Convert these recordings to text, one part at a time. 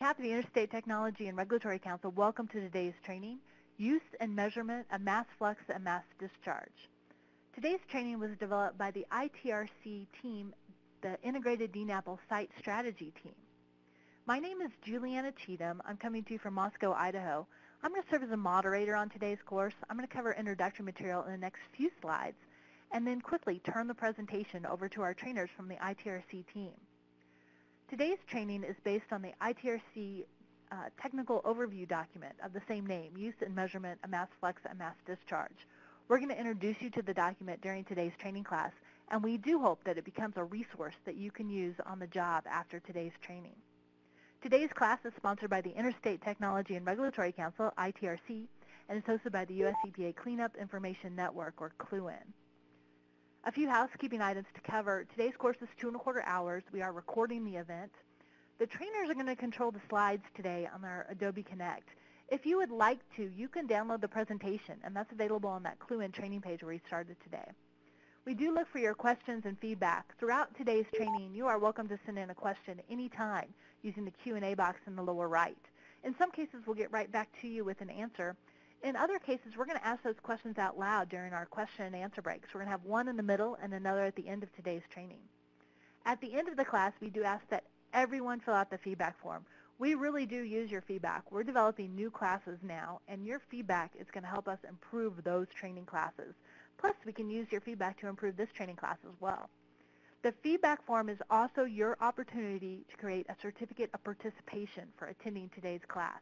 Of the Interstate Technology and Regulatory Council, welcome to today's training, Use and Measurement of Mass Flux and Mass Discharge. Today's training was developed by the ITRC team, the Integrated DNAPL Site Strategy team. My name is Juliana Cheatham. I'm coming to you from Moscow, Idaho. I'm going to serve as a moderator on today's course. I'm going to cover introductory material in the next few slides and then quickly turn the presentation over to our trainers from the ITRC team. Today's training is based on the ITRC uh, technical overview document of the same name, Use and Measurement of Mass Flux and Mass Discharge. We're going to introduce you to the document during today's training class, and we do hope that it becomes a resource that you can use on the job after today's training. Today's class is sponsored by the Interstate Technology and Regulatory Council, ITRC, and is hosted by the U.S. EPA Cleanup Information Network, or CLU-IN. A few housekeeping items to cover. Today's course is two and a quarter hours. We are recording the event. The trainers are going to control the slides today on our Adobe Connect. If you would like to, you can download the presentation, and that's available on that CLU-IN training page where we started today. We do look for your questions and feedback. Throughout today's training, you are welcome to send in a question anytime using the Q&A box in the lower right. In some cases, we'll get right back to you with an answer. In other cases, we're going to ask those questions out loud during our question and answer breaks. We're going to have one in the middle and another at the end of today's training. At the end of the class, we do ask that everyone fill out the feedback form. We really do use your feedback. We're developing new classes now, and your feedback is going to help us improve those training classes. Plus, we can use your feedback to improve this training class as well. The feedback form is also your opportunity to create a certificate of participation for attending today's class.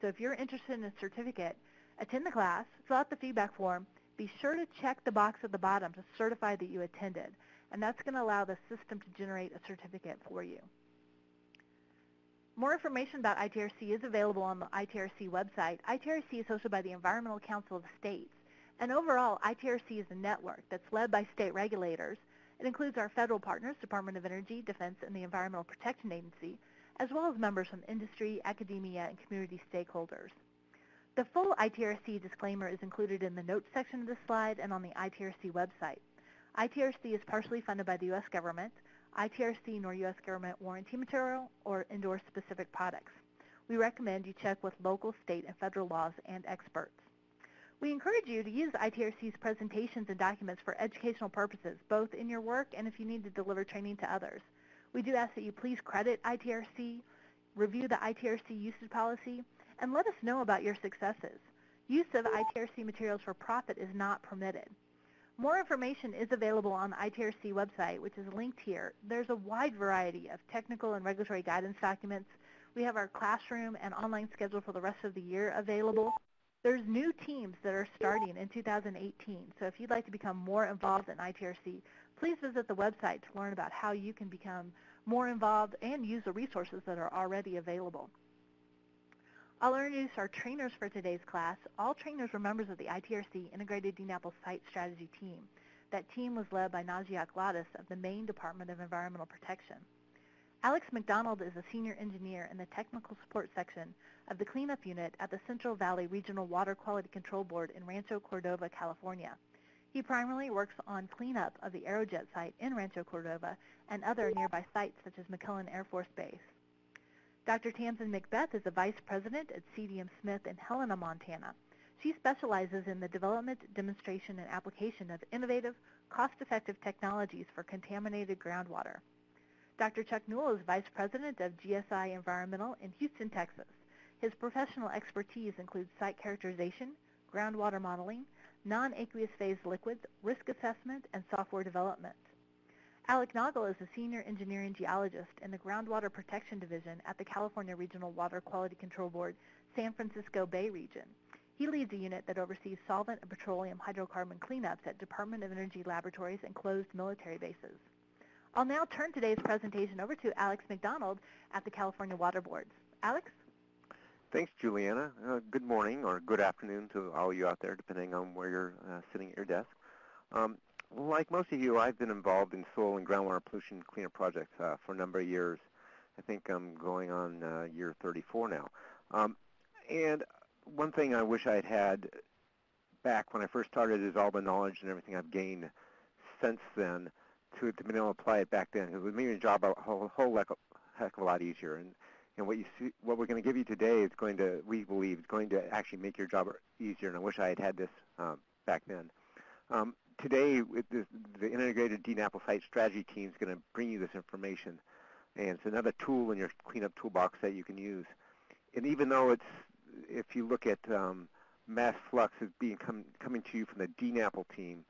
So if you're interested in a certificate, attend the class, fill out the feedback form, be sure to check the box at the bottom to certify that you attended, and that's going to allow the system to generate a certificate for you. More information about ITRC is available on the ITRC website. ITRC is hosted by the Environmental Council of States. And overall, ITRC is a network that's led by state regulators. It includes our federal partners, Department of Energy, Defense, and the Environmental Protection Agency, as well as members from industry, academia, and community stakeholders. The full ITRC disclaimer is included in the notes section of this slide and on the ITRC website. ITRC is partially funded by the U.S. government. ITRC nor U.S. government warranty material or endorse specific products. We recommend you check with local, state, and federal laws and experts. We encourage you to use ITRC's presentations and documents for educational purposes, both in your work and if you need to deliver training to others. We do ask that you please credit ITRC, review the ITRC usage policy, and let us know about your successes. Use of ITRC materials for profit is not permitted. More information is available on the ITRC website, which is linked here. There's a wide variety of technical and regulatory guidance documents. We have our classroom and online schedule for the rest of the year available. There's new teams that are starting in 2018, so if you'd like to become more involved in ITRC, please visit the website to learn about how you can become more involved and use the resources that are already available. I'll introduce our trainers for today's class. All trainers were members of the ITRC Integrated DNAPL Site Strategy Team. That team was led by Naji Akladiss of the Maine Department of Environmental Protection. Alex McDonald is a senior engineer in the technical support section of the cleanup unit at the Central Valley Regional Water Quality Control Board in Rancho Cordova, California. He primarily works on cleanup of the Aerojet site in Rancho Cordova and other nearby sites such as McClellan Air Force Base. Dr. Tamzen Macbeth is a vice president at CDM Smith in Helena, Montana. She specializes in the development, demonstration, and application of innovative, cost-effective technologies for contaminated groundwater. Dr. Chuck Newell is vice president of GSI Environmental in Houston, Texas. His professional expertise includes site characterization, groundwater modeling, non-aqueous phase liquids, risk assessment, and software development. Alec Naugle is a senior engineering geologist in the Groundwater Protection Division at the California Regional Water Quality Control Board, San Francisco Bay Region. He leads a unit that oversees solvent and petroleum hydrocarbon cleanups at Department of Energy laboratories and closed military bases. I'll now turn today's presentation over to Alex McDonald at the California Water Boards. Alex? Thanks, Juliana. Uh, good morning or good afternoon to all of you out there, depending on where you're uh, sitting at your desk. Um, like most of you, I've been involved in soil and groundwater pollution cleanup projects uh, for a number of years. I think I'm going on uh, year 34 now. Um, and one thing I wish I'd had back when I first started is all the knowledge and everything I've gained since then to, to be able to apply it back then. Because It would make the job a whole, whole heck of a lot easier. And And what you see, what we're going to give you today is going to, we believe, is going to actually make your job easier. And I wish I had had this um, back then. Um, today, this, the integrated DNAPL site strategy team is going to bring you this information, and it's another tool in your cleanup toolbox that you can use. And even though it's, if you look at um, mass flux as being com coming to you from the DNAPL team,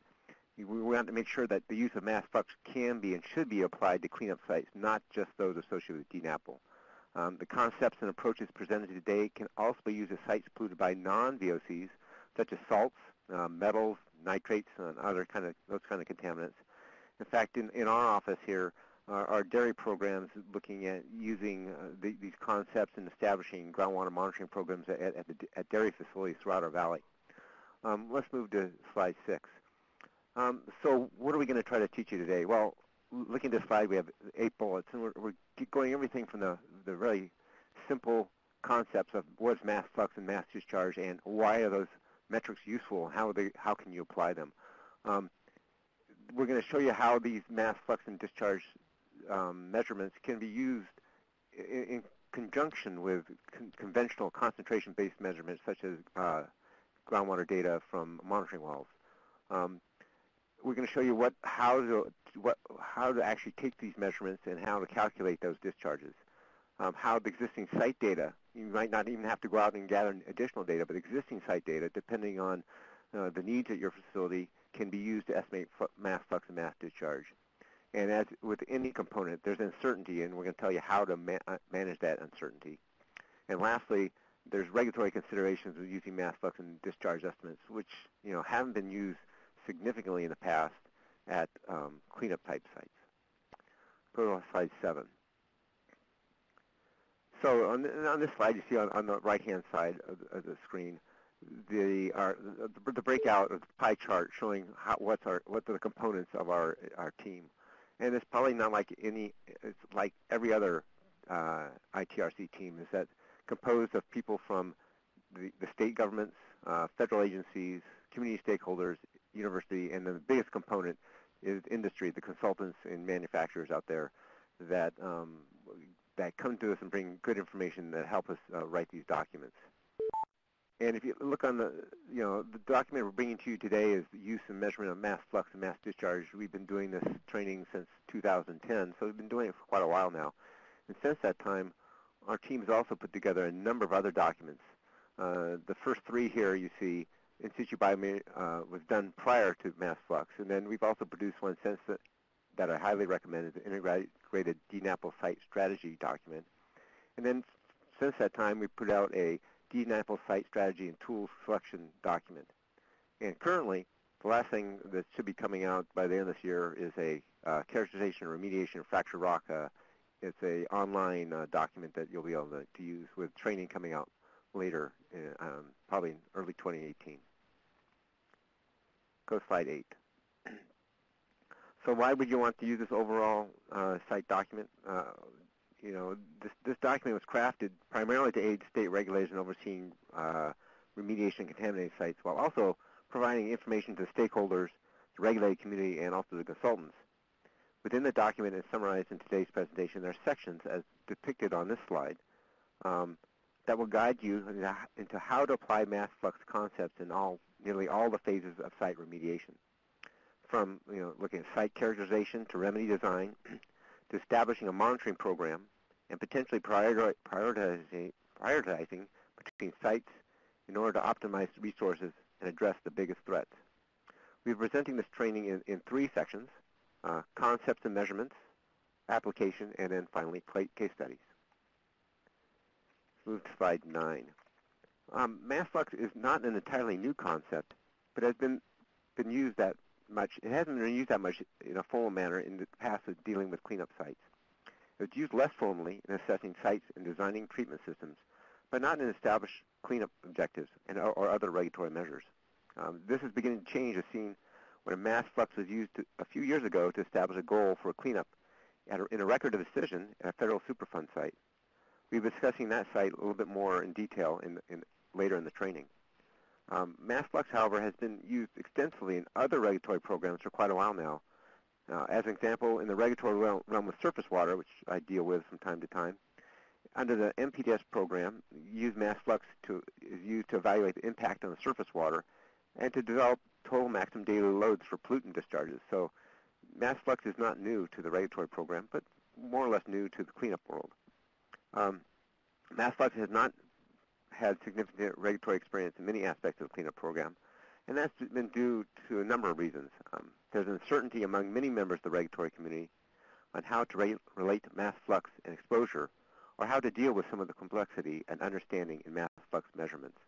we want to make sure that the use of mass flux can be and should be applied to cleanup sites, not just those associated with DNAPL. Um, the concepts and approaches presented today can also be used at sites polluted by non-VOCs, such as salts, uh, metals, nitrates, and other kind of those kind of contaminants. In fact, in, in our office here, our, our dairy programs looking at using uh, the, these concepts and establishing groundwater monitoring programs at, at, the, at dairy facilities throughout our valley. Um, let's move to slide six. Um, so what are we going to try to teach you today? Well, looking at this slide, we have eight bullets, and we're, we're going everything from the, the very simple concepts of what is mass flux and mass discharge, and why are those metrics useful, how, they, how can you apply them. Um, we're going to show you how these mass flux and discharge um, measurements can be used in, in conjunction with con conventional concentration-based measurements such as uh, groundwater data from monitoring wells. Um, we're going to show you what, how, to, what, how to actually take these measurements and how to calculate those discharges. Um, how the existing site data, you might not even have to go out and gather additional data, but existing site data, depending on uh, the needs at your facility, can be used to estimate mass flux and mass discharge. And as with any component, there's uncertainty, and we're going to tell you how to ma uh, manage that uncertainty. And lastly, there's regulatory considerations of using mass flux and discharge estimates, which you know haven't been used significantly in the past at um, cleanup type sites. Go to slide seven. So on, on this slide, you see on, on the right-hand side of, of, the screen the, our, the, the breakout of the pie chart showing how, what's our, what are the components of our, our team. And it's probably not like any, it's like every other uh, ITRC team is that composed of people from the, the state governments, uh, federal agencies, community stakeholders, university, and the biggest component is industry, the consultants and manufacturers out there that um, that come to us and bring good information that help us uh, write these documents. And if you look on the, you know, the document we're bringing to you today is the use and measurement of mass flux and mass discharge. We've been doing this training since 2010, so we've been doing it for quite a while now. And since that time, our team has also put together a number of other documents. Uh, the first three here you see in situ biometer uh, was done prior to mass flux, and then we've also produced one since that, I highly recommend, is the integrated DNAPL site strategy document. And then since that time, we put out a DNAPL site strategy and tools selection document. And currently, the last thing that should be coming out by the end of this year is a uh, characterization and remediation of fractured rock. Uh, it's a online uh, document that you'll be able to, to, use with training coming out later, in, um, probably in early 2018. Go to slide 8. So why would you want to use this overall uh, site document? Uh, you know, this, this document was crafted primarily to aid state regulators in overseeing uh, remediation contaminated sites while also providing information to stakeholders, the regulated community, and also the consultants. Within the document and summarized in today's presentation, there are sections, as depicted on this slide, um, that will guide you into how to apply mass flux concepts in all, nearly all the phases of site remediation from you know, looking at site characterization to remedy design to establishing a monitoring program and potentially prioritizing, prioritizing between sites in order to optimize resources and address the biggest threats. We're presenting this training in, in three sections, uh, concepts and measurements, application, and then finally case studies. Move to slide 9. Um, mass flux is not an entirely new concept, but has been, been used at much. It hasn't been used that much in a formal manner in the past of dealing with cleanup sites. It's used less formally in assessing sites and designing treatment systems, but not in established cleanup objectives and, or, or other regulatory measures. Um, this is beginning to change as seen when a mass flux was used to, a few years ago to establish a goal for a cleanup a, in a record of decision at a federal Superfund site. We'll be discussing that site a little bit more in detail in, in, later in the training. Um, mass flux, however, has been used extensively in other regulatory programs for quite a while now. Uh, as an example, in the regulatory realm, realm with surface water, which I deal with from time to time, under the NPDES program, use mass flux to, is used to evaluate the impact on the surface water and to develop total maximum daily loads for pollutant discharges. So mass flux is not new to the regulatory program, but more or less new to the cleanup world. Um, mass flux has not had significant regulatory experience in many aspects of the cleanup program, and that's been due to a number of reasons. Um, there's uncertainty among many members of the regulatory community on how to re relate mass flux and exposure, or how to deal with some of the complexity and understanding in mass flux measurements.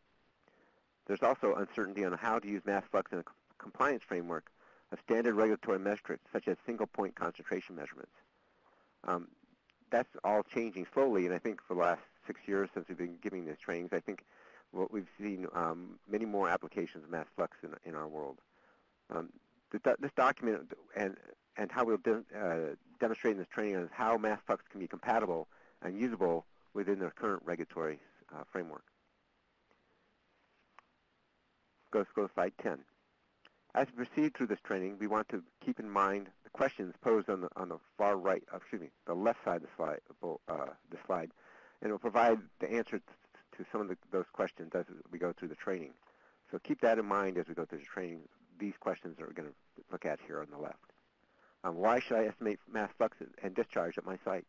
There's also uncertainty on how to use mass flux in a compliance framework of standard regulatory metrics, such as single-point concentration measurements. Um, that's all changing slowly, and I think for the last six years since we've been giving these trainings, I think what we've seen um, many more applications of mass flux in, in our world. Um, the, this document and and how we'll de uh, demonstrate in this training is how mass flux can be compatible and usable within the current regulatory uh, framework. Go, go to slide 10. As we proceed through this training, we want to keep in mind the questions posed on the, on the far right, uh, excuse me, the left side of the slide, uh, the slide, and it will provide the answer to some of the, those questions as we go through the training. So keep that in mind as we go through the training. These questions that we're going to look at here on the left. Um, why should I estimate mass flux and discharge at my site?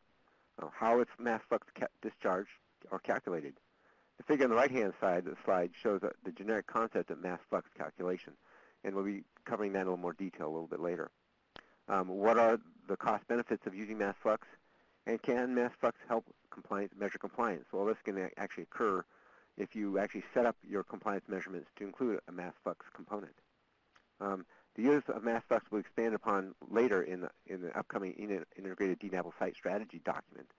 Uh, how is mass flux discharge or calculated? The figure on the right-hand side of the slide shows the generic concept of mass flux calculation and we'll be covering that in a little more detail a little bit later. Um, what are the cost benefits of using mass flux, and can mass flux help compliance, measure compliance? Well, this can actually occur if you actually set up your compliance measurements to include a mass flux component. Um, the use of mass flux will expand upon later in the, in the upcoming integrated DNAPL site strategy document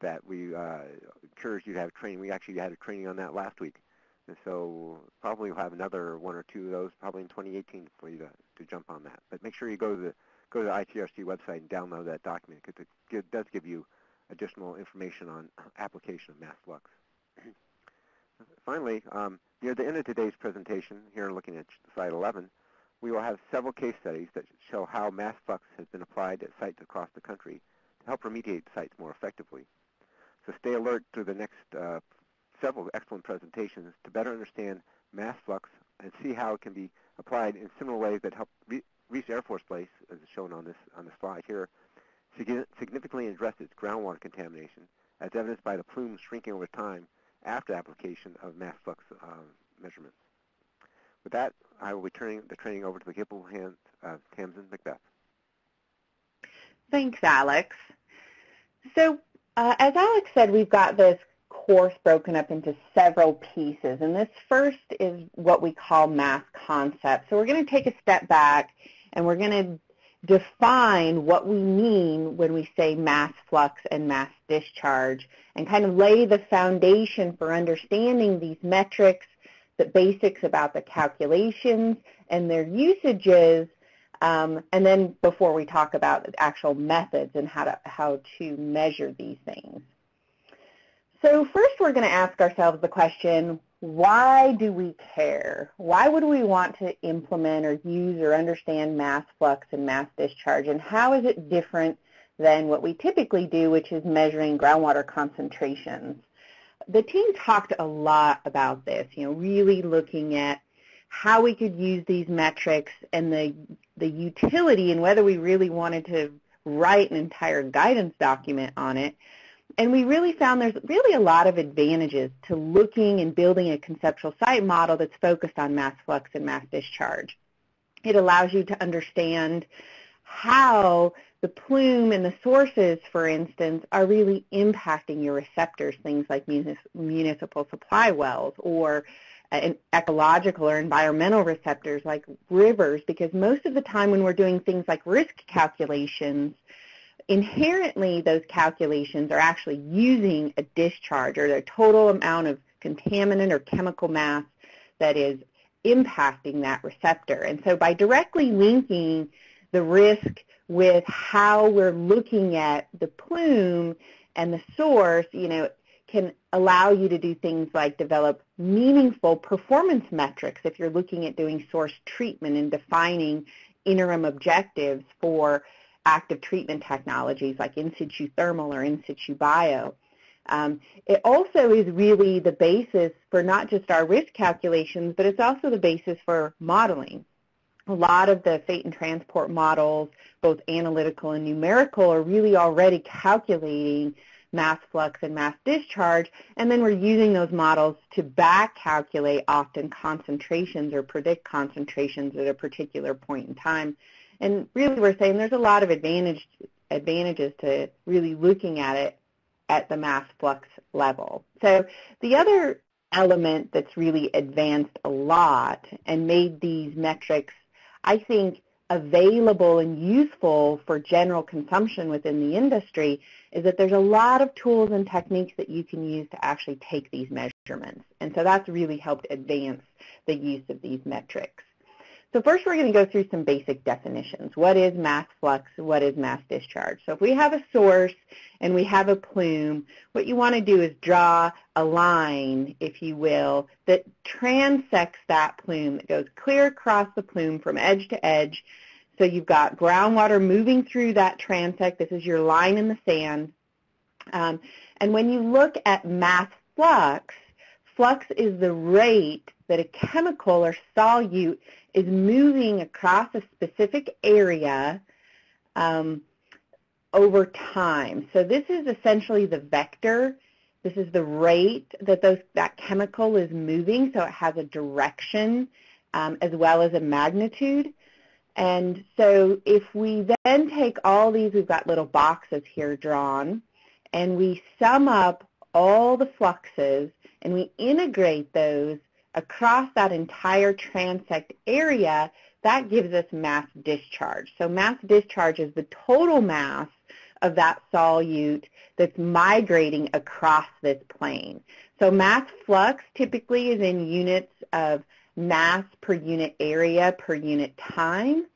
that we uh, encourage you to have training. We actually had a training on that last week. And so probably we'll have another one or two of those probably in 2018 for you to, to jump on that. But make sure you go to the, go to the ITRC website and download that document because it does give you additional information on application of mass flux. Finally, um, near the end of today's presentation, here looking at slide 11, we will have several case studies that show how mass flux has been applied at sites across the country to help remediate sites more effectively. So stay alert through the next uh, several excellent presentations to better understand mass flux and see how it can be applied in similar ways that help Reese Air Force Base, as shown on this on the slide here, significantly address its groundwater contamination, as evidenced by the plumes shrinking over time after application of mass flux uh, measurements. With that, I will be turning the training over to the capable hands of Tamzen Macbeth. Thanks, Alex. So, uh, as Alex said, we've got this course broken up into several pieces. And this first is what we call mass concepts. So we're going to take a step back and we're going to define what we mean when we say mass flux and mass discharge and kind of lay the foundation for understanding these metrics, the basics about the calculations and their usages, um, and then before we talk about actual methods and how to, how to measure these things. So first we're going to ask ourselves the question, why do we care? Why would we want to implement or use or understand mass flux and mass discharge? And how is it different than what we typically do, which is measuring groundwater concentrations? The team talked a lot about this, you know, really looking at how we could use these metrics and the, the utility and whether we really wanted to write an entire guidance document on it and we really found there's really a lot of advantages to looking and building a conceptual site model that's focused on mass flux and mass discharge. It allows you to understand how the plume and the sources, for instance, are really impacting your receptors, things like municipal supply wells or uh, ecological or environmental receptors like rivers, because most of the time when we're doing things like risk calculations, inherently those calculations are actually using a discharge or the total amount of contaminant or chemical mass that is impacting that receptor. And so by directly linking the risk with how we're looking at the plume and the source, you know, can allow you to do things like develop meaningful performance metrics if you're looking at doing source treatment and defining interim objectives for active treatment technologies like in situ thermal or in situ bio. Um, it also is really the basis for not just our risk calculations, but it's also the basis for modeling. A lot of the fate and transport models, both analytical and numerical, are really already calculating mass flux and mass discharge, and then we're using those models to back calculate often concentrations or predict concentrations at a particular point in time. And really we're saying there's a lot of advantage, advantages to really looking at it at the mass flux level. So the other element that's really advanced a lot and made these metrics, I think, available and useful for general consumption within the industry is that there's a lot of tools and techniques that you can use to actually take these measurements. And so that's really helped advance the use of these metrics. So first we're going to go through some basic definitions. What is mass flux? What is mass discharge? So if we have a source and we have a plume, what you want to do is draw a line, if you will, that transects that plume, that goes clear across the plume from edge to edge. So you've got groundwater moving through that transect. This is your line in the sand. Um, and when you look at mass flux, flux is the rate that a chemical or solute is moving across a specific area um, over time. So this is essentially the vector. This is the rate that those, that chemical is moving, so it has a direction um, as well as a magnitude. And so if we then take all these, we've got little boxes here drawn, and we sum up all the fluxes and we integrate those across that entire transect area, that gives us mass discharge. So mass discharge is the total mass of that solute that's migrating across this plane. So mass flux typically is in units of mass per unit area per unit time,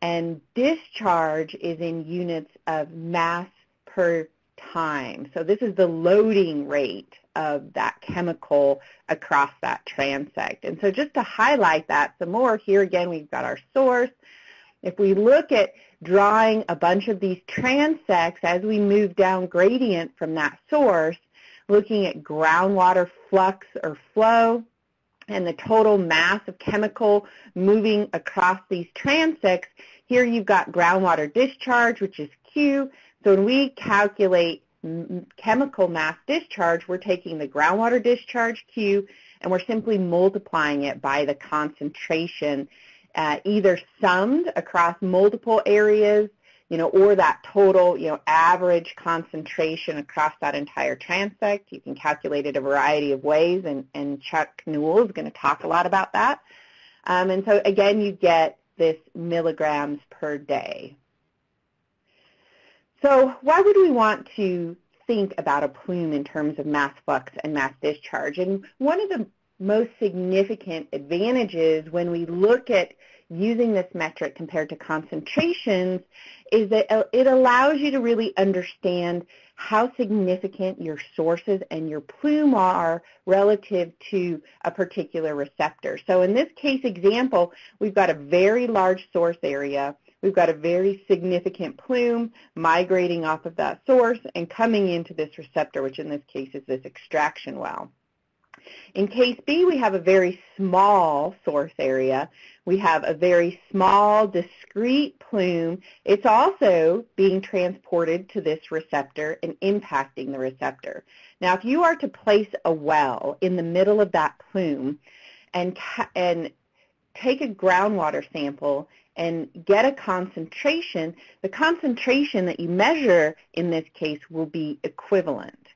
and discharge is in units of mass per time. So this is the loading rate of that chemical across that transect. And so just to highlight that some more, here again we've got our source. If we look at drawing a bunch of these transects as we move down gradient from that source, looking at groundwater flux or flow, and the total mass of chemical moving across these transects, here you've got groundwater discharge, which is Q. So when we calculate chemical mass discharge, we're taking the groundwater discharge Q and we're simply multiplying it by the concentration uh, either summed across multiple areas, you know, or that total, you know, average concentration across that entire transect. You can calculate it a variety of ways, and, and Chuck Newell is going to talk a lot about that. Um, and so, again, you get this milligrams per day. So why would we want to think about a plume in terms of mass flux and mass discharge? And one of the most significant advantages when we look at using this metric compared to concentrations is that it allows you to really understand how significant your sources and your plume are relative to a particular receptor. So in this case example, we've got a very large source area We've got a very significant plume migrating off of that source and coming into this receptor, which in this case is this extraction well. In case B, we have a very small source area. We have a very small, discrete plume. It's also being transported to this receptor and impacting the receptor. Now, if you are to place a well in the middle of that plume and, and take a groundwater sample and get a concentration, the concentration that you measure in this case will be equivalent.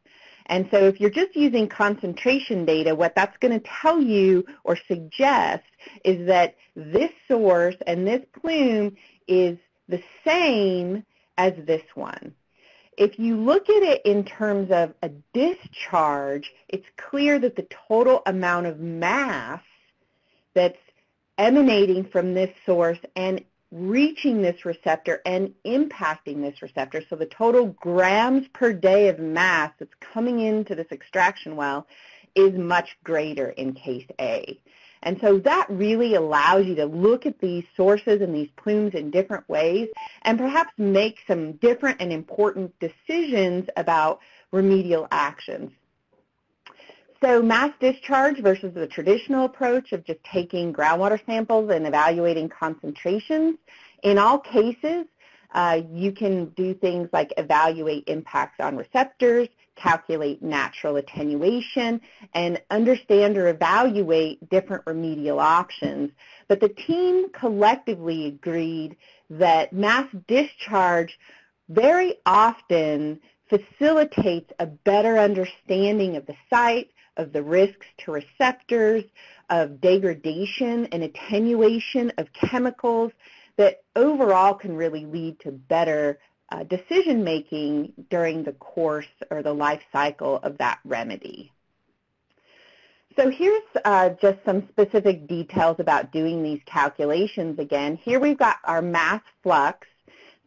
And so if you're just using concentration data, what that's going to tell you or suggest is that this source and this plume is the same as this one. If you look at it in terms of a discharge, it's clear that the total amount of mass that's emanating from this source and reaching this receptor and impacting this receptor. So the total grams per day of mass that's coming into this extraction well is much greater in case A. And so that really allows you to look at these sources and these plumes in different ways and perhaps make some different and important decisions about remedial actions. So mass discharge versus the traditional approach of just taking groundwater samples and evaluating concentrations. In all cases, uh, you can do things like evaluate impacts on receptors, calculate natural attenuation, and understand or evaluate different remedial options. But the team collectively agreed that mass discharge very often facilitates a better understanding of the site, of the risks to receptors, of degradation and attenuation of chemicals that overall can really lead to better uh, decision making during the course or the life cycle of that remedy. So here's uh, just some specific details about doing these calculations again. Here we've got our mass flux.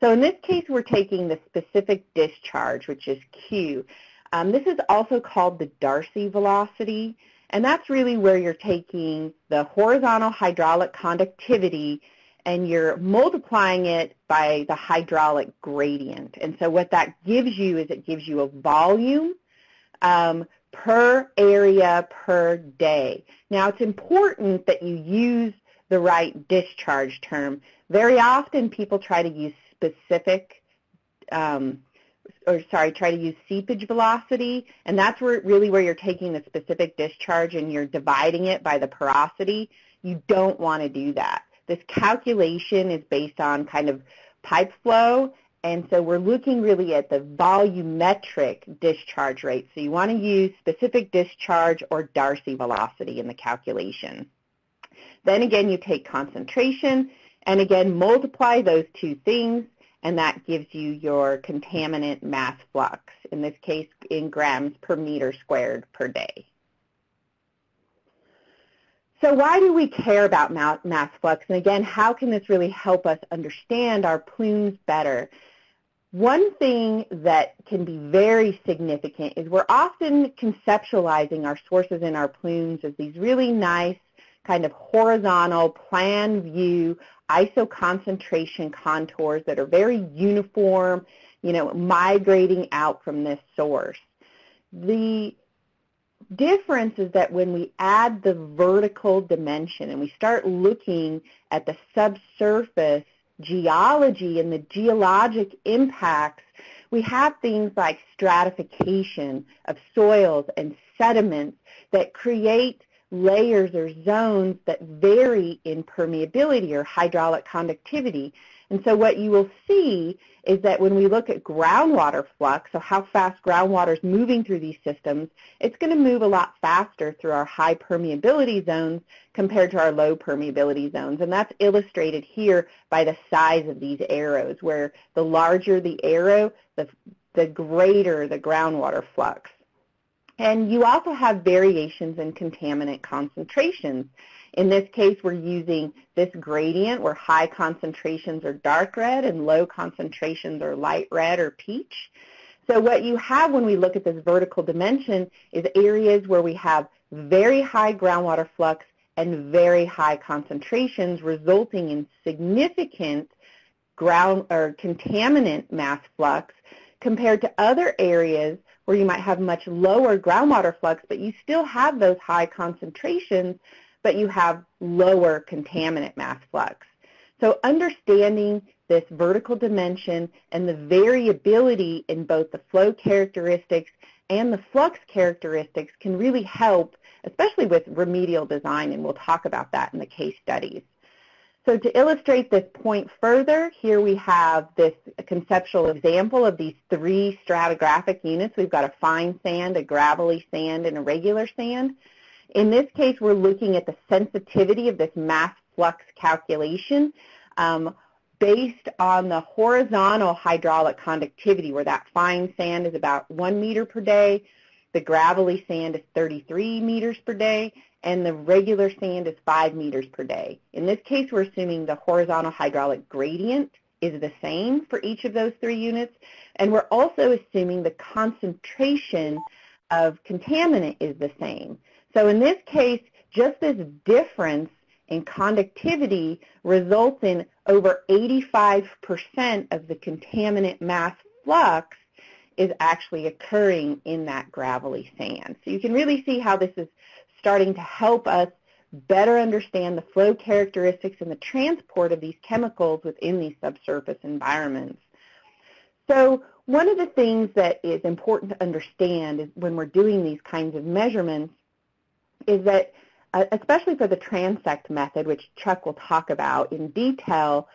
So in this case, we're taking the specific discharge, which is Q. Um, this is also called the Darcy velocity, and that's really where you're taking the horizontal hydraulic conductivity and you're multiplying it by the hydraulic gradient. And so what that gives you is it gives you a volume um, per area per day. Now it's important that you use the right discharge term. Very often people try to use specific um, or sorry, try to use seepage velocity, and that's where really where you're taking the specific discharge and you're dividing it by the porosity. You don't want to do that. This calculation is based on kind of pipe flow, and so we're looking really at the volumetric discharge rate. So you want to use specific discharge or Darcy velocity in the calculation. Then again, you take concentration, and again, multiply those two things and that gives you your contaminant mass flux, in this case in grams per meter squared per day. So why do we care about mass flux? And again, how can this really help us understand our plumes better? One thing that can be very significant is we're often conceptualizing our sources in our plumes as these really nice kind of horizontal plan view isoconcentration contours that are very uniform, you know, migrating out from this source. The difference is that when we add the vertical dimension and we start looking at the subsurface geology and the geologic impacts, we have things like stratification of soils and sediments that create layers or zones that vary in permeability or hydraulic conductivity. And so what you will see is that when we look at groundwater flux, so how fast groundwater is moving through these systems, it's going to move a lot faster through our high permeability zones compared to our low permeability zones. And that's illustrated here by the size of these arrows, where the larger the arrow, the, the greater the groundwater flux. And you also have variations in contaminant concentrations. In this case, we're using this gradient where high concentrations are dark red and low concentrations are light red or peach. So what you have when we look at this vertical dimension is areas where we have very high groundwater flux and very high concentrations resulting in significant ground or contaminant mass flux compared to other areas where you might have much lower groundwater flux, but you still have those high concentrations, but you have lower contaminant mass flux. So understanding this vertical dimension and the variability in both the flow characteristics and the flux characteristics can really help, especially with remedial design, and we'll talk about that in the case studies. So to illustrate this point further, here we have this conceptual example of these three stratigraphic units. We've got a fine sand, a gravelly sand, and a regular sand. In this case, we're looking at the sensitivity of this mass flux calculation um, based on the horizontal hydraulic conductivity, where that fine sand is about 1 meter per day, the gravelly sand is 33 meters per day, and the regular sand is 5 meters per day. In this case, we're assuming the horizontal hydraulic gradient is the same for each of those three units, and we're also assuming the concentration of contaminant is the same. So in this case, just this difference in conductivity results in over 85% of the contaminant mass flux is actually occurring in that gravelly sand. So you can really see how this is starting to help us better understand the flow characteristics and the transport of these chemicals within these subsurface environments. So one of the things that is important to understand is when we're doing these kinds of measurements is that, uh, especially for the transect method, which Chuck will talk about in detail,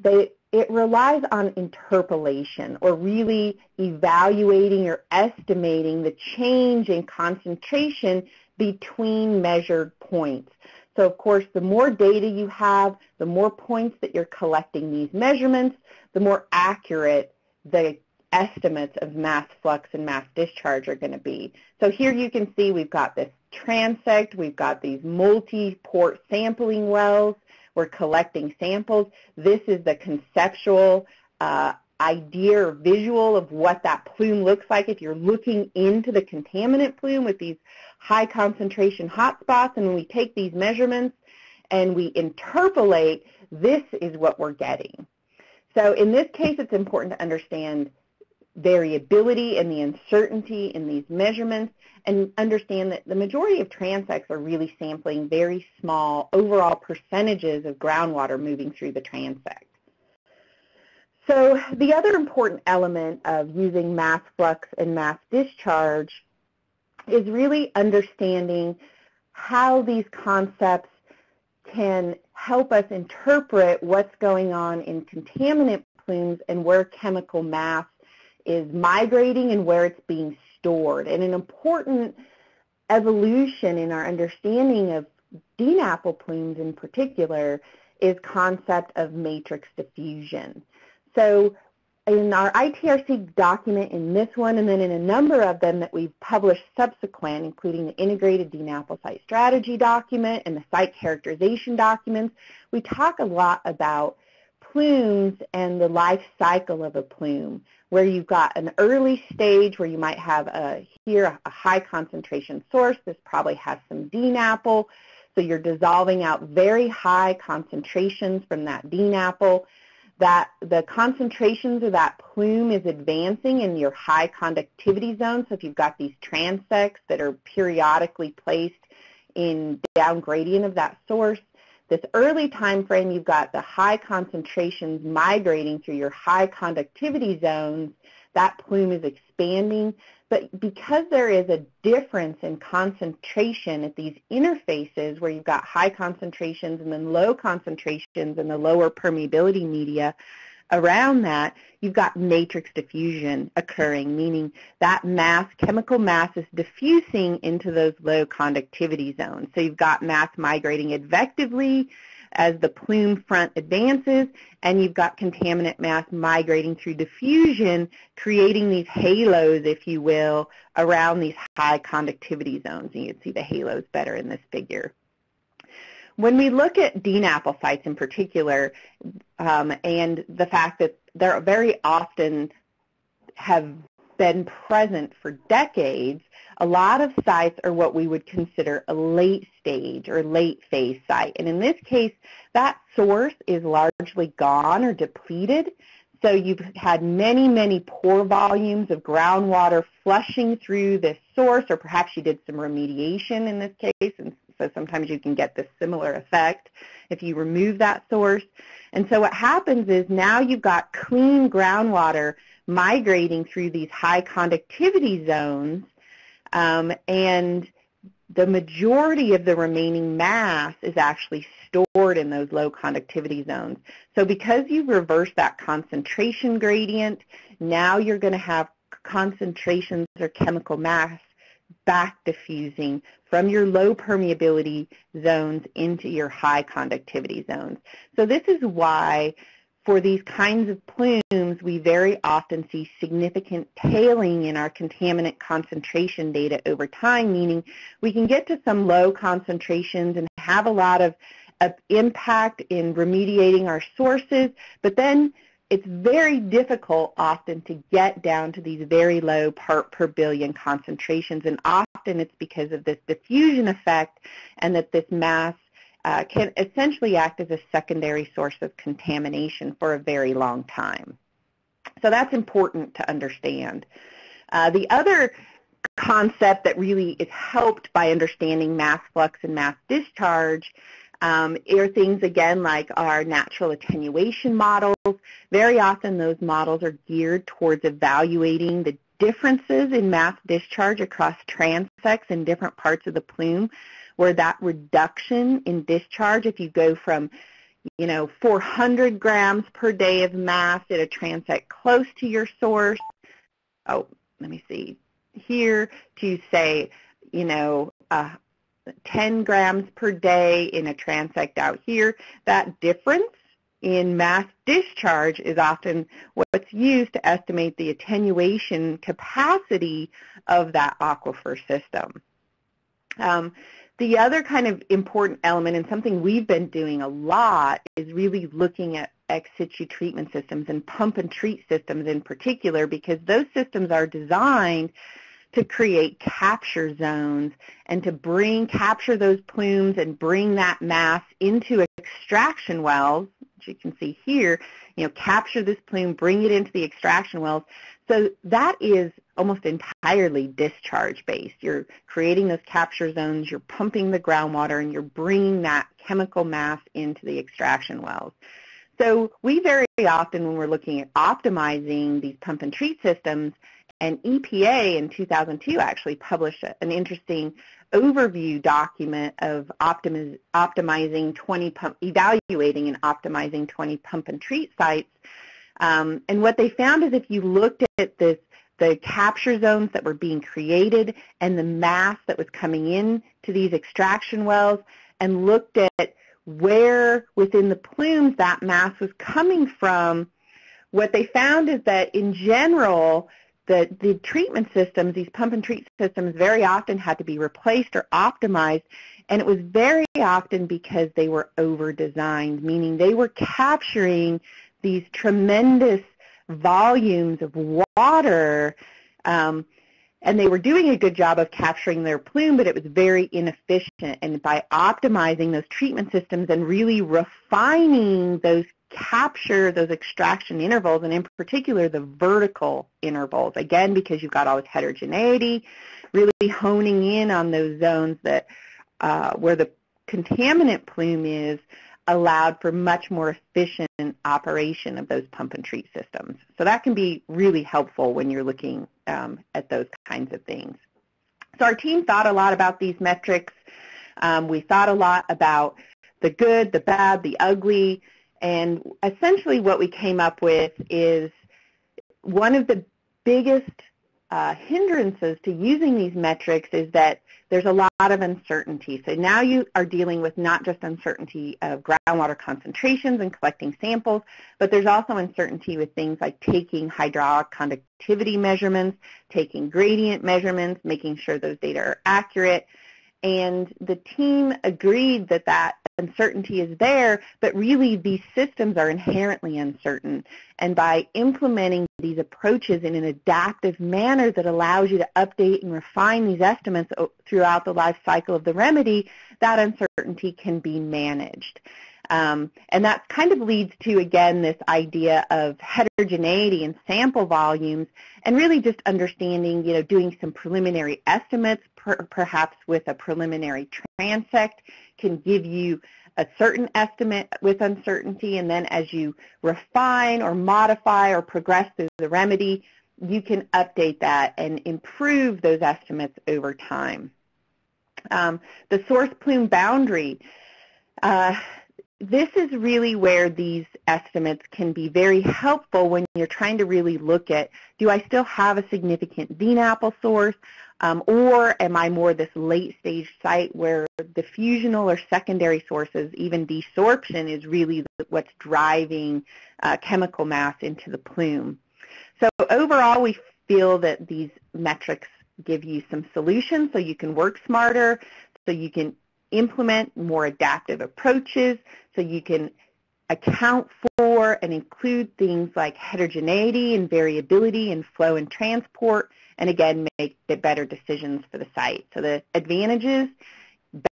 they, it relies on interpolation or really evaluating or estimating the change in concentration between measured points. So of course, the more data you have, the more points that you're collecting these measurements, the more accurate the estimates of mass flux and mass discharge are going to be. So here you can see we've got this transect, we've got these multi-port sampling wells, we're collecting samples. This is the conceptual uh, idea or visual of what that plume looks like if you're looking into the contaminant plume with these high concentration hotspots. And when we take these measurements and we interpolate, this is what we're getting. So in this case, it's important to understand variability and the uncertainty in these measurements and understand that the majority of transects are really sampling very small overall percentages of groundwater moving through the transect. So the other important element of using mass flux and mass discharge is really understanding how these concepts can help us interpret what's going on in contaminant plumes and where chemical mass is migrating and where it's being stored. And an important evolution in our understanding of DNAPL plumes in particular is concept of matrix diffusion. So in our ITRC document in this one and then in a number of them that we've published subsequent, including the integrated DNAPL site strategy document and the site characterization documents, we talk a lot about plumes and the life cycle of a plume where you've got an early stage where you might have a, here a high concentration source. This probably has some DNAPL. So you're dissolving out very high concentrations from that DNAPL. That the concentrations of that plume is advancing in your high conductivity zone. So if you've got these transects that are periodically placed in down gradient of that source, this early time frame, you've got the high concentrations migrating through your high conductivity zones. That plume is expanding. But because there is a difference in concentration at these interfaces where you've got high concentrations and then low concentrations in the lower permeability media, around that, you've got matrix diffusion occurring, meaning that mass, chemical mass is diffusing into those low conductivity zones. So you've got mass migrating advectively as the plume front advances, and you've got contaminant mass migrating through diffusion, creating these halos, if you will, around these high conductivity zones. And you can see the halos better in this figure. When we look at DNAPL sites in particular, um, and the fact that they're very often have been present for decades, a lot of sites are what we would consider a late stage or late phase site. And in this case, that source is largely gone or depleted. So you've had many, many pore volumes of groundwater flushing through this source, or perhaps you did some remediation in this case and so sometimes you can get this similar effect if you remove that source. And so what happens is now you've got clean groundwater migrating through these high conductivity zones, um, and the majority of the remaining mass is actually stored in those low conductivity zones. So because you've reversed that concentration gradient, now you're going to have concentrations or chemical mass back diffusing from your low permeability zones into your high conductivity zones. So this is why for these kinds of plumes, we very often see significant tailing in our contaminant concentration data over time, meaning we can get to some low concentrations and have a lot of, of impact in remediating our sources, but then it's very difficult often to get down to these very low part per billion concentrations, and often it's because of this diffusion effect and that this mass uh, can essentially act as a secondary source of contamination for a very long time. So that's important to understand. Uh, the other concept that really is helped by understanding mass flux and mass discharge um, are things, again, like our natural attenuation models. Very often those models are geared towards evaluating the differences in mass discharge across transects in different parts of the plume, where that reduction in discharge, if you go from you know, 400 grams per day of mass at a transect close to your source, oh, let me see, here to say, you know, uh, 10 grams per day in a transect out here, that difference in mass discharge is often what's used to estimate the attenuation capacity of that aquifer system. Um, the other kind of important element and something we've been doing a lot is really looking at ex situ treatment systems and pump and treat systems in particular because those systems are designed to create capture zones and to bring capture those plumes and bring that mass into extraction wells, which you can see here, you know, capture this plume, bring it into the extraction wells. So that is almost entirely discharge based. You're creating those capture zones, you're pumping the groundwater, and you're bringing that chemical mass into the extraction wells. So we very often, when we're looking at optimizing these pump and treat systems, and EPA in 2002 actually published an interesting overview document of optimiz optimizing 20 pump, evaluating and optimizing 20 pump and treat sites. Um, and what they found is if you looked at this, the capture zones that were being created and the mass that was coming in to these extraction wells and looked at where within the plumes that mass was coming from, what they found is that in general, the, the treatment systems, these pump and treat systems, very often had to be replaced or optimized, and it was very often because they were over-designed, meaning they were capturing these tremendous volumes of water, um, and they were doing a good job of capturing their plume, but it was very inefficient. And by optimizing those treatment systems and really refining those capture those extraction intervals, and in particular the vertical intervals, again, because you've got all this heterogeneity, really honing in on those zones that uh, where the contaminant plume is allowed for much more efficient operation of those pump and treat systems. So that can be really helpful when you're looking um, at those kinds of things. So our team thought a lot about these metrics. Um, we thought a lot about the good, the bad, the ugly, and essentially what we came up with is one of the biggest uh, hindrances to using these metrics is that there's a lot of uncertainty. So now you are dealing with not just uncertainty of groundwater concentrations and collecting samples, but there's also uncertainty with things like taking hydraulic conductivity measurements, taking gradient measurements, making sure those data are accurate. And the team agreed that that uncertainty is there, but really these systems are inherently uncertain. And by implementing these approaches in an adaptive manner that allows you to update and refine these estimates throughout the life cycle of the remedy, that uncertainty can be managed. Um, and that kind of leads to, again, this idea of heterogeneity and sample volumes and really just understanding, you know, doing some preliminary estimates, per, perhaps with a preliminary transect can give you a certain estimate with uncertainty, and then as you refine or modify or progress through the remedy, you can update that and improve those estimates over time. Um, the source plume boundary, uh, this is really where these estimates can be very helpful when you're trying to really look at, do I still have a significant DNAPL source? Um, or am I more this late stage site where diffusional or secondary sources, even desorption, is really what's driving uh, chemical mass into the plume? So overall, we feel that these metrics give you some solutions so you can work smarter, so you can implement more adaptive approaches, so you can account for and include things like heterogeneity and variability and flow and transport, and again, make better decisions for the site. So the advantages,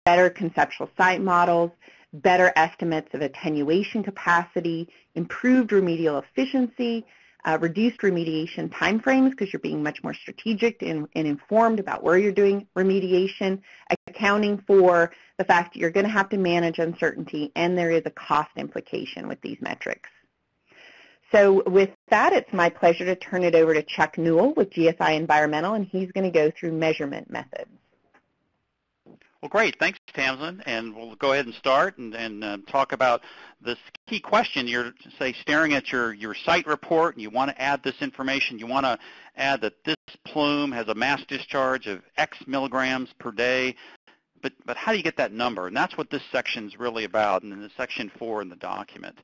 better conceptual site models, better estimates of attenuation capacity, improved remedial efficiency, uh, reduced remediation timeframes because you're being much more strategic and, and, informed about where you're doing remediation, accounting for the fact that you're going to have to manage uncertainty, and there is a cost implication with these metrics. So with that, it's my pleasure to turn it over to Chuck Newell with GSI Environmental, and he's going to go through measurement methods. Well, great. Thanks, Tamzen. And we'll go ahead and start and, and uh, talk about this key question. You're, say, staring at your, your site report, and you want to add this information. You want to add that this plume has a mass discharge of X milligrams per day. But, but how do you get that number? And that's what this section is really about, and in the section four in the document.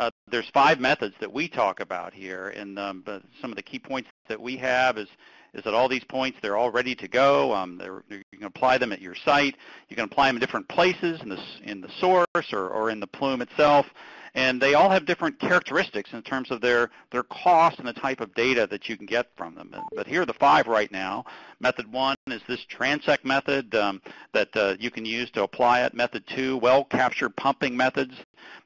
Uh, there's five methods that we talk about here, and um, some of the key points that we have is is that all these points, they're all ready to go. Um, you can apply them at your site. You can apply them in different places in the, in the source or, or in the plume itself. And they all have different characteristics in terms of their, their cost and the type of data that you can get from them. But here are the five right now. Method one is this transect method um, that uh, you can use to apply it. Method two, well-captured pumping methods.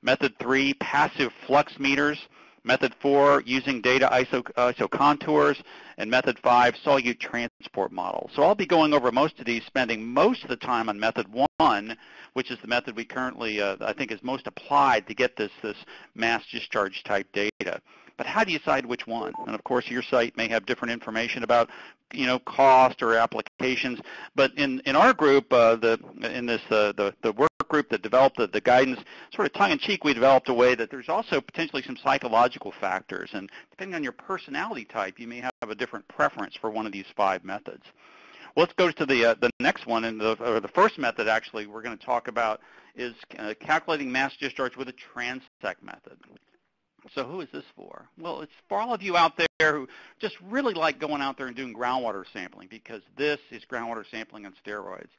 Method three, passive flux meters. Method four, using data ISO, ISO contours. And method five, solute transport model. So I'll be going over most of these, spending most of the time on method one, which is the method we currently, uh, I think, is most applied to get this, this mass discharge type data. But how do you decide which one? And of course, your site may have different information about, you know, cost or applications. But in, in our group, uh, the in this uh, the the work group that developed the, the guidance, sort of tongue-in-cheek, we developed a way that there's also potentially some psychological factors. And depending on your personality type, you may have a different preference for one of these five methods. Well, let's go to the uh, the next one, and the or the first method actually we're going to talk about is uh, calculating mass discharge with a transect method. So who is this for? Well, it's for all of you out there who just really like going out there and doing groundwater sampling because this is groundwater sampling on steroids.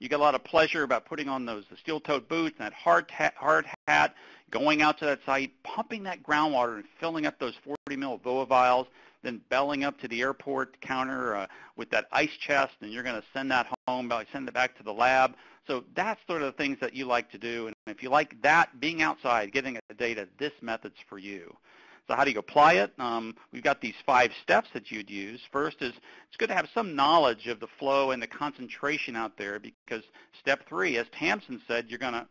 You get a lot of pleasure about putting on those the steel-toed boots and that hard, hard hat, going out to that site, pumping that groundwater and filling up those 40 mil VOA vials, then belling up to the airport counter uh, with that ice chest, and you're going to send that home, send it back to the lab. So that's sort of the things that you like to do. And if you like that, being outside, getting the data, this method's for you. So how do you apply it? Um, we've got these five steps that you'd use. First is it's good to have some knowledge of the flow and the concentration out there because step three, as Tamzen said, you're going to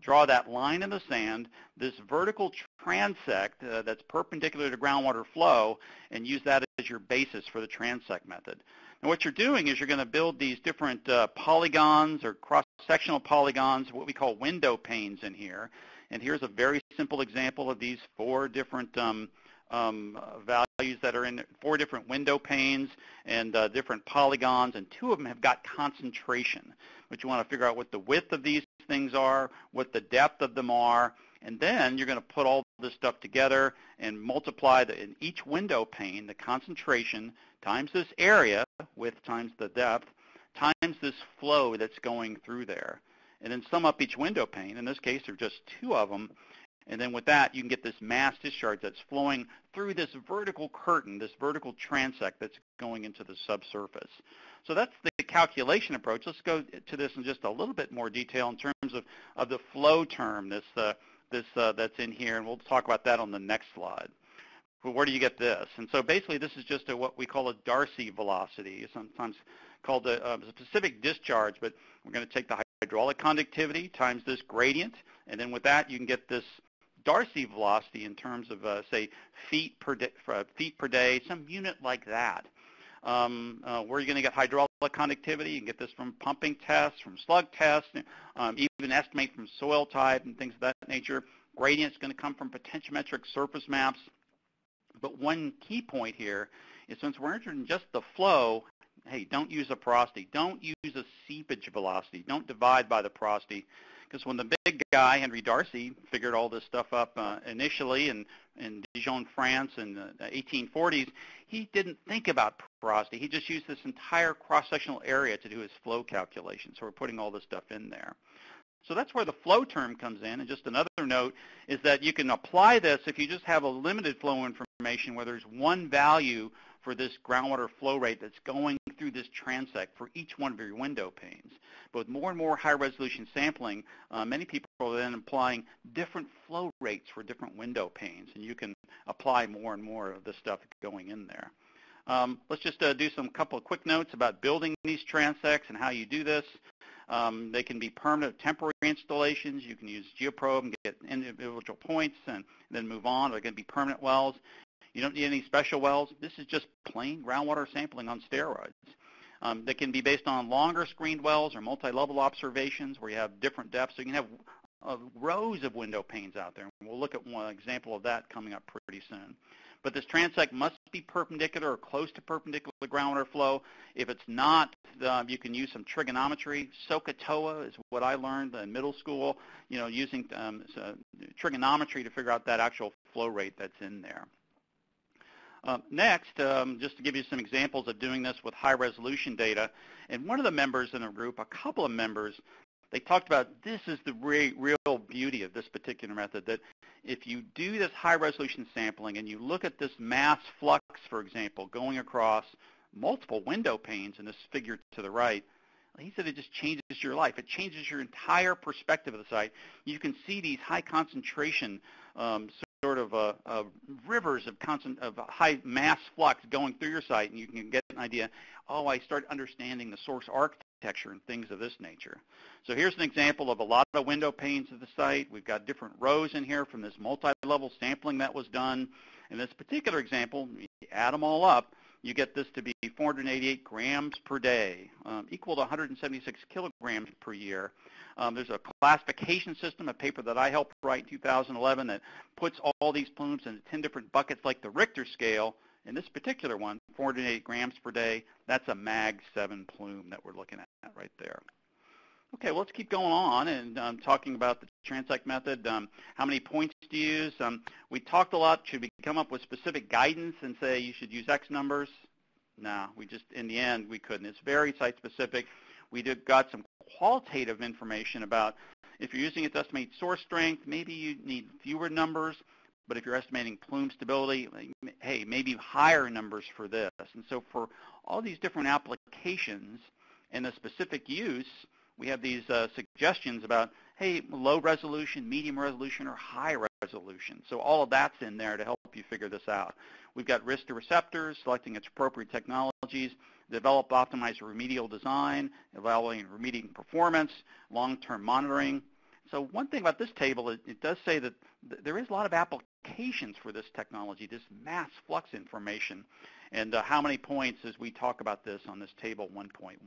draw that line in the sand, this vertical transect uh, that's perpendicular to groundwater flow, and use that as your basis for the transect method. And what you're doing is you're going to build these different uh, polygons or cross-sectional polygons, what we call window panes in here. And here's a very simple example of these four different um, um, values that are in four different window panes and uh, different polygons, and two of them have got concentration. But you want to figure out what the width of these things are, what the depth of them are, and then you're going to put all this stuff together and multiply the, in each window pane the concentration times this area, width times the depth, times this flow that's going through there. And then sum up each window pane. In this case, there are just two of them. And then with that, you can get this mass discharge that's flowing through this vertical curtain, this vertical transect that's going into the subsurface. So that's the calculation approach. Let's go to this in just a little bit more detail in terms of, of the flow term this, uh, this, uh, that's in here, and we'll talk about that on the next slide. Well, where do you get this? And so basically this is just a, what we call a Darcy velocity, sometimes called a, a specific discharge, but we're going to take the hydraulic conductivity times this gradient, and then with that you can get this Darcy velocity in terms of, uh, say, feet per, day, uh, feet per day, some unit like that. Um, uh, where are you going to get hydraulic conductivity? You can get this from pumping tests, from slug tests, um, even estimate from soil type and things of that nature. Gradient is going to come from potentiometric surface maps. But one key point here is since we're interested in just the flow, hey, don't use a porosity. Don't use a seepage velocity. Don't divide by the porosity. Because when the big guy, Henry Darcy, figured all this stuff up uh, initially in, in Dijon, France in the 1840s, he didn't think about porosity. He just used this entire cross-sectional area to do his flow calculation. So we're putting all this stuff in there. So that's where the flow term comes in. And just another note is that you can apply this if you just have a limited flow information where there's one value for this groundwater flow rate that's going through this transect for each one of your window panes. But with more and more high-resolution sampling, uh, many people are then applying different flow rates for different window panes, and you can apply more and more of this stuff going in there. Um, let's just uh, do some couple of quick notes about building these transects and how you do this. Um, they can be permanent temporary installations. You can use geoprobe and get individual points and then move on. They're going to be permanent wells. You don't need any special wells. This is just plain groundwater sampling on steroids. Um, they can be based on longer screened wells or multi-level observations where you have different depths. So you can have uh, rows of window panes out there. And we'll look at one example of that coming up pretty soon. But this transect must be perpendicular or close to perpendicular to groundwater flow. If it's not, uh, you can use some trigonometry. SOHCAHTOA is what I learned in middle school, you know, using um, so trigonometry to figure out that actual flow rate that's in there. Uh, next, um, just to give you some examples of doing this with high resolution data, and one of the members in the group, a couple of members, they talked about this is the re real beauty of this particular method, that if you do this high resolution sampling and you look at this mass flux, for example, going across multiple window panes in this figure to the right, he said it just changes your life. It changes your entire perspective of the site. You can see these high concentration um, of uh, uh, rivers of, constant, of high mass flux going through your site, and you can get an idea, oh, I start understanding the source architecture and things of this nature. So here's an example of a lot of window panes of the site. We've got different rows in here from this multi-level sampling that was done. In this particular example, you add them all up, you get this to be 488 grams per day, um, equal to 176 kilograms per year. Um, there's a classification system, a paper that I helped write in 2011 that puts all these plumes into 10 different buckets like the Richter scale. In this particular one, 408 grams per day, that's a MAG 7 plume that we're looking at right there. Okay, well, let's keep going on and um, talking about the transect method. Um, how many points do you use? Um, we talked a lot. Should we come up with specific guidance and say you should use X numbers? No, we just, in the end, we couldn't. It's very site-specific. We did, got some qualitative information about if you're using it to estimate source strength, maybe you need fewer numbers, but if you're estimating plume stability, hey, maybe higher numbers for this. And so for all these different applications and the specific use, we have these uh, suggestions about, hey, low resolution, medium resolution, or high resolution. So all of that's in there to help you figure this out. We've got risk to receptors, selecting its appropriate technologies, develop optimized remedial design, evaluating remediating performance, long-term monitoring. So one thing about this table, it, it does say that th there is a lot of applications for this technology, this mass flux information, and uh, how many points as we talk about this on this table 1.1.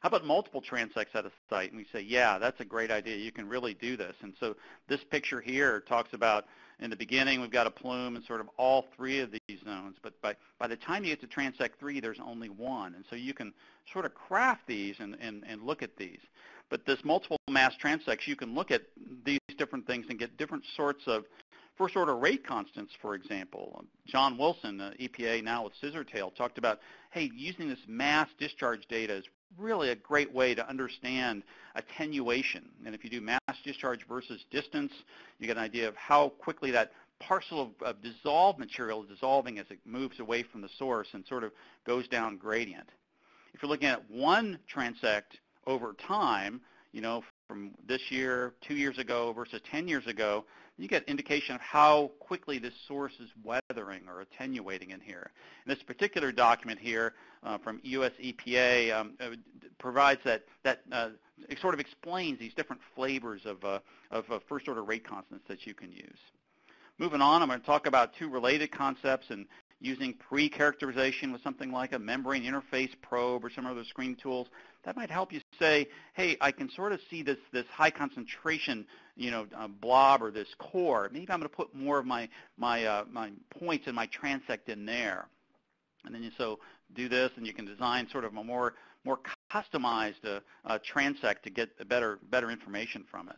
How about multiple transects at a site? And we say, yeah, that's a great idea. You can really do this. And so this picture here talks about in the beginning, we've got a plume in sort of all three of these zones. But by, by the time you get to transect 3, there's only one. And so you can sort of craft these and, and, and look at these. But this multiple mass transects, you can look at these different things and get different sorts of first order rate constants, for example. John Wilson, uh, EPA now with Scissortail, talked about, hey, using this mass discharge data is really a great way to understand attenuation. And if you do mass discharge versus distance, you get an idea of how quickly that parcel of, of dissolved material is dissolving as it moves away from the source and sort of goes down gradient. If you're looking at one transect over time, you know, from this year, two years ago versus 10 years ago, you get indication of how quickly this source is weathering or attenuating in here. And this particular document here uh, from US EPA um, uh, provides that, that uh, it sort of explains these different flavors of, uh, of uh, first order rate constants that you can use. Moving on, I'm going to talk about two related concepts and using pre-characterization with something like a membrane interface probe or some other screen tools, that might help you say, hey, I can sort of see this, this high concentration you know, uh, blob or this core. Maybe I'm going to put more of my, my, uh, my points in my transect in there. And then you so do this, and you can design sort of a more, more customized uh, uh, transect to get better, better information from it.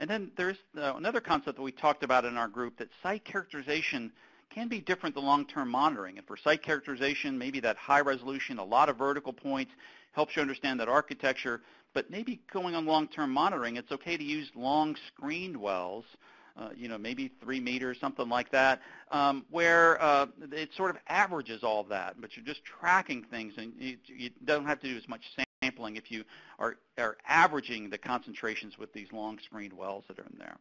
And then there's uh, another concept that we talked about in our group that site characterization can be different than long-term monitoring. And for site characterization, maybe that high resolution, a lot of vertical points, helps you understand that architecture. But maybe going on long-term monitoring, it's okay to use long screened wells uh, you know, maybe three meters, something like that, um, where uh, it sort of averages all that, but you're just tracking things, and you, you don't have to do as much sampling if you are, are averaging the concentrations with these long screened wells that are in there.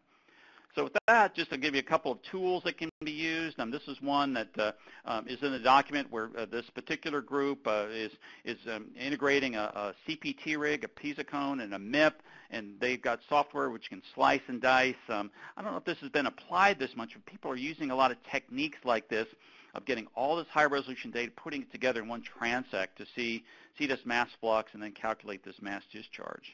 So with that, just to give you a couple of tools that can be used. Um, this is one that uh, um, is in the document where uh, this particular group uh, is is um, integrating a, a, CPT rig, a piezocone, and a MIP, and they've got software which can slice and dice. Um, I don't know if this has been applied this much, but people are using a lot of techniques like this of getting all this high-resolution data, putting it together in one transect to see see this mass flux and then calculate this mass discharge.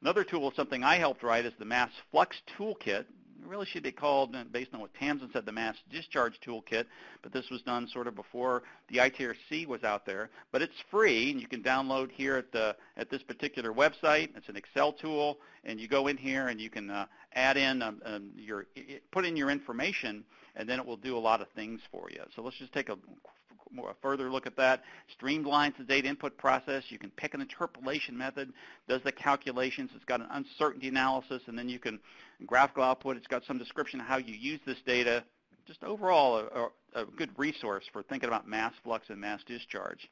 Another tool, something I helped write, is the Mass Flux Toolkit. It really should be called, uh, based on what Tamzen said, the Mass Discharge Toolkit, but this was done sort of before the ITRC was out there. But it's free, and you can download here at, the, at this particular website. It's an Excel tool, and you go in here and you can uh, add in um, um, your, put in your information, and then it will do a lot of things for you. So let's just take a more, a further look at that. Streamlines the data input process. You can pick an interpolation method, does the calculations. It's got an uncertainty analysis, and then you can graphical output. It's got some description of how you use this data. Just overall a, a, good resource for thinking about mass flux and mass discharge.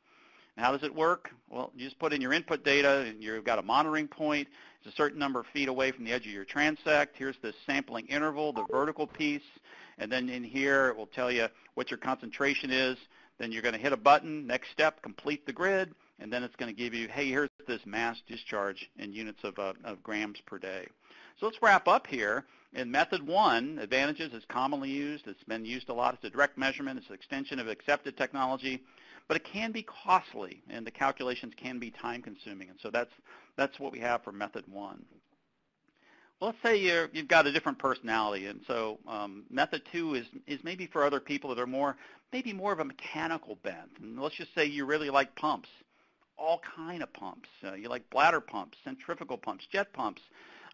And how does it work? Well, you just put in your input data, and you've got a monitoring point. It's a certain number of feet away from the edge of your transect. Here's the sampling interval, the vertical piece. And then in here, it will tell you what your concentration is. Then you're going to hit a button, next step, complete the grid, and then it's going to give you, hey, here's this mass discharge in units of, uh, of grams per day. So let's wrap up here. In method one, advantages is commonly used. It's been used a lot. It's a direct measurement. It's an extension of accepted technology, but it can be costly, and the calculations can be time-consuming. And so that's, that's what we have for method one. Let's say you have got a different personality, and so um, method two is, is maybe for other people that are more, maybe more of a mechanical bent. And let's just say you really like pumps, all kind of pumps. Uh, you like bladder pumps, centrifugal pumps, jet pumps,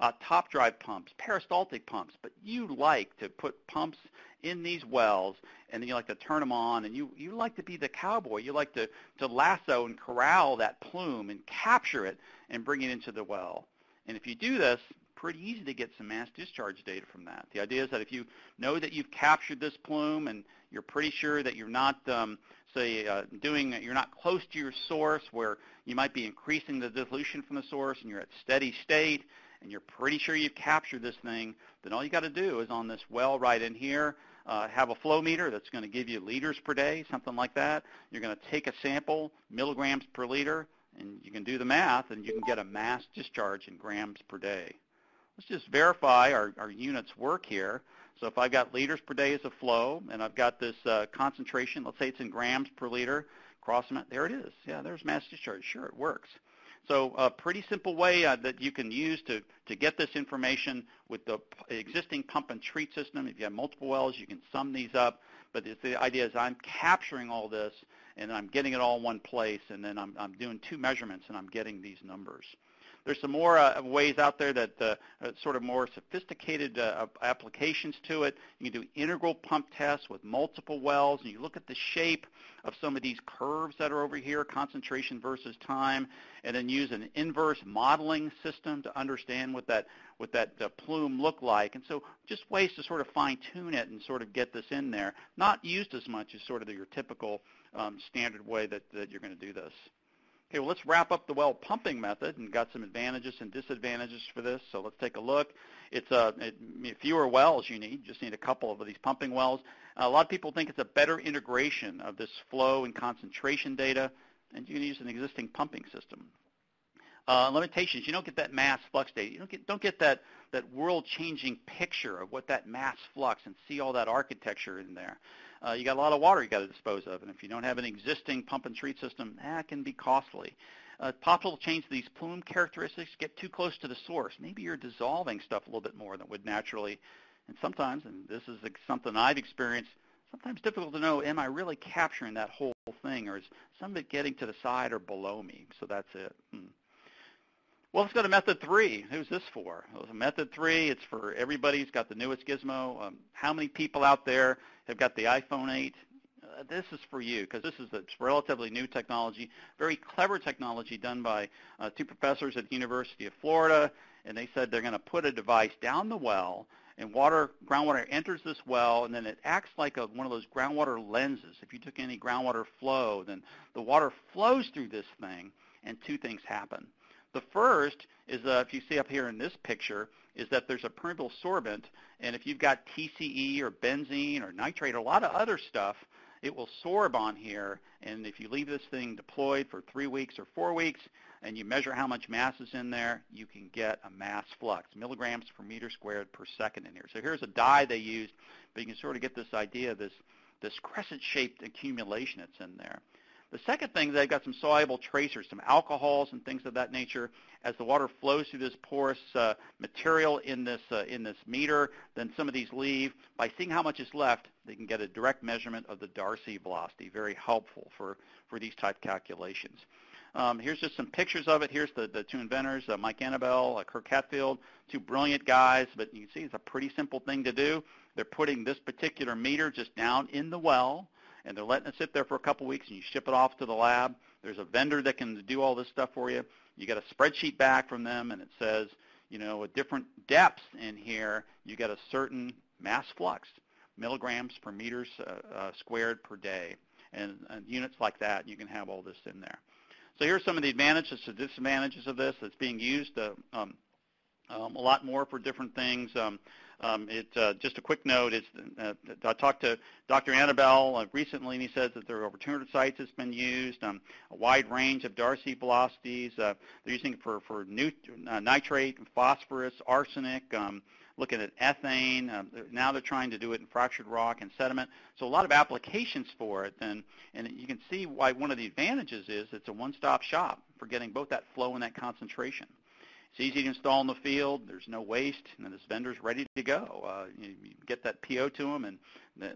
uh, top drive pumps, peristaltic pumps, but you like to put pumps in these wells, and then you like to turn them on, and you, you like to be the cowboy. You like to, to lasso and corral that plume and capture it and bring it into the well. And if you do this, pretty easy to get some mass discharge data from that. The idea is that if you know that you've captured this plume and you're pretty sure that you're not, um, say, uh, doing, you're not close to your source where you might be increasing the dilution from the source and you're at steady state and you're pretty sure you've captured this thing, then all you got to do is on this well right in here, uh, have a flow meter that's going to give you liters per day, something like that. You're going to take a sample, milligrams per liter, and you can do the math, and you can get a mass discharge in grams per day. Let's just verify our, our units work here. So if I've got liters per day as a flow, and I've got this uh, concentration, let's say it's in grams per liter, cross them, there it is. Yeah, there's mass discharge. Sure, it works. So a pretty simple way uh, that you can use to, to get this information with the existing pump and treat system. If you have multiple wells, you can sum these up. But the idea is I'm capturing all this, and I'm getting it all in one place, and then I'm, I'm doing two measurements, and I'm getting these numbers. There's some more uh, ways out there that uh, uh, sort of more sophisticated uh, applications to it. You can do integral pump tests with multiple wells, and you look at the shape of some of these curves that are over here, concentration versus time, and then use an inverse modeling system to understand what that what that uh, plume look like. And so just ways to sort of fine tune it and sort of get this in there. Not used as much as sort of your typical um, standard way that, that you're going to do this. Okay, well, let's wrap up the well pumping method and got some advantages and disadvantages for this. So let's take a look. It's a, it, fewer wells you need. Just need a couple of these pumping wells. a lot of people think it's a better integration of this flow and concentration data, and you can use an existing pumping system. Uh, limitations, you don't get that mass flux data. You don't get, don't get that, that world-changing picture of what that mass flux and see all that architecture in there uh, you got a lot of water you got to dispose of. And if you don't have an existing pump and treat system, that can be costly. Uh, possible to change these plume characteristics, get too close to the source. Maybe you're dissolving stuff a little bit more than would naturally. And sometimes, and this is something I've experienced, sometimes difficult to know, am I really capturing that whole thing, or is some of it getting to the side or below me? So that's it. Hmm. Well, let's go to method three. Who's this for? Well, method three, it's for everybody who's got the newest gizmo. Um, how many people out there have got the iPhone 8? Uh, this is for you because this is a relatively new technology, very clever technology done by uh, two professors at the University of Florida, and they said they're going to put a device down the well, and water, groundwater enters this well, and then it acts like a, one of those groundwater lenses. If you took any groundwater flow, then the water flows through this thing, and two things happen. The first is, uh, if you see up here in this picture, is that there's a permeable sorbent, and if you've got TCE or benzene or nitrate or a lot of other stuff, it will sorb on here, and if you leave this thing deployed for three weeks or four weeks, and you measure how much mass is in there, you can get a mass flux, milligrams per meter squared per second in here. So here's a dye they used, but you can sort of get this idea, this, this crescent-shaped accumulation that's in there. The second thing, is they've got some soluble tracers, some alcohols and things of that nature. As the water flows through this porous uh, material in this, uh, in this meter, then some of these leave. By seeing how much is left, they can get a direct measurement of the Darcy velocity. Very helpful for, for these type calculations. Um, here's just some pictures of it. Here's the, the two inventors, uh, Mike Annable, uh, Kirk Hatfield, two brilliant guys, but you can see it's a pretty simple thing to do. They're putting this particular meter just down in the well, and they're letting it sit there for a couple weeks, and you ship it off to the lab. There's a vendor that can do all this stuff for you. You get a spreadsheet back from them, and it says, you know, at different depths in here, you get a certain mass flux, milligrams per meters uh, uh, squared per day. And, and units like that, you can have all this in there. So here's some of the advantages and disadvantages of this. It's being used uh, um, um, a lot more for different things. Um, um, it, uh, just a quick note is uh, I talked to Dr. Annable uh, recently, and he says that there are over 200 sites that's been used, um, a wide range of Darcy velocities. Uh, they're using it for, for uh, nitrate, phosphorus, arsenic, um, looking at ethane. Um, now they're trying to do it in fractured rock and sediment. So a lot of applications for it. And, and you can see why one of the advantages is it's a one-stop shop for getting both that flow and that concentration. It's easy to install in the field. There's no waste, and this vendor's ready to go. Uh, you, you, get that PO to them, and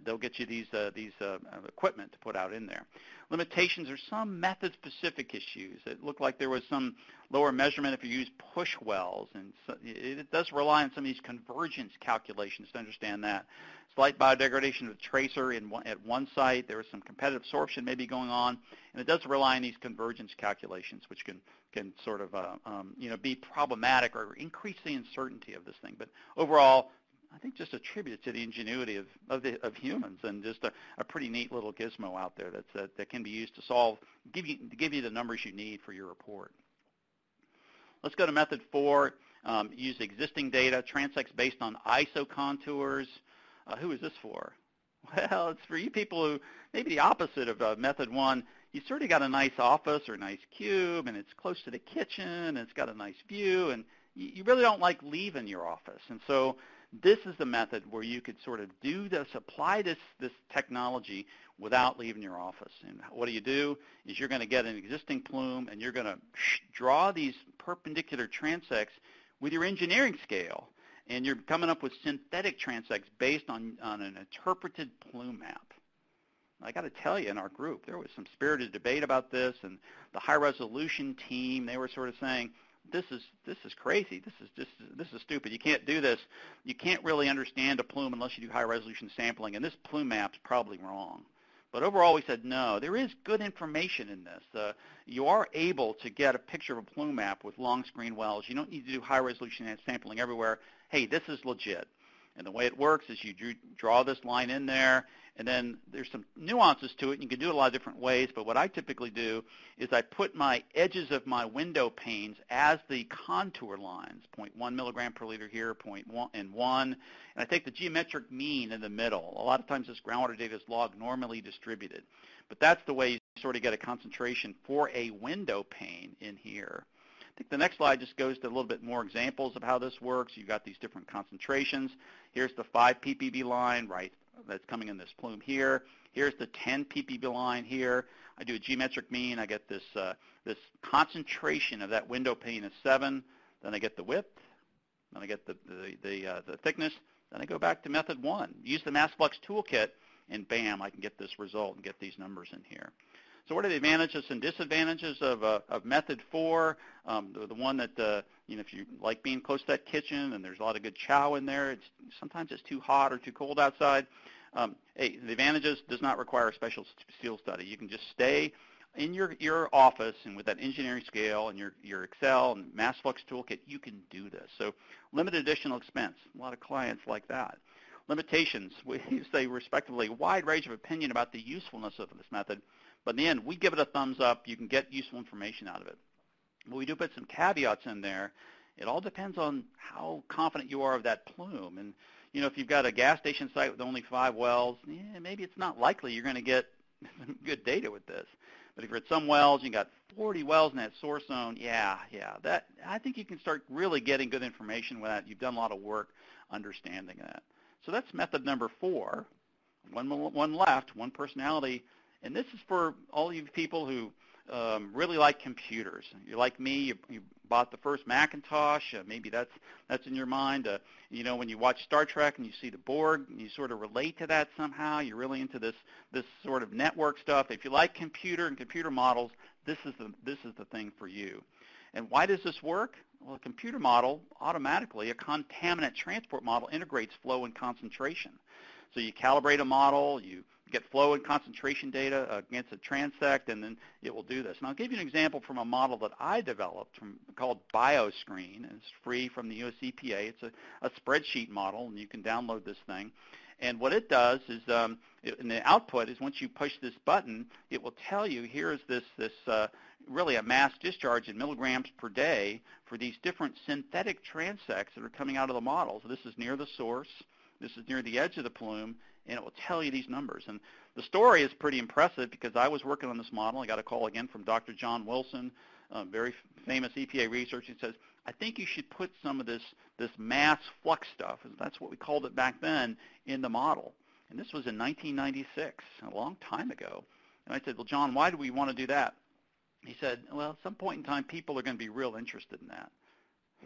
they'll get you these uh, these uh, equipment to put out in there. Limitations are some method-specific issues. It looked like there was some lower measurement if you use push wells, and so it does rely on some of these convergence calculations to understand that. Slight biodegradation of the tracer in one, at one site. There was some competitive sorption maybe going on, and it does rely on these convergence calculations, which can can sort of uh, um, you know be problematic or increase the uncertainty of this thing. But overall, I think just a tribute to the ingenuity of of, the, of humans and just a, a pretty neat little gizmo out there that's, that that can be used to solve give you give you the numbers you need for your report. Let's go to method four. Um, use existing data, transects based on ISO contours. Uh, who is this for? Well, it's for you people who maybe the opposite of uh, method one you sort of got a nice office or a nice cube, and it's close to the kitchen, and it's got a nice view, and you, you really don't like leaving your office. And so this is the method where you could sort of do this, apply this, this technology without leaving your office. And what do you do is you're going to get an existing plume, and you're going to draw these perpendicular transects with your engineering scale. And you're coming up with synthetic transects based on, on an interpreted plume map. I got to tell you, in our group, there was some spirited debate about this, and the high resolution team, they were sort of saying, this is this is crazy. This is just this is stupid. You can't do this. You can't really understand a plume unless you do high resolution sampling, and this plume map's probably wrong. But overall, we said no. There is good information in this. Uh, you are able to get a picture of a plume map with long screen wells. You don't need to do high resolution sampling everywhere. Hey, this is legit. And the way it works is you draw this line in there, and then there's some nuances to it. And you can do it a lot of different ways, but what I typically do is I put my edges of my window panes as the contour lines, 0.1 milligram per liter here, 0.1 and 1, and I take the geometric mean in the middle. A lot of times this groundwater data is log normally distributed, but that's the way you sort of get a concentration for a window pane in here. I think the next slide just goes to a little bit more examples of how this works. You've got these different concentrations. Here's the 5 ppb line right that's coming in this plume here. Here's the 10 ppb line here. I do a geometric mean. I get this, uh, this concentration of that window pane is 7. Then I get the width. Then I get the, the, the, uh, the thickness. Then I go back to method 1. Use the mass flux toolkit, and bam, I can get this result and get these numbers in here. So what are the advantages and disadvantages of, uh, of method four? Um, the, the, one that, uh, you know, if you like being close to that kitchen and there's a lot of good chow in there, it's, sometimes it's too hot or too cold outside. Um, hey, the advantages does not require a special field study. You can just stay in your, your office and with that engineering scale and your, your Excel and MassFlux toolkit, you can do this. So limited additional expense. A lot of clients like that. Limitations, we say respectively, wide range of opinion about the usefulness of this method, but in the end, we give it a thumbs up. You can get useful information out of it. But we do put some caveats in there. It all depends on how confident you are of that plume. And, you know, if you've got a gas station site with only five wells, yeah, maybe it's not likely you're going to get good data with this. But if you're at some wells, you've got 40 wells in that source zone, yeah, yeah, that I think you can start really getting good information with that. You've done a lot of work understanding that. So that's method number four. One, one left, one personality, and this is for all you people who um, really like computers. You're like me, you, you bought the first Macintosh, uh, maybe that's, that's in your mind. Uh, you know, when you watch Star Trek and you see the Borg, you sort of relate to that somehow. You're really into this, this sort of network stuff. If you like computer and computer models, this is the, this is the thing for you. And why does this work? Well, a computer model, automatically, a contaminant transport model integrates flow and concentration. So you calibrate a model, you get flow and concentration data against a transect, and then it will do this. And I'll give you an example from a model that I developed from, called BioScreen. It's free from the US EPA. It's a, a spreadsheet model, and you can download this thing. And what it does is, um, it, and the output is once you push this button, it will tell you here is this, this uh, really a mass discharge in milligrams per day for these different synthetic transects that are coming out of the model. So this is near the source. This is near the edge of the plume, and it will tell you these numbers. And the story is pretty impressive because I was working on this model. I got a call again from Dr. John Wilson, very famous EPA researcher. He says, I think you should put some of this, this mass flux stuff, that's what we called it back then, in the model. And this was in 1996, a long time ago. And I said, well, John, why do we want to do that? He said, well, at some point in time, people are going to be real interested in that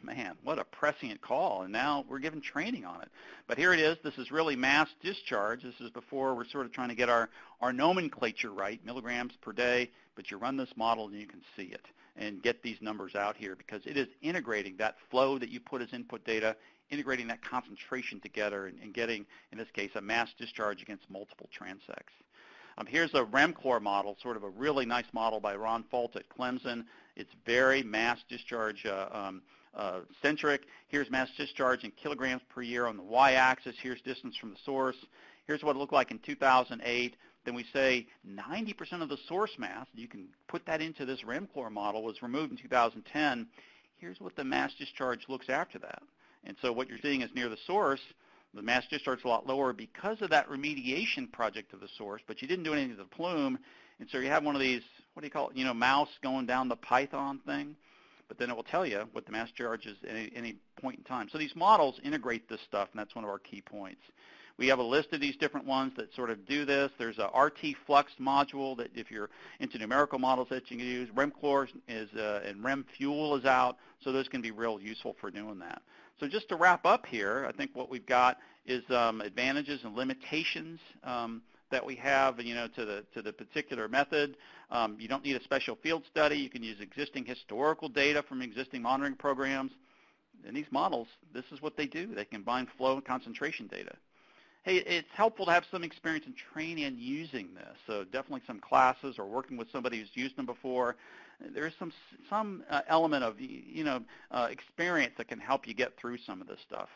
man, what a prescient call. And now we're given training on it. But here it is. This is really mass discharge. This is before we're sort of trying to get our, our nomenclature right, milligrams per day. But you run this model and you can see it and get these numbers out here because it is integrating that flow that you put as input data, integrating that concentration together and, and getting, in this case, a mass discharge against multiple transects. Um, here's a REMChlor model, sort of a really nice model by Ron Falta at Clemson. It's very mass discharge uh, um, centric. Here's mass discharge in kilograms per year on the y-axis. Here's distance from the source. Here's what it looked like in 2008. Then we say 90% of the source mass, you can put that into this REMChlor model, was removed in 2010. Here's what the mass discharge looks after that. And so what you're seeing is near the source, the mass discharge is a lot lower because of that remediation project of the source, but you didn't do anything to the plume. And so you have one of these, what do you call it, you know, mouse going down the Python thing but then it will tell you what the mass charge is at any, any point in time. So these models integrate this stuff, and that's one of our key points. We have a list of these different ones that sort of do this. There's a RT Flux module that if you're into numerical models that you can use. REMChlor is, uh, and REMFuel is out, so those can be real useful for doing that. So just to wrap up here, I think what we've got is um, advantages and limitations um, that we have, you know, to the to the particular method. Um, you don't need a special field study. You can use existing historical data from existing monitoring programs. And these models, this is what they do. They combine flow and concentration data. Hey, it's helpful to have some experience in training and using this. So definitely some classes or working with somebody who's used them before. There's some some uh, element of you know uh, experience that can help you get through some of this stuff.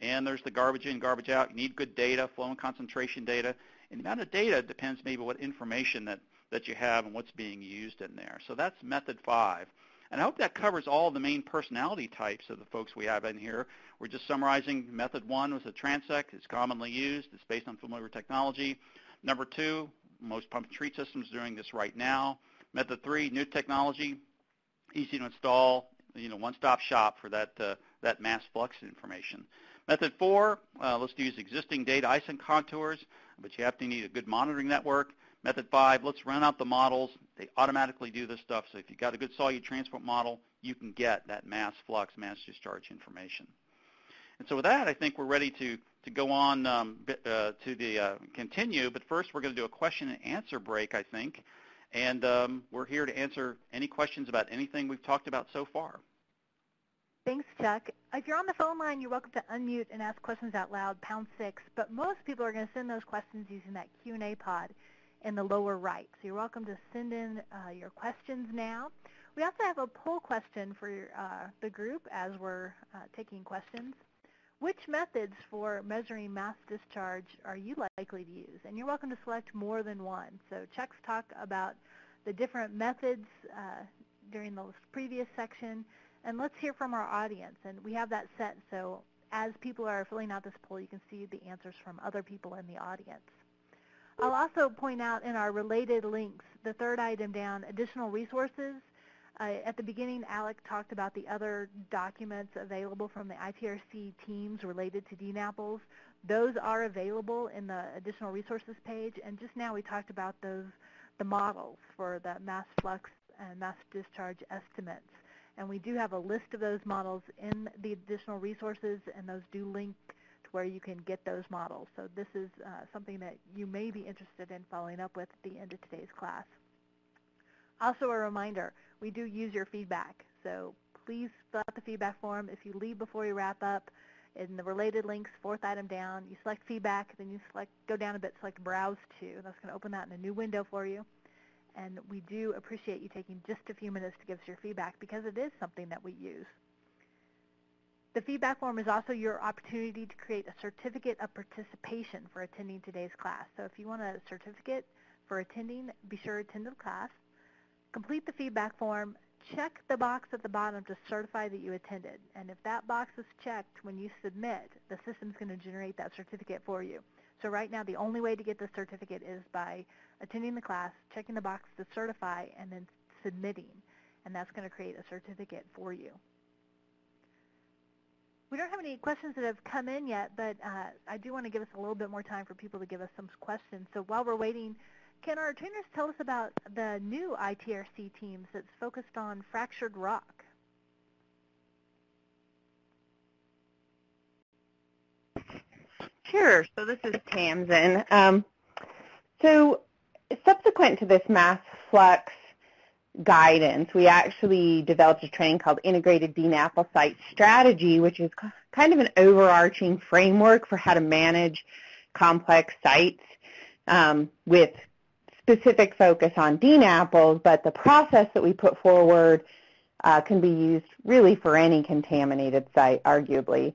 And there's the garbage in, garbage out. You need good data, flow and concentration data. And the amount of data depends maybe what information that, that you have and what's being used in there. So that's method five. And I hope that covers all the main personality types of the folks we have in here. We're just summarizing method one was a transect. It's commonly used. It's based on familiar technology. Number two, most pump and treat systems are doing this right now. Method three, new technology, easy to install, you know, one-stop shop for that, uh, that mass flux information. Method four, uh, let's use existing data ISO contours, but you have to need a good monitoring network. Method five, let's run out the models. They automatically do this stuff. So if you've got a good solute transport model, you can get that mass flux, mass discharge information. And so with that, I think we're ready to, to go on um, uh, to the uh, continue. But first, we're going to do a question and answer break, I think. And um, we're here to answer any questions about anything we've talked about so far. Thanks, Chuck. If you're on the phone line, you're welcome to unmute and ask questions out loud, pound six. But most people are going to send those questions using that Q&A pod. in the lower right. So you're welcome to send in uh, your questions now. We also have a poll question for uh, the group as we're uh, taking questions. Which methods for measuring mass discharge are you likely to use? And you're welcome to select more than one. So Chuck's talked about the different methods uh, during the previous section. And let's hear from our audience. And we have that set so as people are filling out this poll, you can see the answers from other people in the audience. I'll also point out in our related links, the third item down, additional resources. Uh, at the beginning, Alec talked about the other documents available from the ITRC teams related to DNAPLs. Those are available in the additional resources page, and just now we talked about those, the models for the mass flux and mass discharge estimates. And we do have a list of those models in the additional resources, and those do link to where you can get those models. So this is uh, something that you may be interested in following up with at the end of today's class. Also a reminder, we do use your feedback. So please fill out the feedback form. If you leave before you wrap up, in the related links, fourth item down, you select feedback, then you select, go down a bit, select browse to. That's going to open that in a new window for you and we do appreciate you taking just a few minutes to give us your feedback because it is something that we use. The feedback form is also your opportunity to create a certificate of participation for attending today's class. So if you want a certificate for attending, be sure to attend the class. Complete the feedback form. Check the box at the bottom to certify that you attended. And if that box is checked when you submit, the system's going to generate that certificate for you. So right now, the only way to get the certificate is by attending the class, checking the box to certify, and then submitting. And that's going to create a certificate for you. We don't have any questions that have come in yet, but uh, I do want to give us a little bit more time for people to give us some questions. So while we're waiting, can our trainers tell us about the new ITRC teams that's focused on fractured rock? Sure. So this is Tamzen. Um, so subsequent to this mass flux guidance, we actually developed a training called Integrated DNAPL Site Strategy, which is kind of an overarching framework for how to manage complex sites um, with specific focus on DNAPLs, but the process that we put forward uh, can be used really for any contaminated site, arguably.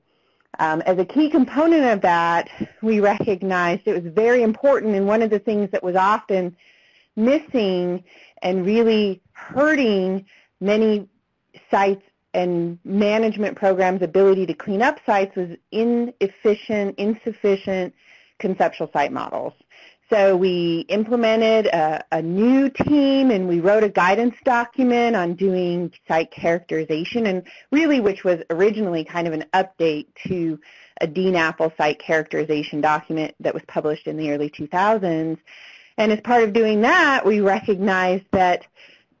Um, as a key component of that, we recognized it was very important, and one of the things that was often missing and really hurting many sites and management programs' ability to clean up sites was inefficient, insufficient conceptual site models. So we implemented a, a, new team and we wrote a guidance document on doing site characterization and really which was originally kind of an update to a DNAPL site characterization document that was published in the early 2000s. And as part of doing that, we recognized that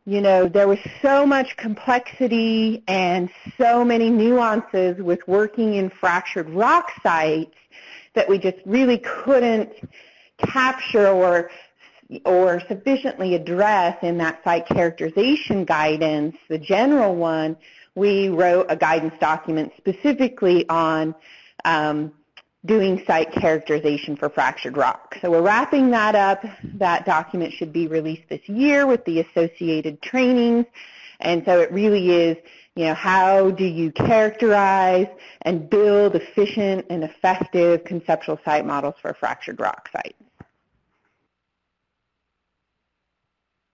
you know, there was so much complexity and so many nuances with working in fractured rock sites that we just really couldn't capture or or sufficiently address in that site characterization guidance, the general one, we wrote a guidance document specifically on um, doing site characterization for fractured rock. So we're wrapping that up. That document should be released this year with the associated trainings. And so it really is, you know, how do you characterize and build efficient and effective conceptual site models for fractured rock sites?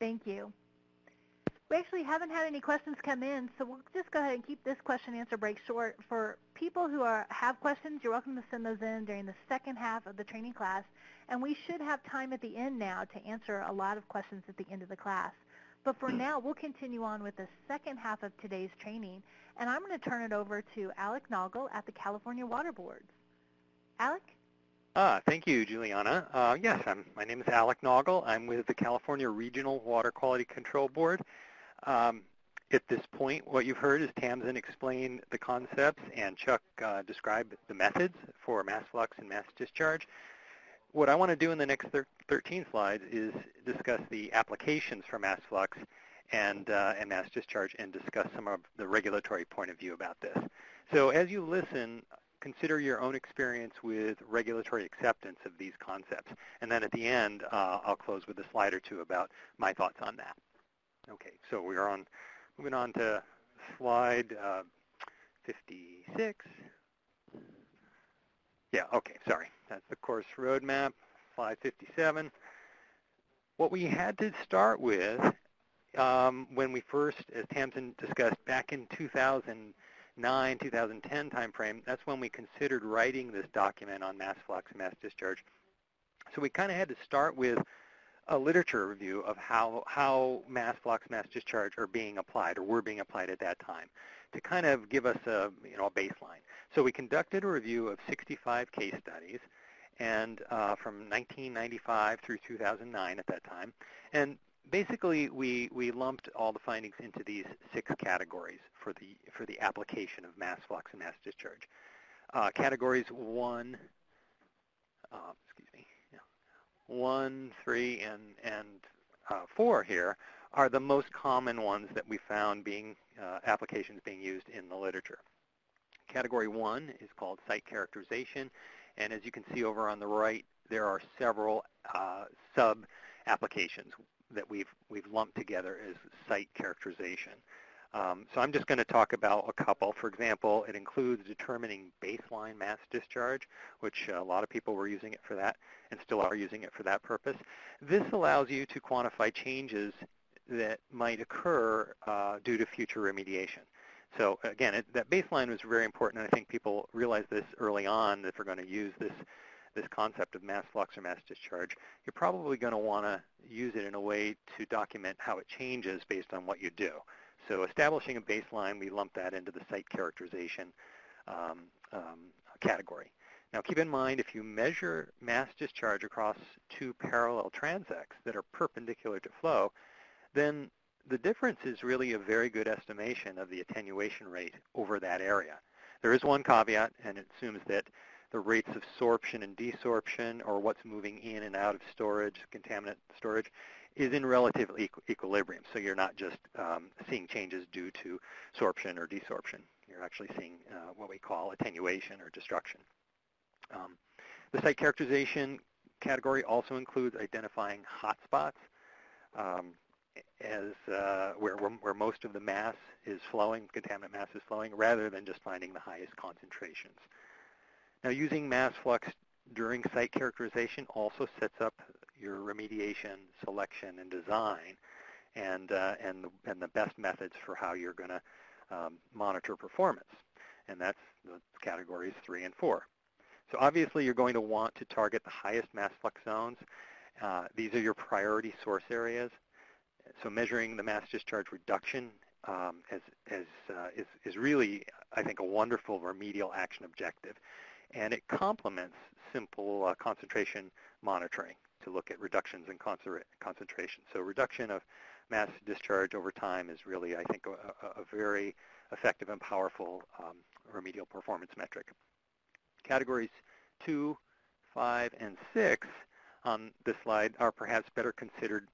Thank you. We actually haven't had any questions come in, so we'll just go ahead and keep this question answer break short. For people who are, have questions, you're welcome to send those in during the second half of the training class, and we should have time at the end now to answer a lot of questions at the end of the class. But for now, we'll continue on with the second half of today's training, and I'm going to turn it over to Alec Naugle at the California Water Boards. Alec? Ah, thank you, Juliana. Uh, yes, I'm, my name is Alec Naugle. I'm with the California Regional Water Quality Control Board. Um, at this point, what you've heard is Tamzen explain the concepts and Chuck uh, describe the methods for mass flux and mass discharge. What I want to do in the next thir 13 slides is discuss the applications for mass flux and, uh, and mass discharge and discuss some of the regulatory point of view about this. So as you listen, consider your own experience with regulatory acceptance of these concepts. And then at the end, uh, I'll close with a slide or two about my thoughts on that. Okay, so we are on, moving on to slide uh, 56. Yeah, okay, sorry. That's the course roadmap, slide 57. What we had to start with um, when we first, as Tamzen discussed, back in 2009, 2010 timeframe, that's when we considered writing this document on mass flux mass discharge. So we kind of had to start with a literature review of how, how mass flux, mass discharge are being applied or were being applied at that time to kind of give us a, you know, a baseline. So we conducted a review of 65 case studies and uh, from 1995 through 2009 at that time. And basically, we, we lumped all the findings into these six categories for the, for the application of mass flux and mass discharge. Uh, categories one, uh, excuse me, yeah, one, three, and, and uh, four here are the most common ones that we found being uh, applications being used in the literature. Category one is called site characterization, and as you can see over on the right, there are several uh, sub-applications that we've, we've lumped together as site characterization. Um, so I'm just going to talk about a couple. For example, it includes determining baseline mass discharge, which a lot of people were using it for that and still are using it for that purpose. This allows you to quantify changes that might occur uh, due to future remediation. So again, it, that baseline was very important, and I think people realize this early on if we're going to use this this concept of mass flux or mass discharge, you're probably going to want to use it in a way to document how it changes based on what you do. So establishing a baseline, we lump that into the site characterization um, um, category. Now keep in mind, if you measure mass discharge across two parallel transects that are perpendicular to flow, then the difference is really a very good estimation of the attenuation rate over that area. There is one caveat, and it assumes that the rates of sorption and desorption, or what's moving in and out of storage, contaminant storage, is in relative equ equilibrium. So you're not just um, seeing changes due to sorption or desorption. You're actually seeing uh, what we call attenuation or destruction. Um, the site characterization category also includes identifying hotspots. Um, as uh, where, where most of the mass is flowing, contaminant mass is flowing, rather than just finding the highest concentrations. Now using mass flux during site characterization also sets up your remediation, selection, and design, and, uh, and, the, and the best methods for how you're going to um, monitor performance. And that's the categories three and four. So obviously you're going to want to target the highest mass flux zones. Uh, these are your priority source areas so measuring the mass discharge reduction um, as, as, uh, is, is really, I think, a wonderful remedial action objective. And it complements simple uh, concentration monitoring to look at reductions in concentration. So reduction of mass discharge over time is really, I think, a, a very effective and powerful um, remedial performance metric. Categories 2, 5, and 6 on this slide are perhaps better considered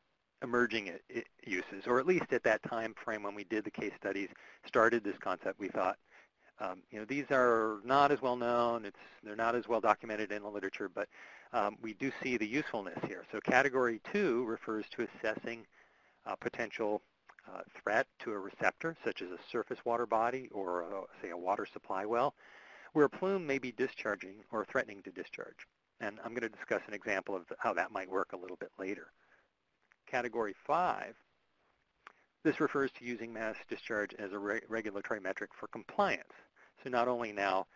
emerging uses, or at least at that time frame when we did the case studies, started this concept, we thought, um, you know, these are not as well known, it's, they're not as well documented in the literature, but um, we do see the usefulness here. So category two refers to assessing a potential uh, threat to a receptor, such as a surface water body or, a, say, a water supply well, where a plume may be discharging or threatening to discharge. And I'm going to discuss an example of how that might work a little bit later. Category 5, this refers to using mass discharge as a re regulatory metric for compliance. So not only now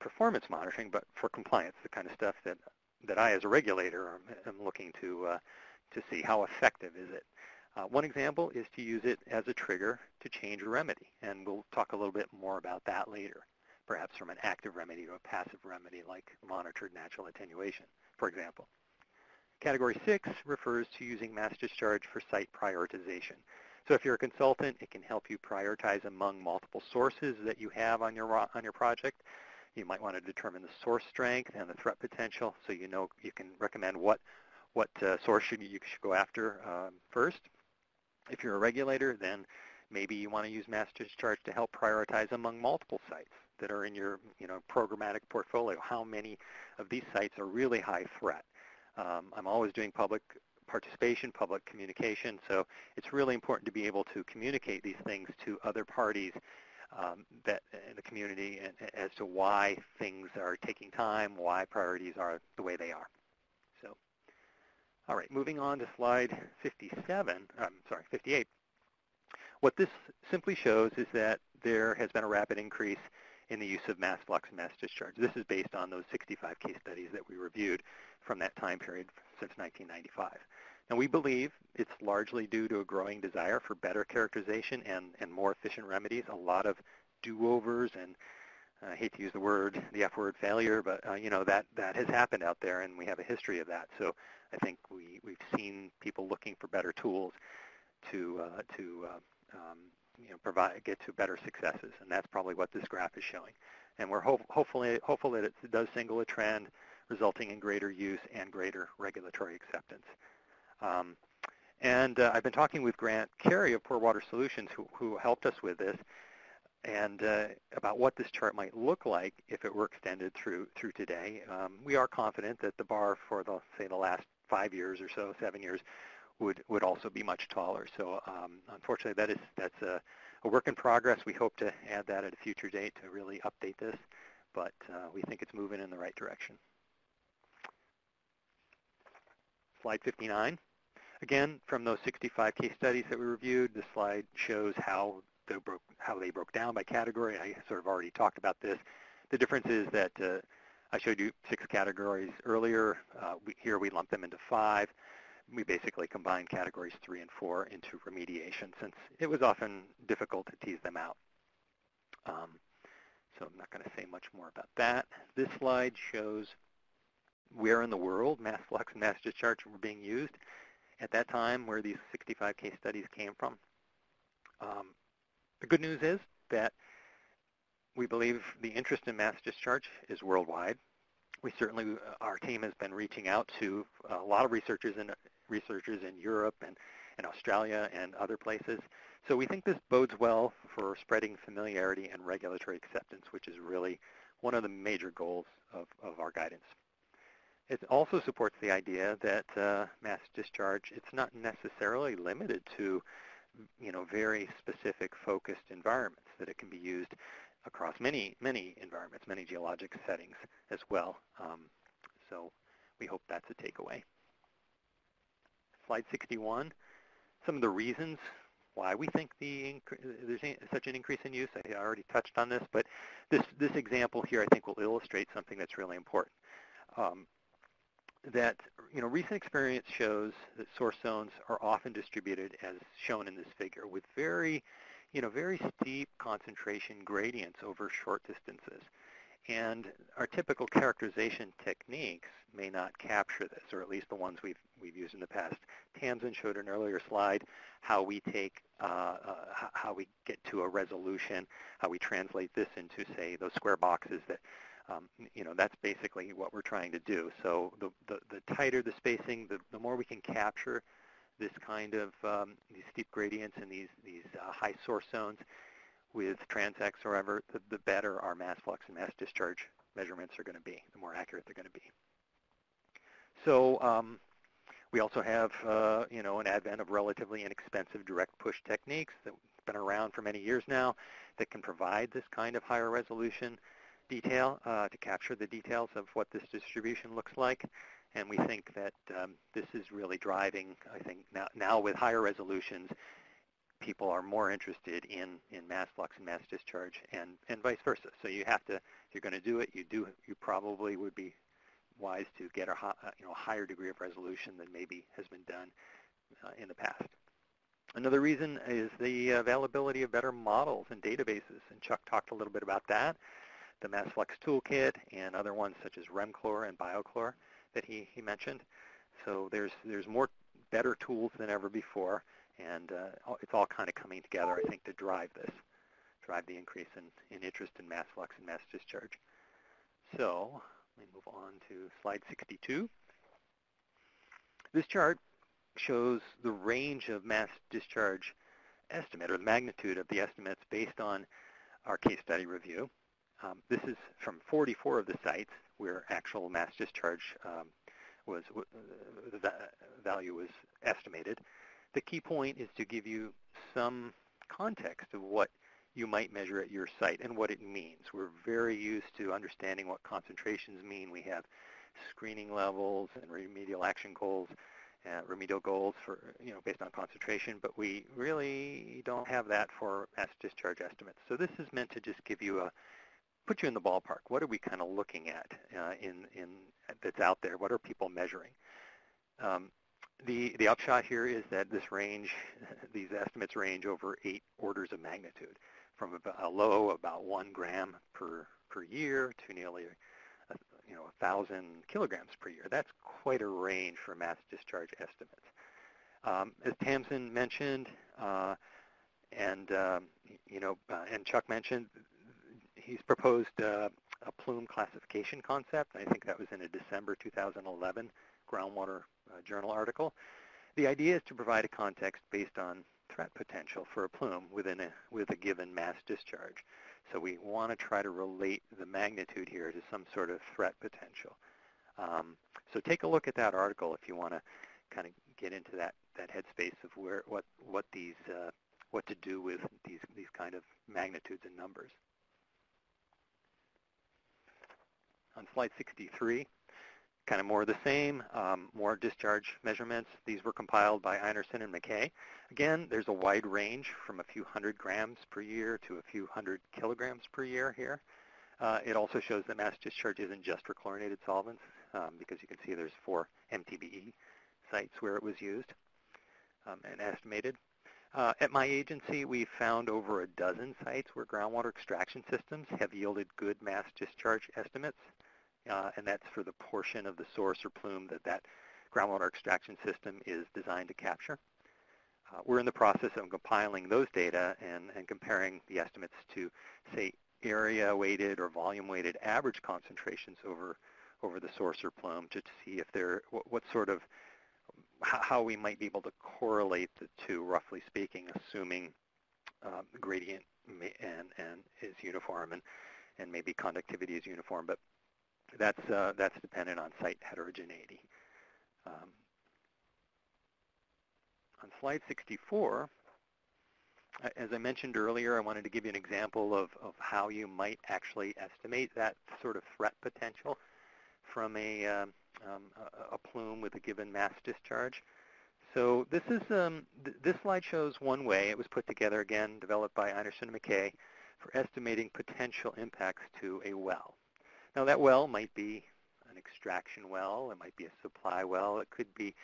performance monitoring, but for compliance, the kind of stuff that, that I as a regulator am, looking to, uh, to see how effective is it. Uh, one example is to use it as a trigger to change a remedy, and we'll talk a little bit more about that later, perhaps from an active remedy to a passive remedy like monitored natural attenuation, for example. Category 6 refers to using mass discharge for site prioritization. So if you're a consultant, it can help you prioritize among multiple sources that you have on your, on your project. You might want to determine the source strength and the threat potential so you know you can recommend what, what uh, source should, you should go after um, first. If you're a regulator, then maybe you want to use mass discharge to help prioritize among multiple sites. that are in your you know programmatic portfolio. How many of these sites are really high threat? Um, I'm always doing public participation, public communication, so it's really important to be able to communicate these things to other parties um, that in the community and, as to why things are taking time, why priorities are the way they are. So, all right, moving on to slide 57, I'm sorry, 58. What this simply shows is that there has been a rapid increase in the use of mass flux and mass discharge. This is based on those 65 case studies that we reviewed from that time period since 1995. And we believe it's largely due to a growing desire for better characterization and, and more efficient remedies. A lot of do-overs and I hate to use the word, the F word, failure, but uh, you know that that has happened out there, and we have a history of that. So I think we we've seen people looking for better tools to uh, to uh, um, you know provide get to better successes, and that's probably what this graph is showing. And we're ho- hopefully hopeful that it does single a trend, resulting in greater use and greater regulatory acceptance. Um, and uh, I've been talking with Grant Carey of Porewater Solutions, who, who helped us with this, and uh, about what this chart might look like if it were extended through through today. Um, we are confident that the bar for the say the last five years or so, seven years, would would also be much taller. So um, unfortunately, that is that's a, a, work in progress. We hope to add that at a future date to really update this, but uh, we think it's moving in the right direction. Slide 59. Again, from those 65 case studies that we reviewed, this slide shows how they broke, how they broke down by category. I sort of already talked about this. The difference is that uh, I showed you six categories earlier. Uh, we, here we lump them into five. We basically combined categories three and four into remediation since it was often difficult to tease them out. Um, so I'm not going to say much more about that. This slide shows where in the world mass flux and mass discharge were being used at that time where these 65 case studies came from. Um, the good news is that we believe the interest in mass discharge is worldwide. We certainly, uh, our team has been reaching out to a lot of researchers in researchers in Europe and, and Australia and other places. So we think this bodes well for spreading familiarity and regulatory acceptance, which is really one of the major goals of, of our guidance. It also supports the idea that uh, mass discharge, it's not necessarily limited to, you know, very specific focused environments, that it can be used across many, many environments, many geologic settings as well. Um, so we hope that's a takeaway. Slide 61, some of the reasons why we think the there's such an increase in use. I already touched on this, but this, this example here I think will illustrate something that's really important. Um, that you know recent experience shows that source zones are often distributed as shown in this figure with very you know very steep concentration gradients over short distances. And our typical characterization techniques may not capture this or at least the ones we've we've used in the past. Tamzen showed an earlier slide how we take uh, uh, how we get to a resolution how we translate this into say those square boxes that um, you know, that's basically what we're trying to do. So the, the, the tighter the spacing, the, the more we can capture this kind of um, these steep gradients and these, these uh, high source zones with transects or whatever, the, the better our mass flux and mass discharge measurements are going to be, the more accurate they're going to be. So um, we also have, uh, you know, an advent of relatively inexpensive direct push techniques that have been around for many years now that can provide this kind of higher resolution detail uh, to capture the details of what this distribution looks like. And we think that um, this is really driving, I think, now, now with higher resolutions, people are more interested in, in mass flux and mass discharge and, and vice versa. So you have to, if you're going to do it, you do, you probably would be wise to get a uh, you know, higher degree of resolution than maybe has been done uh, in the past. Another reason is the availability of better models and databases, and Chuck talked a little bit about that the MassFlux toolkit and other ones such as REMChlor and BIOCHLOR that he, he mentioned. So there's, there's more better tools than ever before, and uh, it's all kind of coming together, I think, to drive this, drive the increase in, in interest in mass flux and mass discharge. So let me move on to slide 62. This chart shows the range of mass discharge estimate, or the magnitude of the estimates based on our case study review. Um, this is from 44 of the sites where actual mass discharge um, was uh, the value was estimated. The key point is to give you some context of what you might measure at your site and what it means. We're very used to understanding what concentrations mean. We have screening levels and remedial action goals, uh, remedial goals for you know based on concentration, but we really don't have that for mass discharge estimates. So this is meant to just give you a put you in the ballpark. What are we kind of looking at uh, in in that's out there? What are people measuring? Um, the the upshot here is that this range, these estimates range over eight orders of magnitude, from a low about one gram per per year to nearly a, you know a thousand kilograms per year. That's quite a range for mass discharge estimates. Um, as Tamzen mentioned, uh, and um, you know, uh, and Chuck mentioned, he's proposed uh, a plume classification concept. I think that was in a December 2011 groundwater uh, journal article. The idea is to provide a context based on threat potential for a plume within a, with a given mass discharge. So we want to try to relate the magnitude here to some sort of threat potential. Um, so take a look at that article if you want to kind of get into that, that headspace of where what what these uh, what to do with these these kind of magnitudes and numbers. On slide 63, kind of more of the same, um, more discharge measurements. These were compiled by Einarson and Mackay. Again, there's a wide range from a few hundred grams per year to a few hundred kilograms per year here. Uh, it also shows that mass discharge isn't just for chlorinated solvents um, because you can see there's four MTBE sites where it was used um, and estimated. Uh, at my agency, we found over a dozen sites where groundwater extraction systems have yielded good mass discharge estimates uh, and that's for the portion of the source or plume that that groundwater extraction system is designed to capture. Uh, we're in the process of compiling those data and, and comparing the estimates to, say, area-weighted or volume-weighted average concentrations over over the source or plume to, to see if there what, what sort of how we might be able to correlate the two, roughly speaking, assuming um, gradient and, and is uniform and, and maybe conductivity is uniform. But that's, uh, that's dependent on site heterogeneity. Um, on slide 64, as I mentioned earlier, I wanted to give you an example of, of how you might actually estimate that sort of threat potential from a, um, um, a, a, plume with a given mass discharge. So this is um, th this slide shows one way. It was put together again, developed by Einarson and Mackay, for estimating potential impacts to a well. Now that well might be an extraction well, it might be a supply well, it could be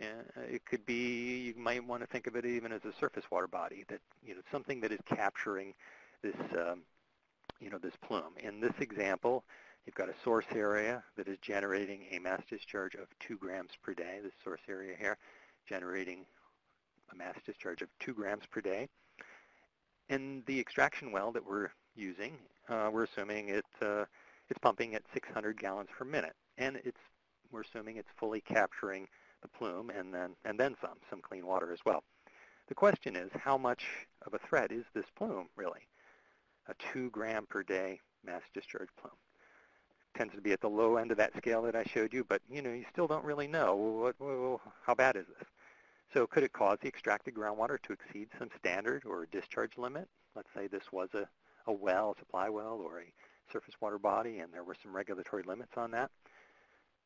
uh, it could be you might want to think of it even as a surface water body that you know something that is capturing this um, you know this plume. In this example, you've got a source area that is generating a mass discharge of two grams per day. This source area here generating a mass discharge of two grams per day. And the extraction well that we're using, uh, we're assuming it uh, it's pumping at 600 gallons per minute, and it's we're assuming it's fully capturing the plume and then and then some, some clean water as well. The question is, how much of a threat is this plume really? A two gram per day mass discharge plume tends to be at the low end of that scale that I showed you, but you know you still don't really know what, how bad is this. So could it cause the extracted groundwater to exceed some standard or discharge limit? Let's say this was a, a well, a supply well, or a surface water body, and there were some regulatory limits on that.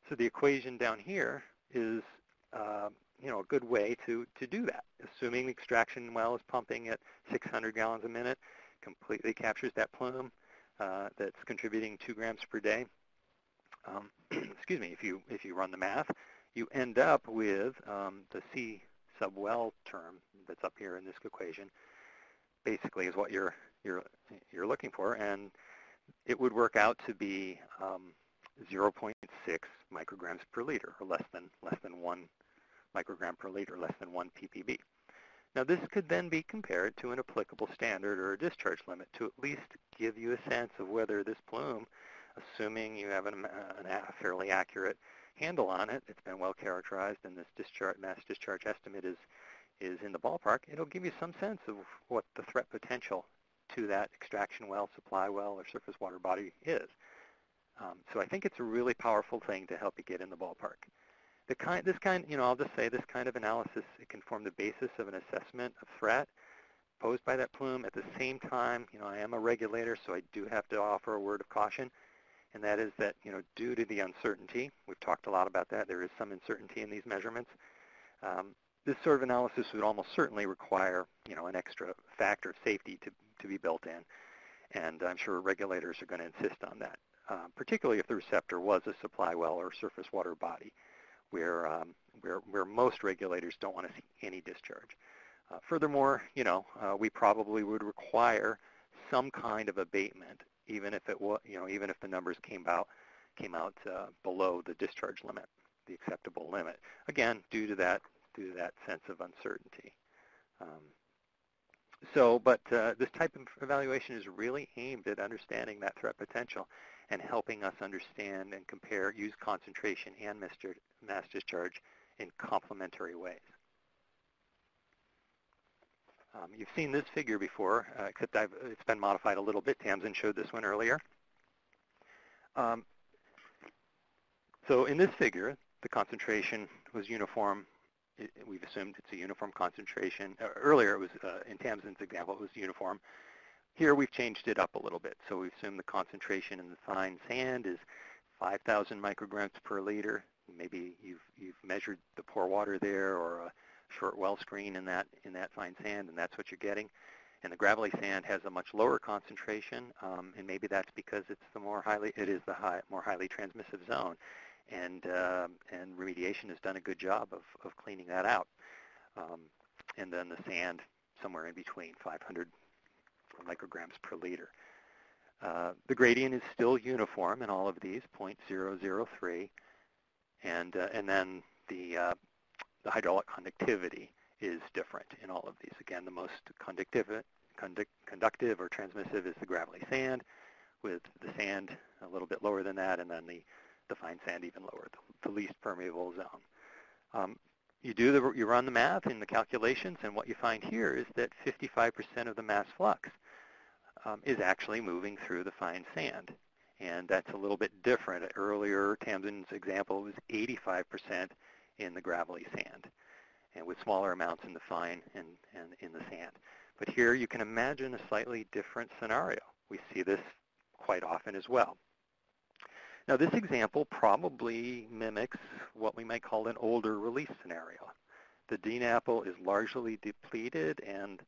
So the equation down here is uh, you know, a good way to, to do that. Assuming the extraction well is pumping at 600 gallons a minute, completely captures that plume uh, that's contributing 2 grams per day. Um, excuse me, if you, if you run the math, you end up with um, the C sub well term that's up here in this equation basically is what you're, you're, you're looking for. And it would work out to be um, 0.6 micrograms per liter, or less than less than one microgram per liter, less than one ppb. Now this could then be compared to an applicable standard or a discharge limit to at least give you a sense of whether this plume, assuming you have an, an, a fairly accurate handle on it, it's been well characterized, and this discharge, mass discharge estimate is is in the ballpark, it'll give you some sense of what the threat potential to that extraction well, supply well, or surface water body is. Um, so I think it's a really powerful thing to help you get in the ballpark. The kind, this kind, you know, I'll just say this kind of analysis, it can form the basis of an assessment of threat posed by that plume. At the same time, you know, I am a regulator, so I do have to offer a word of caution, and that is that, you know, due to the uncertainty, we've talked a lot about that, there is some uncertainty in these measurements. Um, this sort of analysis would almost certainly require, you know, an extra factor of safety to, to be built in, and I'm sure regulators are going to insist on that, uh, particularly if the receptor was a supply well or surface water body, where, um, where, where most regulators don't want to see any discharge. Uh, furthermore, you know, uh, we probably would require some kind of abatement, even if it was, you know, even if the numbers came out came out uh, below the discharge limit, the acceptable limit. Again, due to that due to that sense of uncertainty. Um, so, but uh, this type of evaluation is really aimed at understanding that threat potential and helping us understand and compare use concentration and mass discharge in complementary ways. Um, you've seen this figure before, uh, except I've, it's been modified a little bit. Tamzen showed this one earlier. Um, so in this figure, the concentration was uniform. It, we've assumed it's a uniform concentration. Uh, earlier, it was uh, in Tamzen's example, it was uniform. Here, we've changed it up a little bit. So we've assumed the concentration in the fine sand is 5,000 micrograms per liter. Maybe you've, you've measured the pore water there or a short well screen in that in that fine sand, and that's what you're getting. And the gravelly sand has a much lower concentration, um, and maybe that's because it's the more highly it is the high, more highly transmissive zone, and uh, and remediation has done a good job of of cleaning that out. Um, and then the sand somewhere in between, 500 micrograms per liter. Uh, the gradient is still uniform in all of these, 0.003, and uh, and then the uh, the hydraulic conductivity is different in all of these. Again, the most conductive, conduct, conductive or transmissive is the gravelly sand, with the sand a little bit lower than that, and then the, the fine sand even lower, the, the least permeable zone. Um, you do the, you run the math in the calculations, and what you find here is that 55% of the mass flux um, is actually moving through the fine sand. And that's a little bit different. Earlier, Tamzen's example was 85% in the gravelly sand and with smaller amounts in the fine and, and in the sand. But here you can imagine a slightly different scenario. We see this quite often as well. Now this example probably mimics what we might call an older release scenario. The DNAPL is largely depleted and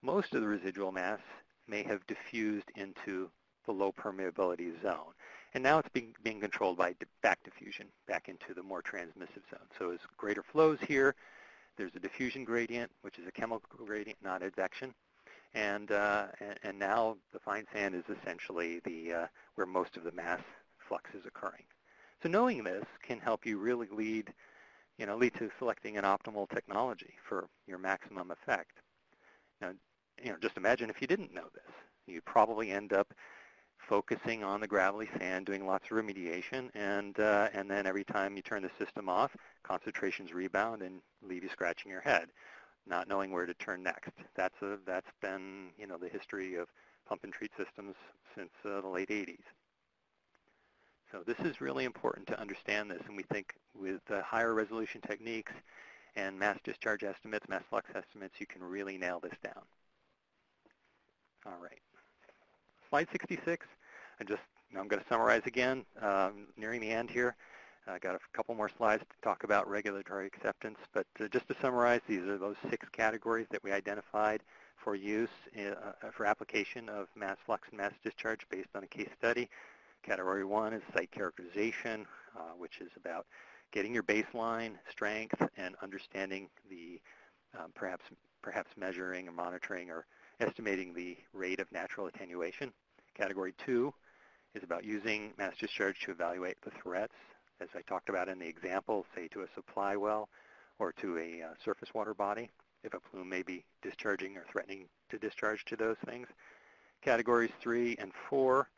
most of the residual mass may have diffused into the low permeability zone. And now it's being, being controlled by back diffusion back into the more transmissive zone. So as greater flows here, there's a diffusion gradient, which is a chemical gradient, not advection. And, uh, and, and, now the fine sand is essentially the, uh, where most of the mass flux is occurring. So knowing this can help you really lead, you know, lead to selecting an optimal technology for your maximum effect. Now, you know, just imagine if you didn't know this. You'd probably end up focusing on the gravelly sand, doing lots of remediation, and uh, and then every time you turn the system off, concentrations rebound and leave you scratching your head, not knowing where to turn next. That's a that's been you know the history of pump and treat systems since uh, the late 80s. So this is really important to understand this, and we think with uh, higher resolution techniques and mass discharge estimates, mass flux estimates, you can really nail this down. All right. Slide 66 I just, I'm going to summarize again, um, nearing the end here. I got a couple more slides to talk about regulatory acceptance, but uh, just to summarize, these are those six categories that we identified for use uh, uh, for application of mass flux and mass discharge based on a case study. Category one is site characterization, uh, which is about getting your baseline strength and understanding the um, perhaps perhaps measuring or monitoring or estimating the rate of natural attenuation. Category two is about using mass discharge to evaluate the threats, as I talked about in the example, say to a supply well or to a uh, surface water body, if a plume may be discharging or threatening to discharge to those things. Categories three and four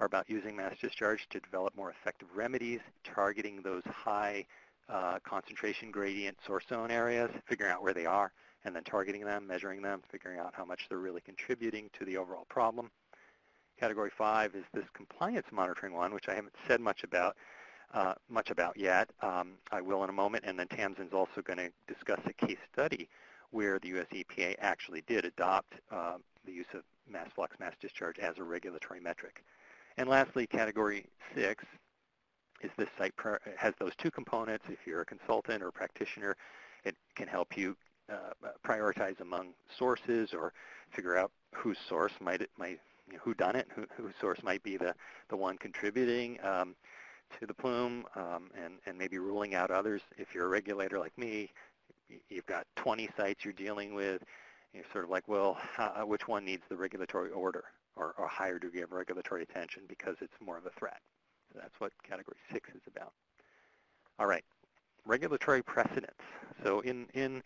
are about using mass discharge to develop more effective remedies, targeting those high uh, concentration gradient source zone areas, figuring out where they are, and then targeting them, measuring them, figuring out how much they're really contributing to the overall problem. Category five is this compliance monitoring one, which I haven't said much about, uh, much about yet. Um, I will in a moment, and then Tamzen's also going to discuss a case study where the US EPA actually did adopt uh, the use of mass flux, mass discharge as a regulatory metric. And lastly, category six is this site has those two components. If you're a consultant or practitioner, it can help you uh, prioritize among sources or figure out whose source might it might you know, who done it, who, whose source might be the the one contributing um, to the plume, um, and and maybe ruling out others. If you're a regulator like me, you've got 20 sites you're dealing with. You're sort of like, well, how, which one needs the regulatory order or, a higher degree of regulatory attention because it's more of a threat. So that's what category six is about. All right, regulatory precedents. So in, in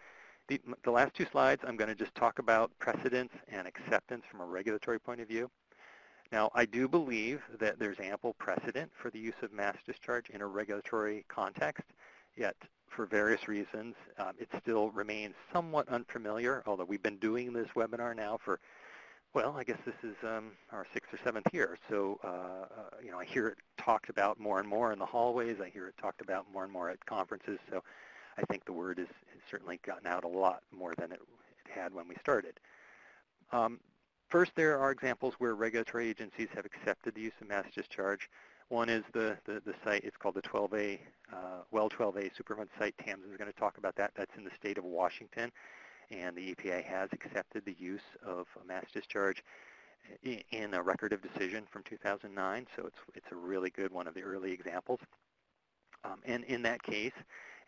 the, the last two slides, I'm going to just talk about precedents and acceptance from a regulatory point of view. Now, I do believe that there's ample precedent for the use of mass discharge in a regulatory context, yet for various reasons, um, it still remains somewhat unfamiliar, although we've been doing this webinar now for well, I guess this is um, our sixth or seventh year. So, uh, uh, you know, I hear it talked about more and more in the hallways. I hear it talked about more and more at conferences. So I think the word has, certainly gotten out a lot more than it, it had when we started. Um, first, there are examples where regulatory agencies have accepted the use of mass discharge. One is the, the, the site, it's called the 12A, uh, Well 12A Superfund site. Tamzen is going to talk about that. That's in the state of Washington and the EPA has accepted the use of a mass discharge in a record of decision from 2009, so it's, it's a really good one of the early examples. Um, and in that case,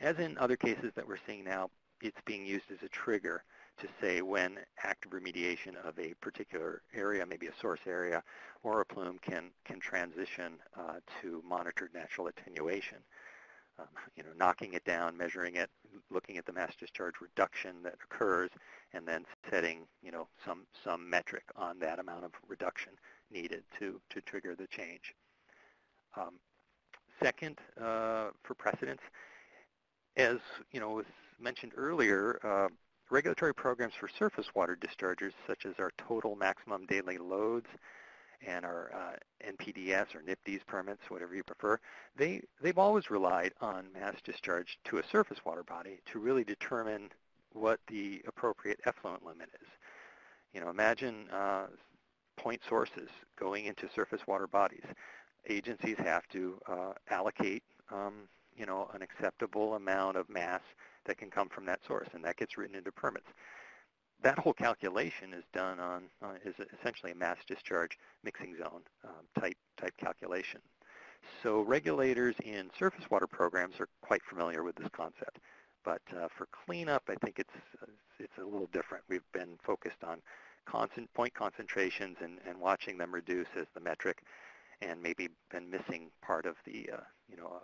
as in other cases that we're seeing now, it's being used as a trigger to say when active remediation of a particular area, maybe a source area or a plume, can, can transition uh, to monitored natural attenuation um, you know, knocking it down, measuring it, looking at the mass discharge reduction that occurs, and then setting, you know, some some metric on that amount of reduction needed to to trigger the change. Um, second, uh, for precedence, as you know was mentioned earlier, uh, regulatory programs for surface water dischargers, such as our total maximum daily loads and our uh, NPDES or NPDES permits, whatever you prefer, they, they've always relied on mass discharge to a surface water body to really determine what the appropriate effluent limit is. You know, imagine uh, point sources going into surface water bodies. Agencies have to uh, allocate, um, you know, an acceptable amount of mass that can come from that source, and that gets written into permits that whole calculation is done on uh, is essentially a mass discharge mixing zone um, type type calculation. So regulators in surface water programs are quite familiar with this concept. But uh, for cleanup, I think it's uh, it's a little different. We've been focused on constant point concentrations and, and watching them reduce as the metric, and maybe been missing part of the uh, you know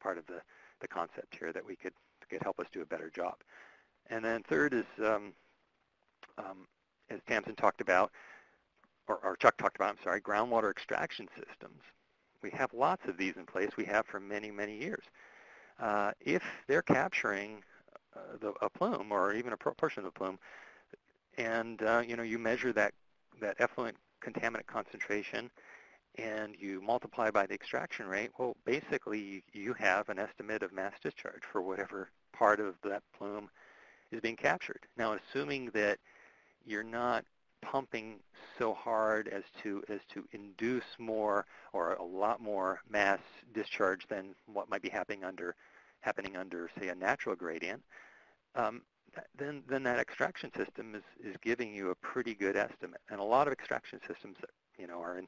part of the the concept here that we could could help us do a better job. And then third is um, um, as Tamzen talked about, or, or, Chuck talked about, I'm sorry, groundwater extraction systems. We have lots of these in place. We have for many, many years. Uh, if they're capturing uh, the, a plume or even a portion of the plume, and uh, you know you measure that that effluent contaminant concentration, and you multiply by the extraction rate, well, basically you have an estimate of mass discharge for whatever part of that plume is being captured. Now, assuming that you're not pumping so hard as to as to induce more or a lot more mass discharge than what might be happening under happening under say a natural gradient, um, then then that extraction system is is giving you a pretty good estimate. And a lot of extraction systems, you know, are in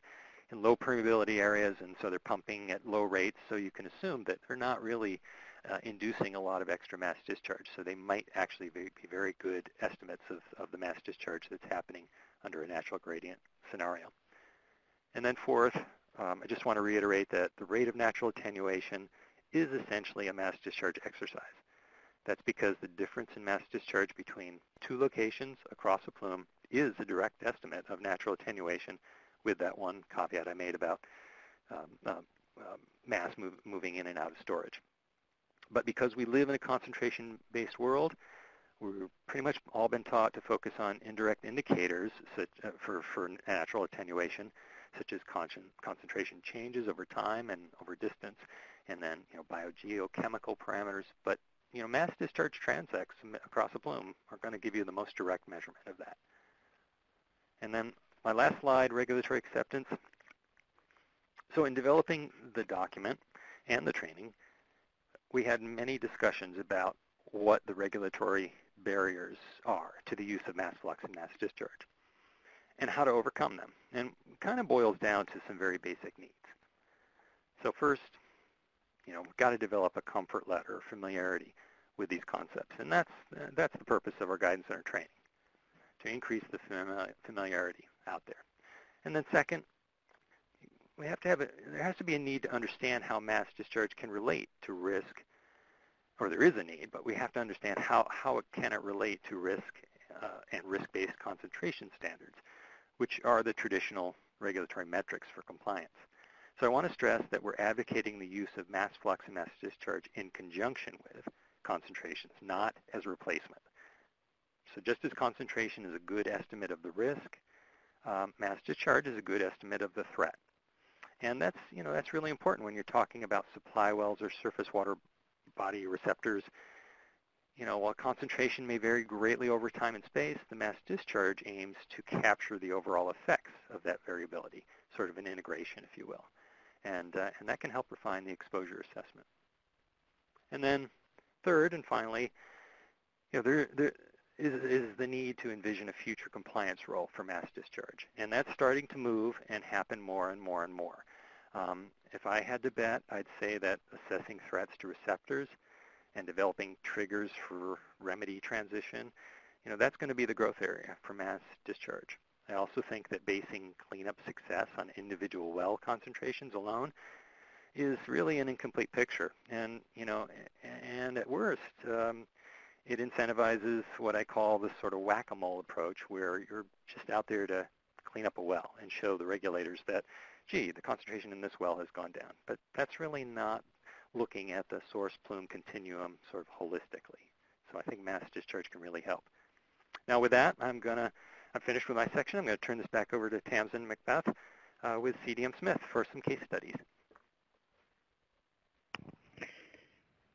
in low permeability areas, and so they're pumping at low rates. So you can assume that they're not really uh, inducing a lot of extra mass discharge. So they might actually be, be very good estimates of, of the mass discharge that's happening under a natural gradient scenario. And then fourth, um, I just want to reiterate that the rate of natural attenuation is essentially a mass discharge exercise. That's because the difference in mass discharge between two locations across a plume is a direct estimate of natural attenuation with that one caveat I made about um, uh, uh, mass move, moving in and out of storage. But because we live in a concentration-based world, we've pretty much all been taught to focus on indirect indicators such, uh, for, for natural attenuation, such as con concentration changes over time and over distance, and then you know, biogeochemical parameters. But you know, mass discharge transects across a plume are going to give you the most direct measurement of that. And then my last slide, regulatory acceptance. So in developing the document and the training, we had many discussions about what the regulatory barriers are to the use of mass flux and mass discharge and how to overcome them. And kind of boils down to some very basic needs. So first, you know, we've got to develop a comfort letter, familiarity with these concepts. And that's, that's the purpose of our guidance and our training, to increase the familiarity out there. And then second, we have to have a, there has to be a need to understand how mass discharge can relate to risk, or there is a need, but we have to understand how, how it can it relate to risk uh, and risk-based concentration standards, which are the traditional regulatory metrics for compliance. So I want to stress that we're advocating the use of mass flux and mass discharge in conjunction with concentrations, not as a replacement. So just as concentration is a good estimate of the risk, um, mass discharge is a good estimate of the threat. And that's, you know, that's really important when you're talking about supply wells or surface water body receptors. You know, while concentration may vary greatly over time and space, the mass discharge aims to capture the overall effects of that variability, sort of an integration, if you will. And, uh, and that can help refine the exposure assessment. And then third and finally, you know, there, there, is, is the need to envision a future compliance role for mass discharge. And that's starting to move and happen more and more and more. Um, if I had to bet, I'd say that assessing threats to receptors and developing triggers for remedy transition, you know, that's going to be the growth area for mass discharge. I also think that basing cleanup success on individual well concentrations alone is really an incomplete picture. And, you know, and at worst, um, it incentivizes what I call this sort of whack-a-mole approach where you're just out there to clean up a well and show the regulators that, gee, the concentration in this well has gone down. But that's really not looking at the source plume continuum sort of holistically. So I think mass discharge can really help. Now with that, I'm going to, I'm finished with my section. I'm going to turn this back over to Tamzen Macbeth uh, with CDM Smith for some case studies.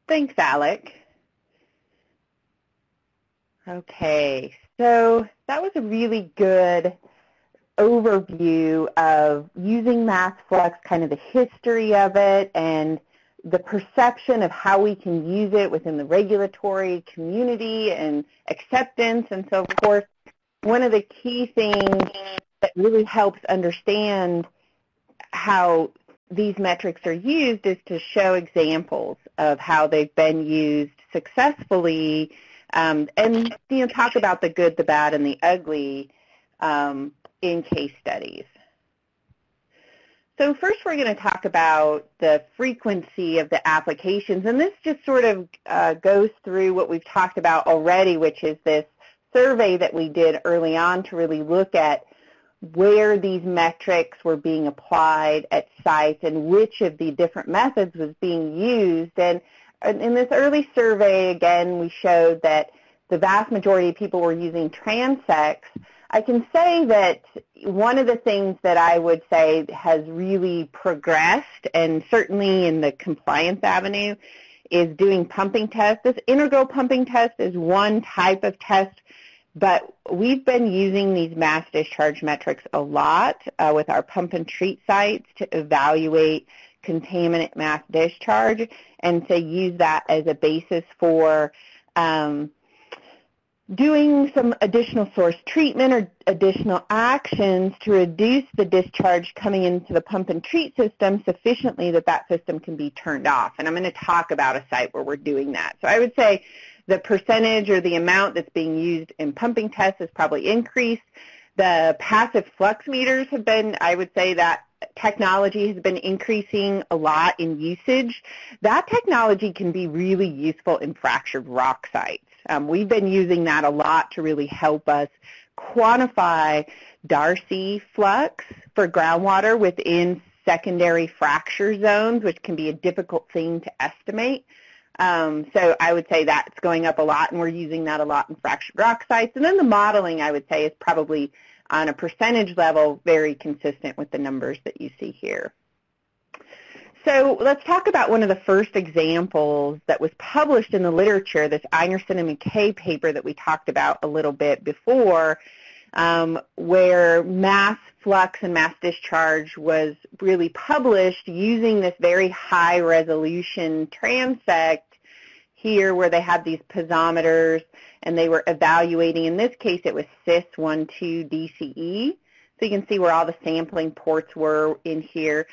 Thanks, Alec. Okay, so that was a really good overview of using mass flux, kind of the history of it, and the perception of how we can use it within the regulatory community and acceptance. And so, course, one of the key things that really helps understand how these metrics are used is to show examples of how they've been used successfully um, and you know talk about the good, the bad, and the ugly um, in case studies. So first we're going to talk about the frequency of the applications, and this just sort of uh, goes through what we've talked about already, which is this survey that we did early on to really look at where these metrics were being applied at sites and which of the different methods was being used. And in this early survey, again, we showed that the vast majority of people were using transects. I can say that one of the things that I would say has really progressed, and certainly in the compliance avenue, is doing pumping tests. This integral pumping test is one type of test, but we've been using these mass discharge metrics a lot uh, with our pump and treat sites to evaluate contaminant mass discharge and to use that as a basis for um, doing some additional source treatment or additional actions to reduce the discharge coming into the pump and treat system sufficiently that that system can be turned off. And I'm going to talk about a site where we're doing that. So I would say the percentage or the amount that's being used in pumping tests has probably increased. The passive flux meters have been, I would say that technology has been increasing a lot in usage. That technology can be really useful in fractured rock sites. Um, we've been using that a lot to really help us quantify Darcy flux for groundwater within secondary fracture zones, which can be a difficult thing to estimate. Um, so I would say that's going up a lot, and we're using that a lot in fractured rock sites. And then the modeling, I would say, is probably on a percentage level very consistent with the numbers that you see here. So let's talk about one of the first examples that was published in the literature, this Einarson and Mackay paper that we talked about a little bit before, um, where mass flux and mass discharge was really published using this very high resolution transect here where they had these piezometers and they were evaluating, in this case it was CIS 12 DCE. So you can see where all the sampling ports were in here.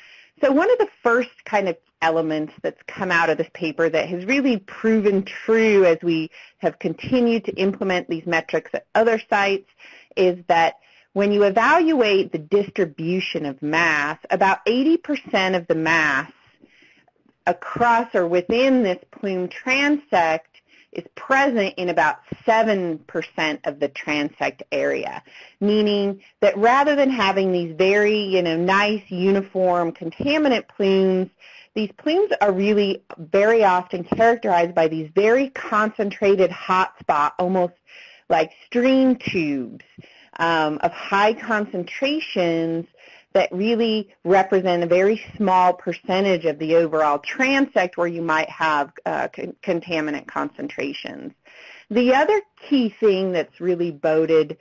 So one of the first kind of elements that's come out of this paper that has really proven true as we have continued to implement these metrics at other sites is that when you evaluate the distribution of mass, about 80% of the mass across or within this plume transect is present in about 7% of the transect area, meaning that rather than having these very, you know, nice uniform contaminant plumes, these plumes are really very often characterized by these very concentrated hot hotspot, almost like stream tubes um, of high concentrations that really represent a very small percentage of the overall transect where you might have uh, con- contaminant concentrations. The other key thing that's really boded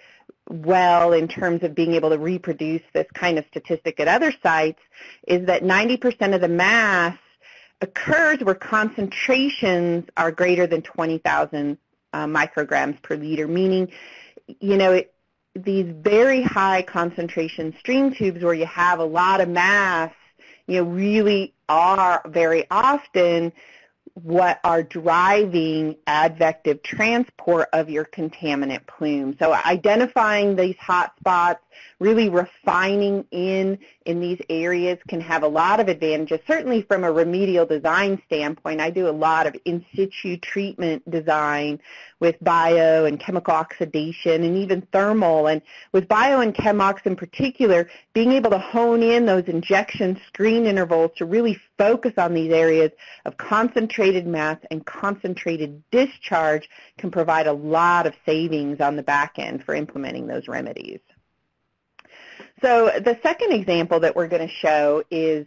well in terms of being able to reproduce this kind of statistic at other sites is that 90% of the mass occurs where concentrations are greater than 20,000 uh, micrograms per liter, meaning, you know, it, these very high concentration stream tubes where you have a lot of mass, you know, really are very often what are driving advective transport of your contaminant plume. So identifying these hot spots, really refining in in these areas can have a lot of advantages. Certainly from a remedial design standpoint, I do a lot of in situ treatment design with bio and chemical oxidation and even thermal. And with bio and chemox in particular, being able to hone in those injection screen intervals to really focus on these areas of concentrated mass and concentrated discharge can provide a lot of savings on the back end for implementing those remedies. So the second example that we're going to show is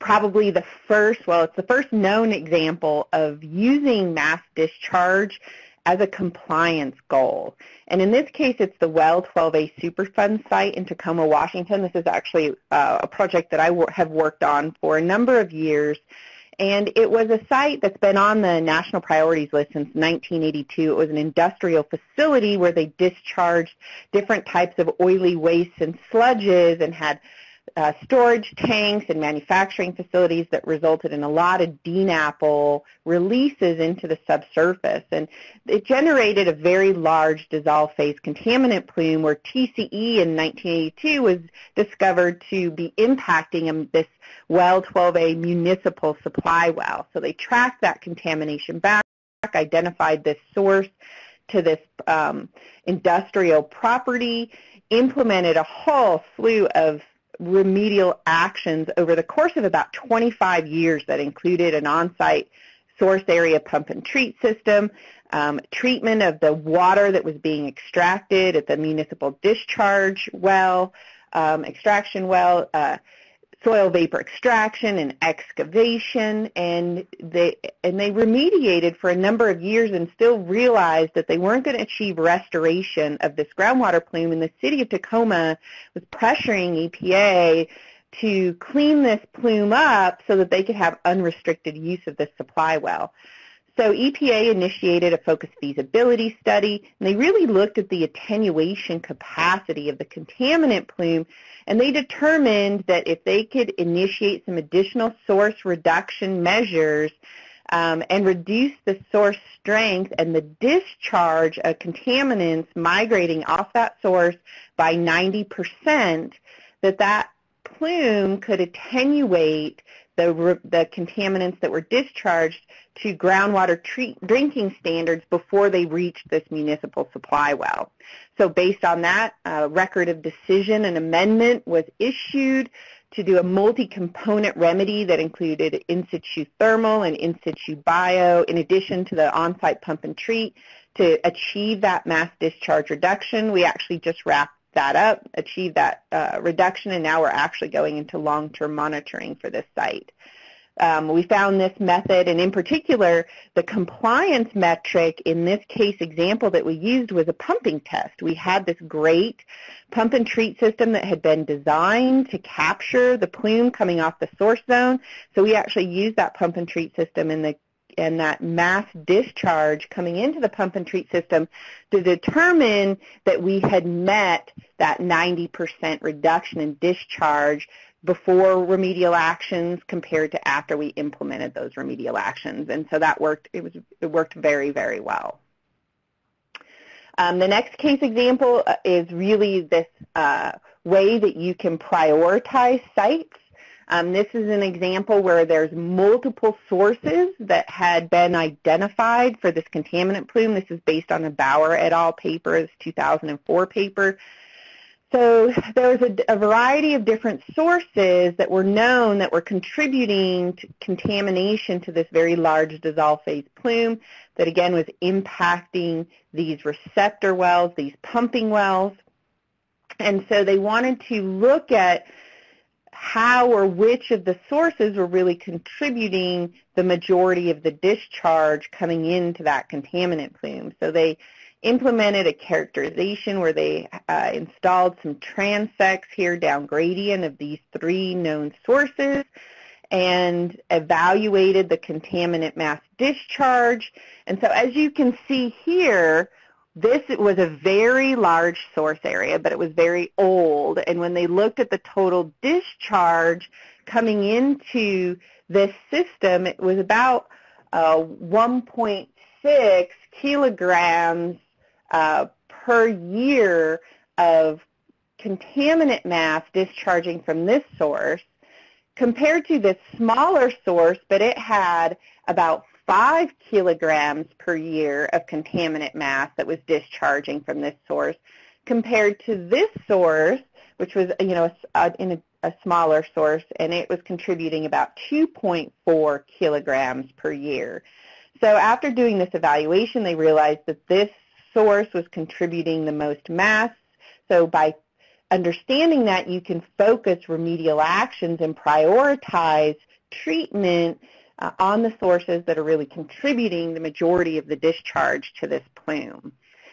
probably the first, well, it's the first known example of using mass discharge as a compliance goal. And in this case, it's the Well 12A Superfund site in Tacoma, Washington. This is actually uh, a project that I have worked on for a number of years. And it was a site that's been on the national priorities list since 1982. It was an industrial facility where they discharged different types of oily wastes and sludges and had uh, storage tanks and manufacturing facilities that resulted in a lot of DNAPL releases into the subsurface. And it generated a very large dissolved phase contaminant plume where TCE in 1982 was discovered to be impacting this well 12A municipal supply well. So they tracked that contamination back, identified this source to this um, industrial property, implemented a whole slew of remedial actions over the course of about 25 years that included an on-site source area pump and treat system, um, treatment of the water that was being extracted at the municipal discharge well, um, extraction well, uh, soil vapor extraction and excavation and they and they remediated for a number of years and still realized that they weren't going to achieve restoration of this groundwater plume and the city of Tacoma was pressuring EPA to clean this plume up so that they could have unrestricted use of this supply well. So EPA initiated a focused feasibility study, and they really looked at the attenuation capacity of the contaminant plume, and they determined that if they could initiate some additional source reduction measures um, and reduce the source strength and the discharge of contaminants migrating off that source by 90%, that that plume could attenuate the, the contaminants that were discharged to groundwater treat, drinking standards before they reached this municipal supply well. So based on that, a record of decision and amendment was issued to do a multi-component remedy that included in situ thermal and in situ bio, in addition to the on-site pump and treat, to achieve that mass discharge reduction. We actually just wrapped that up, achieve that uh, reduction, and now we're actually going into long-term monitoring for this site. Um, we found this method, and in particular, the compliance metric in this case example that we used was a pumping test. We had this great pump and treat system that had been designed to capture the plume coming off the source zone. So we actually used that pump and treat system in the and that mass discharge coming into the pump and treat system to determine that we had met that 90% reduction in discharge before remedial actions compared to after we implemented those remedial actions. And so that worked, it, was, it worked very, very well. Um, the next case example uh, is really this uh, way that you can prioritize sites. Um, this is an example where there's multiple sources that had been identified for this contaminant plume. This is based on a Bauer et al. paper, this 2004 paper. So there was a, a, variety of different sources that were known that were contributing to contamination to this very large dissolved phase plume that again was impacting these receptor wells, these pumping wells. And so they wanted to look at how or which of the sources were really contributing the majority of the discharge coming into that contaminant plume. So they implemented a characterization where they uh, installed some transects here down gradient of these three known sources and evaluated the contaminant mass discharge. And so as you can see here, this was a very large source area, but it was very old. And when they looked at the total discharge coming into this system, it was about uh, 1.6 kilograms uh, per year of contaminant mass discharging from this source compared to this smaller source, but it had about 5 kilograms per year of contaminant mass that was discharging from this source compared to this source, which was, you know, a, uh, in a, a smaller source, and it was contributing about 2.4 kilograms per year. So after doing this evaluation, they realized that this source was contributing the most mass. So by understanding that, you can focus remedial actions and prioritize treatment uh, on the sources that are really contributing the majority of the discharge to this plume.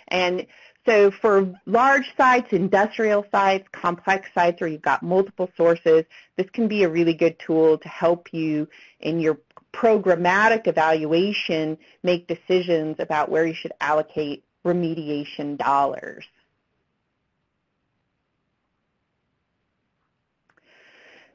And so for large sites, industrial sites, complex sites where you've got multiple sources, this can be a really good tool to help you in your programmatic evaluation make decisions about where you should allocate remediation dollars.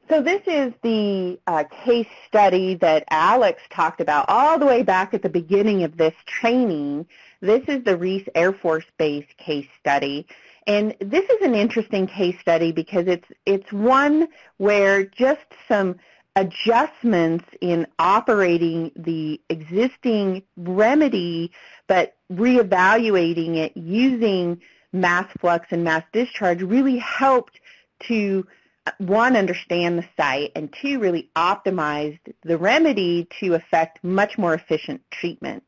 So this is the uh, case study that Alex talked about all the way back at the beginning of this training. This is the Reese Air Force Base case study. And this is an interesting case study because it's, it's one where just some adjustments in operating the existing remedy, but reevaluating it using mass flux and mass discharge really helped to one, understand the site, and two, really optimize the remedy to affect much more efficient treatment.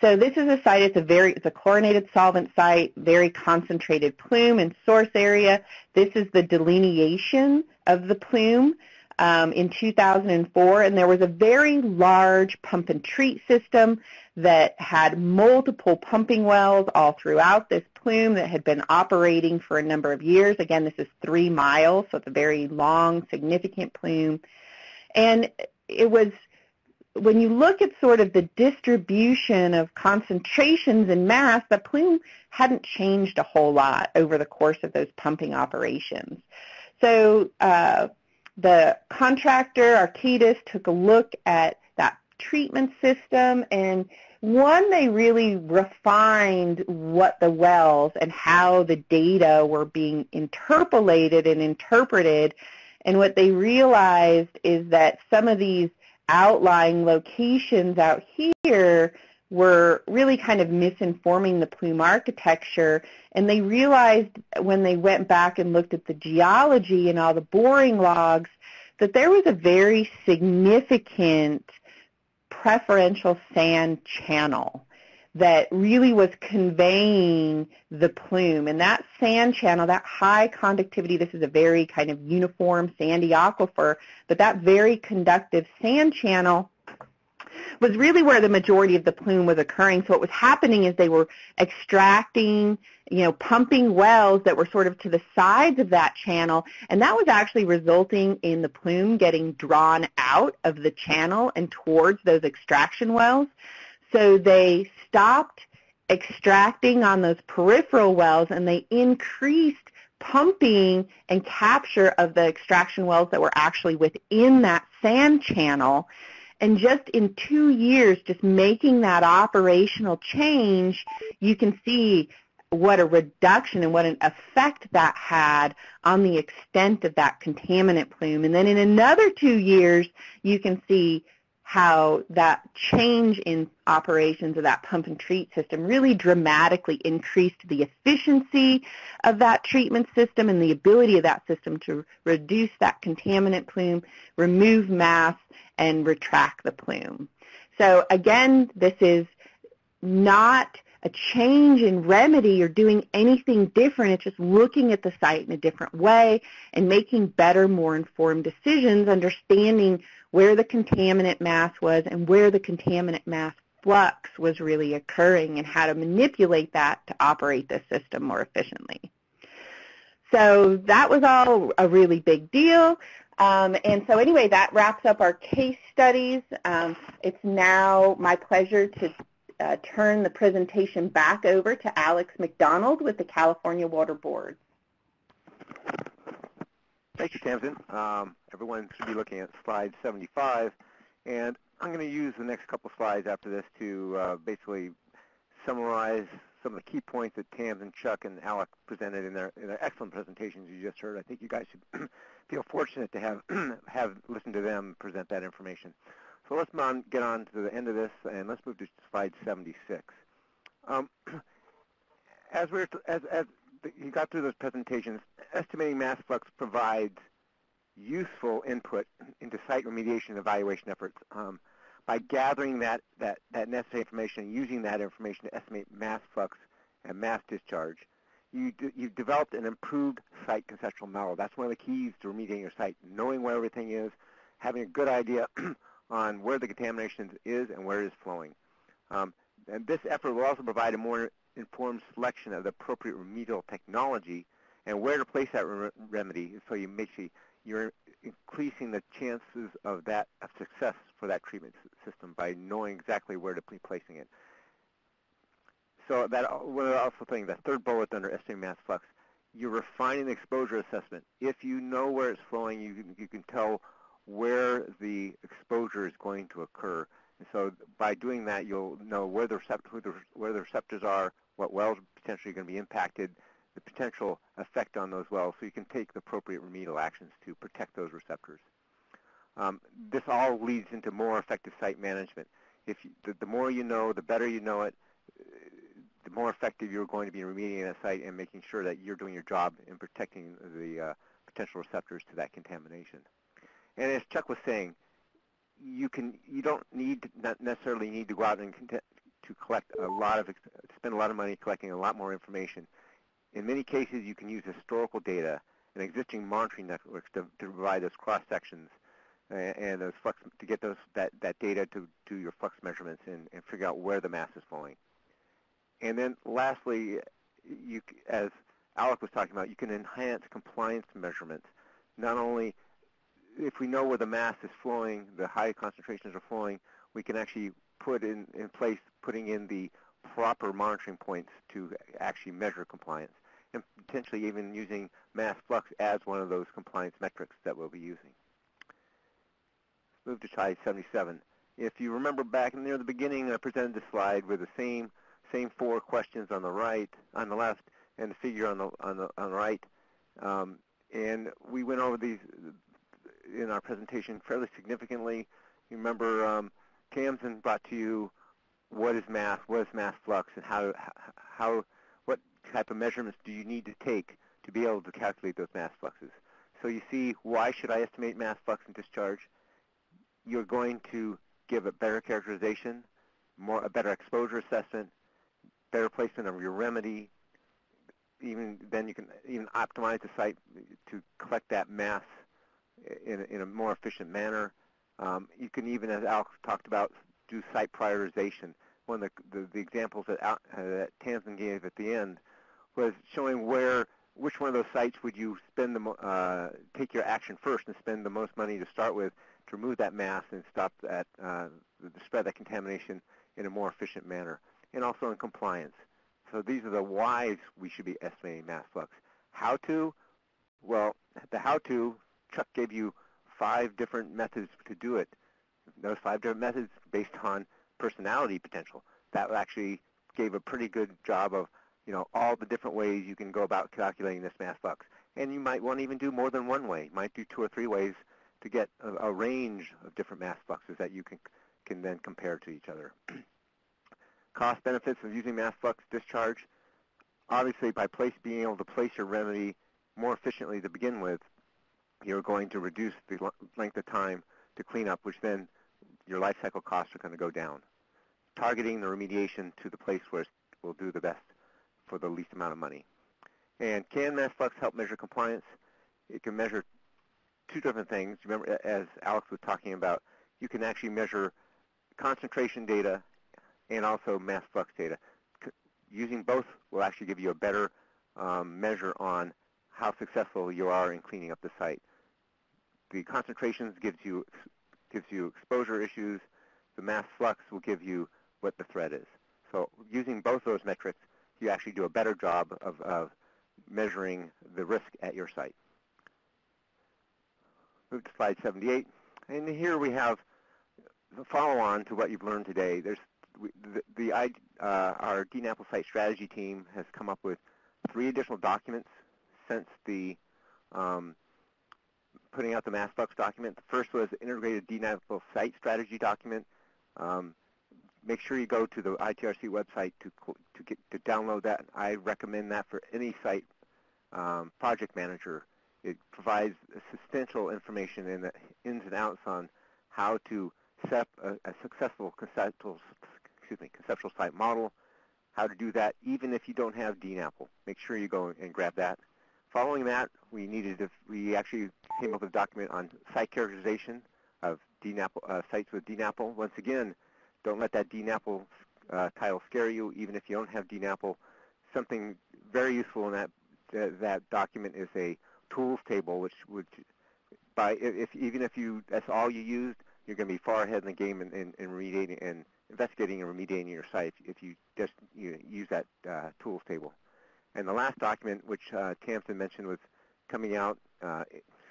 So this is a site, it's a very, it's a chlorinated solvent site, very concentrated plume and source area. This is the delineation of the plume um, in 2004, and there was a very large pump and treat system that had multiple pumping wells all throughout this plume that had been operating for a number of years. Again, this is three miles, so it's a very long, significant plume. And it was, when you look at sort of the distribution of concentrations in mass, the plume hadn't changed a whole lot over the course of those pumping operations. So uh, the contractor, Arcadis, took a look at that treatment system and one, they really refined what the wells and how the data were being interpolated and interpreted. And what they realized is that some of these outlying locations out here were really kind of misinforming the plume architecture. And they realized when they went back and looked at the geology and all the boring logs that there was a very significant preferential sand channel that really was conveying the plume. And that sand channel, that high conductivity, this is a very kind of uniform sandy aquifer, but that very conductive sand channel was really where the majority of the plume was occurring. So what was happening is they were extracting, you know, pumping wells that were sort of to the sides of that channel, and that was actually resulting in the plume getting drawn out of the channel and towards those extraction wells. So they stopped extracting on those peripheral wells and they increased pumping and capture of the extraction wells that were actually within that sand channel. And just in two years, just making that operational change, you can see what a reduction and what an effect that had on the extent of that contaminant plume. And then in another two years, you can see how that change in operations of that pump and treat system really dramatically increased the efficiency of that treatment system and the ability of that system to reduce that contaminant plume, remove mass, and retract the plume. So again, this is not a change in remedy or doing anything different. It's just looking at the site in a different way and making better, more informed decisions, understanding where the contaminant mass was and where the contaminant mass flux was really occurring and how to manipulate that to operate the system more efficiently. So that was all a really big deal. Um, and so anyway, that wraps up our case studies. Um, it's now my pleasure to uh, turn the presentation back over to Alex McDonald with the California Water Board. Thank you, Tamzen. Um, everyone should be looking at slide 75, and I'm going to use the next couple slides after this to uh, basically summarize some of the key points that Tamzen, Chuck, and Alec presented in their, in their excellent presentations you just heard. I think you guys should feel fortunate to have have listened to them present that information. So let's on, get on to the end of this, and let's move to slide 76. Um, as we're as, as you got through those presentations, estimating mass flux provides useful input into site remediation and evaluation efforts um, by gathering that, that, that necessary information and using that information to estimate mass flux and mass discharge. You you've developed an improved site conceptual model. That's one of the keys to remediating your site, knowing where everything is, having a good idea on where the contamination is and where it is flowing. Um, and this effort will also provide a more informed selection of the appropriate remedial technology and where to place that re remedy so you make sure you're increasing the chances of that of success for that treatment system by knowing exactly where to be placing it. So that uh, one also thing, the third bullet under estimating mass flux, you're refining the exposure assessment. If you know where it's flowing, you can, you can tell where the exposure is going to occur. And so by doing that, you'll know where the, where the receptors are, what wells are potentially going to be impacted, the potential effect on those wells, so you can take the appropriate remedial actions to protect those receptors. Um, this all leads into more effective site management. If you, the, the, more you know, the better you know it, the more effective you're going to be in remediating a site and making sure that you're doing your job in protecting the uh, potential receptors to that contamination. And as Chuck was saying, you can you don't need not necessarily need to go out and to collect a lot of spend a lot of money collecting a lot more information. In many cases, you can use historical data and existing monitoring networks to, to provide those cross sections and, and those flux to get those that, that data to do your flux measurements and, and figure out where the mass is flowing. And then lastly, you, as Alec was talking about, you can enhance compliance measurements. Not only if we know where the mass is flowing, the high concentrations are flowing, we can actually put in, in place putting in the proper monitoring points to actually measure compliance and potentially even using mass flux as one of those compliance metrics that we'll be using. Move to slide 77. If you remember back near the beginning, I presented this slide with the same same four questions on the right, on the left, and the figure on the on the on the right. Um, and we went over these in our presentation fairly significantly. You remember um, Tamzen brought to you what is mass, what is mass flux, and how, how, what type of measurements do you need to take to be able to calculate those mass fluxes. So you see, why should I estimate mass flux and discharge? You're going to give a better characterization, more a better exposure assessment, better placement of your remedy. Even then, you can even optimize the site to collect that mass in, in a more efficient manner. Um, you can even, as Alex talked about, do site prioritization. One of the, the, the examples that, uh, that gave at the end was showing where which one of those sites would you spend the uh, take your action first and spend the most money to start with to remove that mass and stop that uh, the spread that contamination in a more efficient manner, and also in compliance. So these are the whys we should be estimating mass flux. How to? Well, the how to, Chuck gave you five different methods to do it. Those five different methods based on personality potential. That actually gave a pretty good job of you know, all the different ways you can go about calculating this mass flux. And you might want to even do more than one way. You might do two or three ways to get a, a range of different mass fluxes that you can, can then compare to each other. Cost benefits of using mass flux discharge. Obviously, by place, being able to place your remedy more efficiently to begin with, you're going to reduce the length of time to clean up, which then your life cycle costs are going to go down. Targeting the remediation to the place where it will do the best for the least amount of money. And can MassFlux help measure compliance? It can measure two different things. Remember, as Alex was talking about, you can actually measure concentration data and also mass flux data. C using both will actually give you a better um, measure on how successful you are in cleaning up the site. The concentrations gives you gives you exposure issues. The mass flux will give you what the threat is. So using both those metrics you actually do a better job of, of measuring the risk at your site. Move to slide 78. And here we have the follow-on to what you've learned today. There's the, the uh, our DNAPL site strategy team has come up with three additional documents since the um, putting out the mass flux document. The first was the integrated DNAPL site strategy document. Um, make sure you go to the ITRC website to to get to download that. I recommend that for any site um, project manager. It provides substantial information in the ins and outs on how to set a, a successful conceptual excuse me conceptual site model, how to do that even if you don't have DNAPL. Make sure you go and grab that. Following that, we needed to, we actually came up with a document on site characterization of DNAPL, uh, sites with DNAPL. Once again, don't let that DNAPL uh, title scare you, even if you don't have DNAPL. Something very useful in that that document is a tools table, which would, by if even if you that's all you used, you're going to be far ahead in the game in, in, in remediating and investigating and remediating your site if you just you use that uh, tools table. And the last document, which uh, Tamzen mentioned, was coming out uh,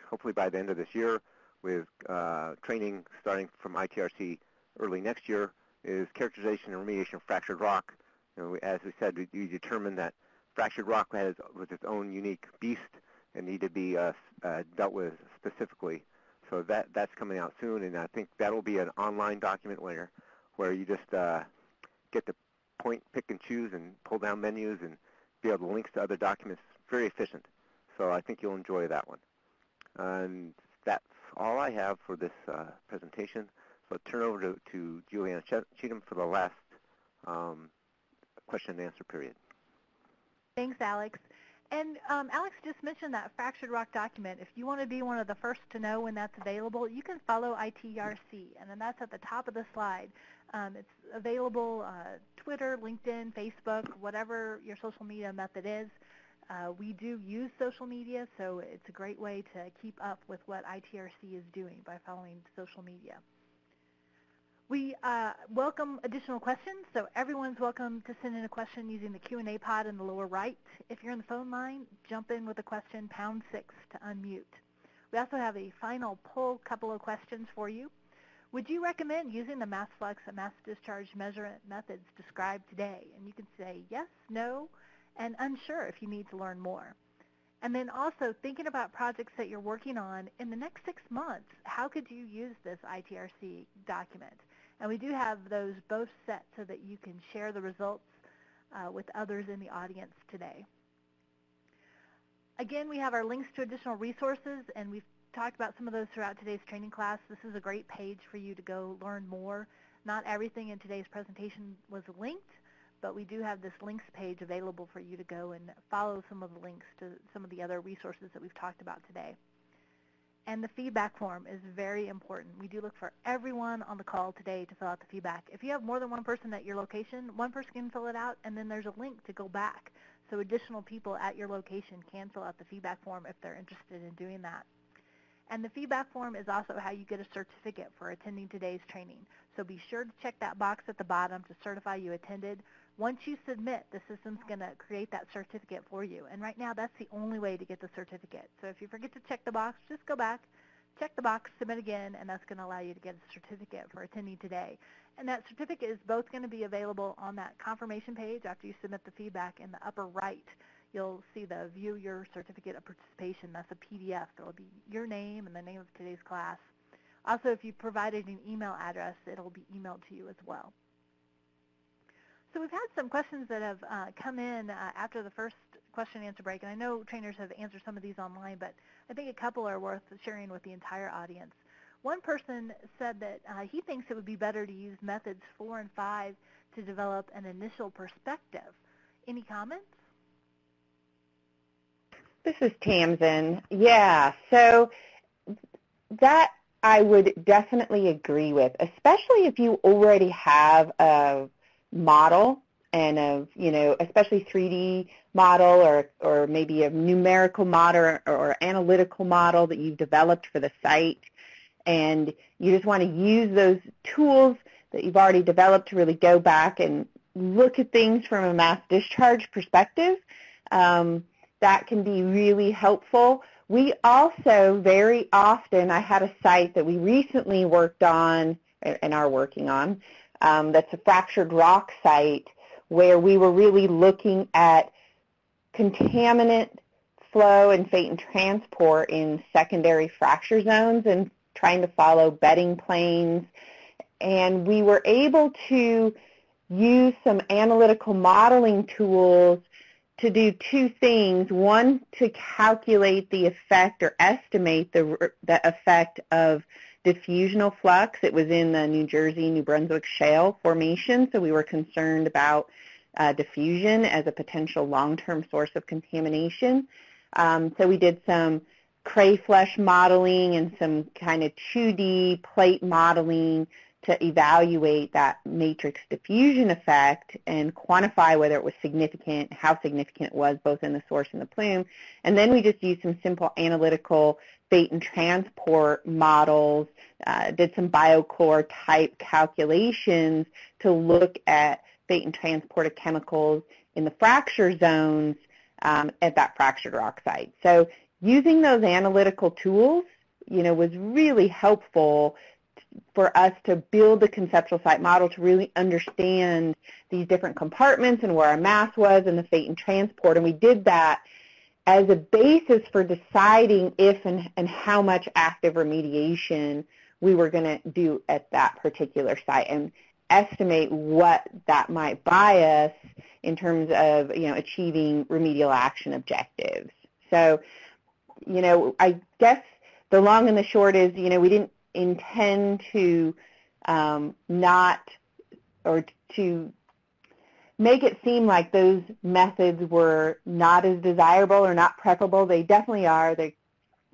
hopefully by the end of this year with uh, training starting from ITRC early next year is characterization and remediation of fractured rock. You know, as we said, we, determined that fractured rock has was its own unique beast and need to be uh, uh, dealt with specifically. So that that's coming out soon, and I think that'll be an online document where where you just uh, get to point, pick, and choose, and pull down menus, and be able to link to other documents. Very efficient. So I think you'll enjoy that one. And that's all I have for this uh, presentation. So I'll turn over to, to Juliana Cheatham for the last um, question and answer period. Thanks, Alex. And um, Alex just mentioned that fractured rock document. If you want to be one of the first to know when that's available, you can follow ITRC, and then that's at the top of the slide. Um, it's available uh, Twitter, LinkedIn, Facebook, whatever your social media method is. Uh, we do use social media, so it's a great way to keep up with what ITRC is doing by following social media. We uh, welcome additional questions, so everyone's welcome to send in a question using the Q&A pod in the lower right. If you're on the phone line, jump in with a question, pound six to unmute. We also have a final poll couple of questions for you. Would you recommend using the mass flux and mass discharge measurement methods described today? And you can say yes, no, and unsure if you need to learn more. And then also thinking about projects that you're working on in the next six months, how could you use this ITRC document? And we do have those both set so that you can share the results uh, with others in the audience today. Again, we have our links to additional resources, and we've talked about some of those throughout today's training class. This is a great page for you to go learn more. Not everything in today's presentation was linked, but we do have this links page available for you to go and follow some of the links to some of the other resources that we've talked about today. And the feedback form is very important. We do look for everyone on the call today to fill out the feedback. If you have more than one person at your location, one person can fill it out, and then there's a link to go back. So additional people at your location can fill out the feedback form if they're interested in doing that. And the feedback form is also how you get a certificate for attending today's training. So be sure to check that box at the bottom to certify you attended. Once you submit, the system's going to create that certificate for you. And right now, that's the only way to get the certificate. So if you forget to check the box, just go back, check the box, submit again, and that's going to allow you to get a certificate for attending today. And that certificate is both going to be available on that confirmation page after you submit the feedback in the upper right you'll see the view your certificate of participation. That's a PDF. There will be your name and the name of today's class. Also, if you provided an email address, it'll be emailed to you as well. So we've had some questions that have uh, come in uh, after the first question and answer break, and I know trainers have answered some of these online, but I think a couple are worth sharing with the entire audience. One person said that uh, he thinks it would be better to use methods four and five to develop an initial perspective. Any comments? This is Tamzen. Yeah, so that I would definitely agree with, especially if you already have a model and a, you know, especially 3D model or, or maybe a numerical model or, or analytical model that you've developed for the site. And you just want to use those tools that you've already developed to really go back and look at things from a mass discharge perspective. Um, that can be really helpful. We also very often, I had a site that we recently worked on and are working on um, that's a fractured rock site where we were really looking at contaminant flow and fate and transport in secondary fracture zones and trying to follow bedding planes. And we were able to use some analytical modeling tools to do two things. One, to calculate the effect or estimate the, the effect of diffusional flux. It was in the New Jersey, New Brunswick shale formation, so we were concerned about uh, diffusion as a potential long-term source of contamination. Um, so we did some crayflesh modeling and some kind of 2D plate modeling to evaluate that matrix diffusion effect and quantify whether it was significant, how significant it was both in the source and the plume. And then we just used some simple analytical fate and transport models, uh, did some BIOCHLOR type calculations to look at fate and transport of chemicals in the fracture zones um, at that fractured rock site. So using those analytical tools, you know, was really helpful for us to build the conceptual site model to really understand these different compartments and where our mass was and the fate and transport. And we did that as a basis for deciding if and, and how much active remediation we were going to do at that particular site and estimate what that might buy us in terms of you know achieving remedial action objectives. So, you know, I guess the long and the short is, you know, we didn't intend to um, not or to make it seem like those methods were not as desirable or not preferable. They definitely are. They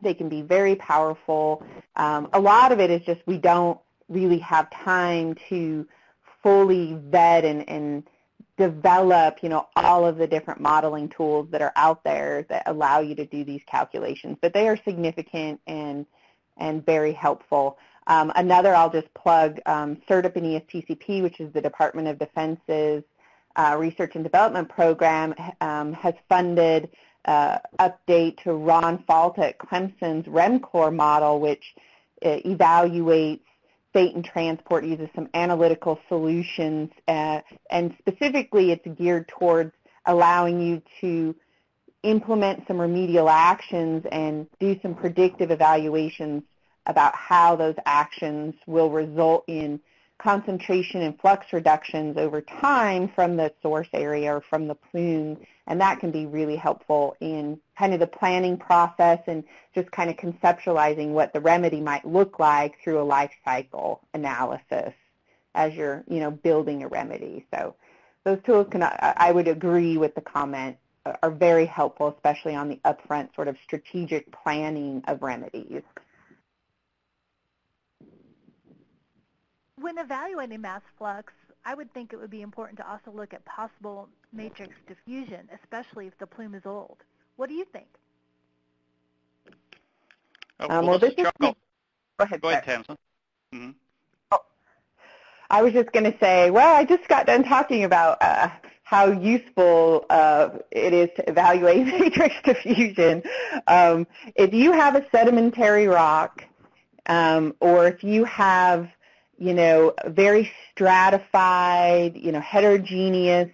they can be very powerful. Um, a lot of it is just we don't really have time to fully vet and, and develop, you know, all of the different modeling tools that are out there that allow you to do these calculations. But they are significant and and very helpful. Um, another I'll just plug, um, SERDP and ESTCP, which is the Department of Defense's uh, Research and Development Program, um, has funded uh, update to Ron Falta at Clemson's REMChlor model, which uh, evaluates fate and transport, uses some analytical solutions, uh, and specifically it's geared towards allowing you to implement some remedial actions and do some predictive evaluations about how those actions will result in concentration and flux reductions over time from the source area or from the plume, and that can be really helpful in kind of the planning process and just kind of conceptualizing what the remedy might look like through a life cycle analysis as you're, you know, building a remedy. So those tools can, I would agree with the comment, are very helpful, especially on the upfront sort of strategic planning of remedies. When evaluating mass flux, I would think it would be important to also look at possible matrix diffusion, especially if the plume is old. What do you think? Oh, um, well, well, this, is, go ahead, go ahead Tamzen. Mm -hmm. oh, I was just going to say, well, I just got done talking about uh, how useful uh, it is to evaluate matrix diffusion. Um, if you have a sedimentary rock, um, or if you have you know, very stratified, you know, heterogeneous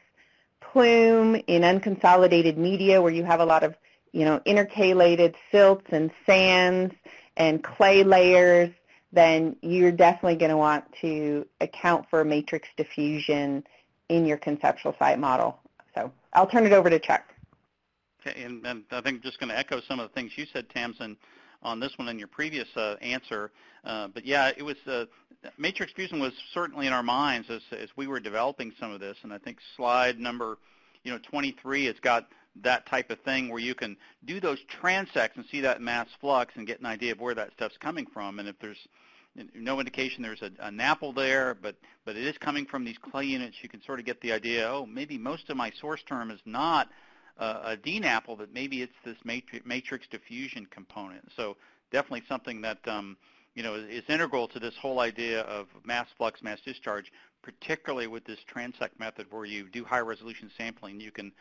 plume in unconsolidated media where you have a lot of, you know, intercalated silts and sands and clay layers, then you're definitely going to want to account for matrix diffusion in your conceptual site model. So I'll turn it over to Chuck. Okay, and, and I think just going to echo some of the things you said, Tamzen on this one in your previous uh, answer. Uh, but yeah, it was uh, matrix diffusion was certainly in our minds as, as we were developing some of this, and I think slide number, you know, 23 has got that type of thing where you can do those transects and see that mass flux and get an idea of where that stuff's coming from, and if there's no indication there's a, a NAPL there, but but it is coming from these clay units. You can sort of get the idea. Oh, maybe most of my source term is not uh, a DNAPL, but maybe it's this matrix, matrix diffusion component. So definitely something that um, you know is integral to this whole idea of mass flux, mass discharge, particularly with this transect method where you do high resolution sampling. You can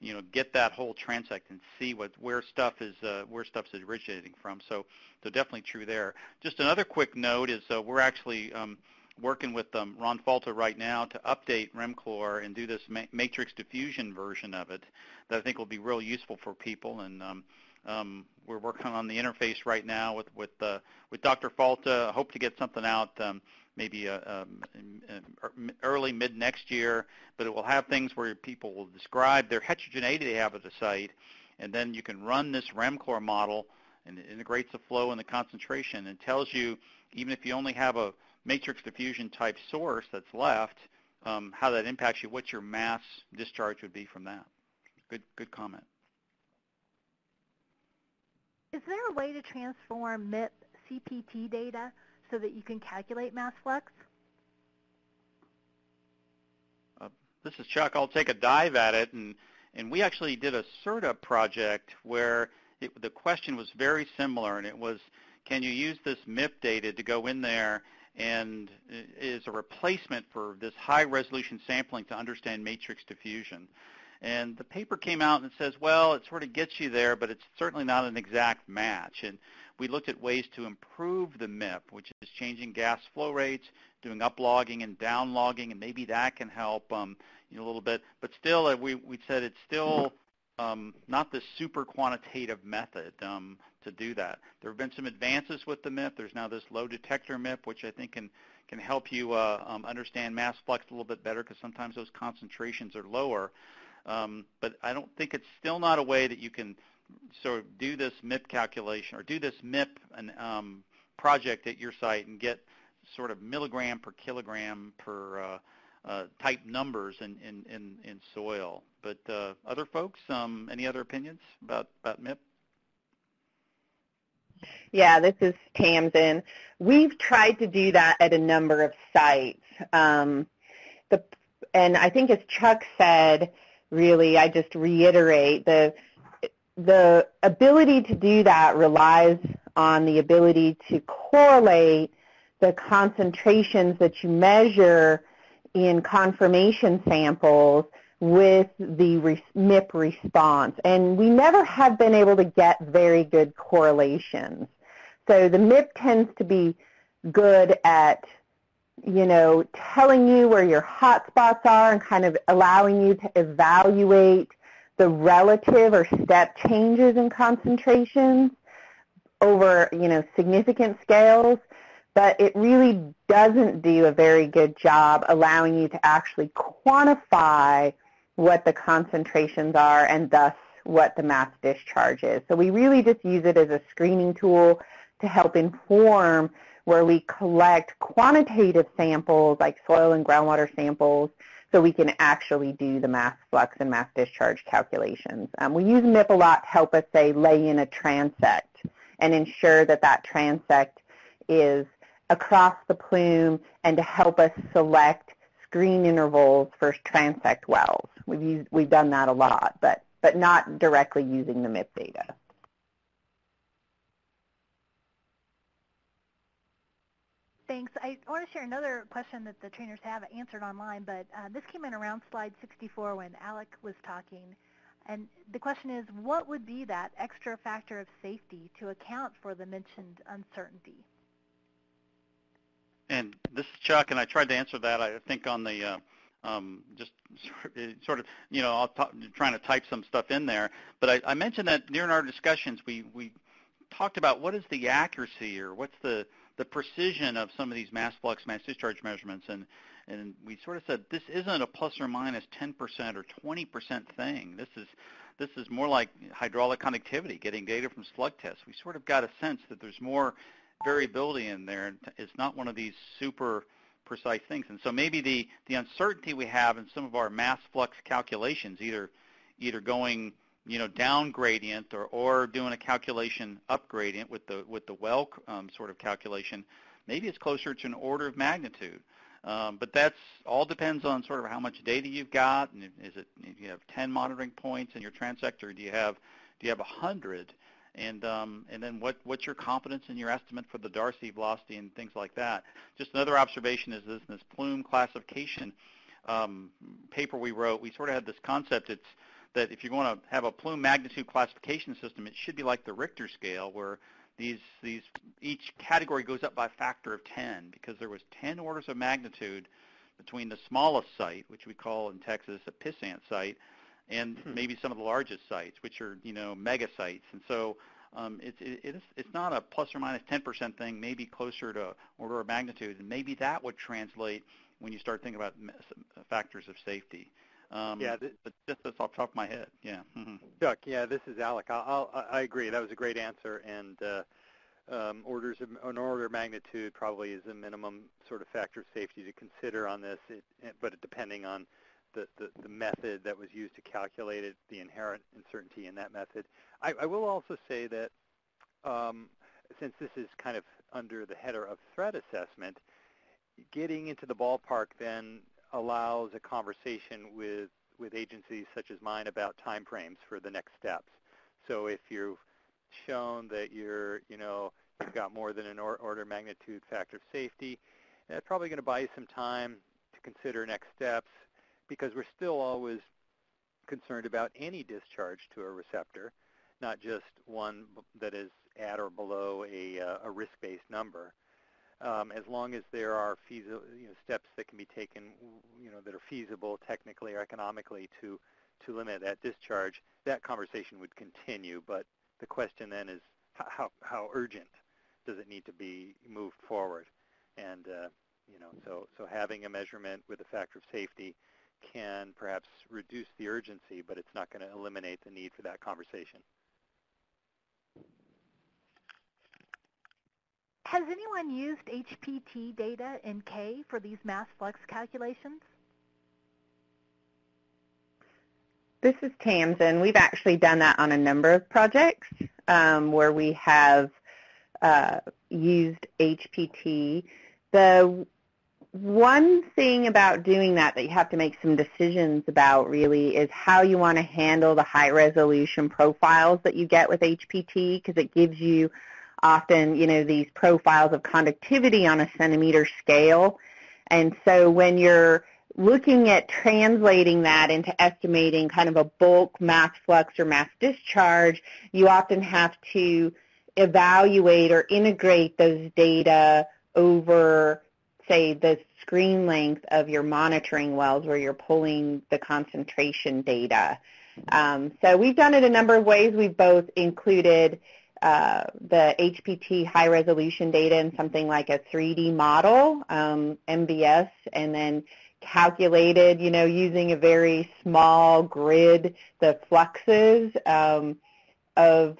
you know get that whole transect and see what where stuff is uh, where stuff is originating from. So so definitely true there. Just another quick note is uh, we're actually um, working with um, Ron Falta right now to update REMChlor and do this ma matrix diffusion version of it that I think will be real useful for people. And um, um, we're working on the interface right now with with uh, with Dr. Falta. Hope to get something out um, maybe uh, um, er, early mid next year. But it will have things where people will describe their heterogeneity they have at the site, and then you can run this REMChlor model and it integrates the flow and the concentration and tells you even if you only have a matrix diffusion type source that's left, um, how that impacts you, what your mass discharge would be from that. Good, good comment. Is there a way to transform MIP CPT data so that you can calculate mass flux? Uh, this is Chuck. I'll take a dive at it. And, and we actually did a SERDP project where it, the question was very similar, and it was, can you use this MIP data to go in there and is a replacement for this high resolution sampling to understand matrix diffusion. And the paper came out and it says, well, it sort of gets you there, but it's certainly not an exact match. And we looked at ways to improve the MIP, which is changing gas flow rates, doing uplogging and downlogging, and maybe that can help um, you know, a little bit. But still, uh, we, we said it's still um, not the super quantitative method um, to do that. There have been some advances with the MIP. There's now this low detector MIP, which I think can can help you uh, um, understand mass flux a little bit better because sometimes those concentrations are lower. Um, but I don't think it's still not a way that you can of do this MIP calculation or do this MIP and, um, project at your site and get sort of milligram per kilogram per uh, uh, type numbers in, in, in, in soil. But uh, other folks, um, any other opinions about, about MIP? Yeah, this is Tamzen. We've tried to do that at a number of sites. Um, the, and I think as Chuck said, really, I just reiterate, the, the ability to do that relies on the ability to correlate the concentrations that you measure in confirmation samples with the MIP response. And we never have been able to get very good correlations. So the MIP tends to be good at, you know, telling you where your hot spots are and kind of allowing you to evaluate the relative or step changes in concentrations over, you know, significant scales. but it really doesn't do a very good job allowing you to actually quantify what the concentrations are and thus what the mass discharge is. So we really just use it as a screening tool to help inform where we collect quantitative samples like soil and groundwater samples so we can actually do the mass flux and mass discharge calculations. Um, we use MIP a lot to help us, say, lay in a transect and ensure that that transect is across the plume and to help us select screen intervals for transect wells. We've, used, we've done that a lot, but, but not directly using the MIP data. Thanks. I want to share another question that the trainers have answered online, but uh, this came in around slide 64 when Alec was talking. And the question is, what would be that extra factor of safety to account for the mentioned uncertainty? And this is Chuck, and I tried to answer that, I think, on the uh, um, just sort of, you know, I'll trying to type some stuff in there. But I, I mentioned that during our discussions, we, we talked about what is the accuracy or what's the the precision of some of these mass flux, mass discharge measurements, and and we sort of said this isn't a plus or minus 10% or 20% thing. This is this is more like hydraulic conductivity, getting data from slug tests. We sort of got a sense that there's more variability in there. It's not one of these super precise things. And so maybe the, the uncertainty we have in some of our mass flux calculations, either either going you know, down gradient or, or doing a calculation up gradient with the, with the well um, sort of calculation, maybe it's closer to an order of magnitude. Um, but that's all depends on sort of how much data you've got, and is it if you have 10 monitoring points in your transect, or do you have do you have 100? And um, and then what what's your confidence in your estimate for the Darcy velocity and things like that? Just another observation is this this plume classification um, paper we wrote. We sort of had this concept. It's that if you're going to have a plume magnitude classification system, it should be like the Richter scale where these, these, each category goes up by a factor of 10 because there was 10 orders of magnitude between the smallest site, which we call in Texas a pissant site, and hmm. maybe some of the largest sites, which are, you know, mega sites. And so um, it's, it, it's, it's not a plus or minus 10% thing, maybe closer to order of magnitude, and maybe that would translate when you start thinking about factors of safety. Um, yeah, this, but just that's off the top of my head. Yeah. Mm-hmm. Chuck, yeah, this is Alec. I'll, I'll, I agree. That was a great answer, and uh, um, orders of, an order of magnitude probably is a minimum sort of factor of safety to consider on this. It, but depending on the, the, the method that was used to calculate it, the inherent uncertainty in that method. I, I will also say that um, since this is kind of under the header of threat assessment, getting into the ballpark then allows a conversation with, with agencies such as mine about timeframes for the next steps. So if you've shown that you're, you know, you've got more than an or order magnitude factor of safety, that's probably going to buy you some time to consider next steps because we're still always concerned about any discharge to a receptor, not just one that is at or below a, uh, a risk-based number um, as long as there are feasible, you know, steps that can be taken, you know, that are feasible technically or economically to to limit that discharge, that conversation would continue. But the question then is how how urgent does it need to be moved forward? And uh, you know, so so having a measurement with a factor of safety can perhaps reduce the urgency, but it's not going to eliminate the need for that conversation. Has anyone used HPT data in K for these mass flux calculations? This is Tamzen. We've actually done that on a number of projects um, where we have uh, used HPT. The one thing about doing that that you have to make some decisions about really is how you want to handle the high resolution profiles that you get with HPT because it gives you often, you know, these profiles of conductivity on a centimeter scale. And so when you're looking at translating that into estimating kind of a bulk mass flux or mass discharge, you often have to evaluate or integrate those data over, say, the screen length of your monitoring wells where you're pulling the concentration data. Um, so we've done it a number of ways. We've both included uh, the HPT high resolution data in something like a 3D model, um, MBS, and then calculated, you know, using a very small grid, the fluxes um, of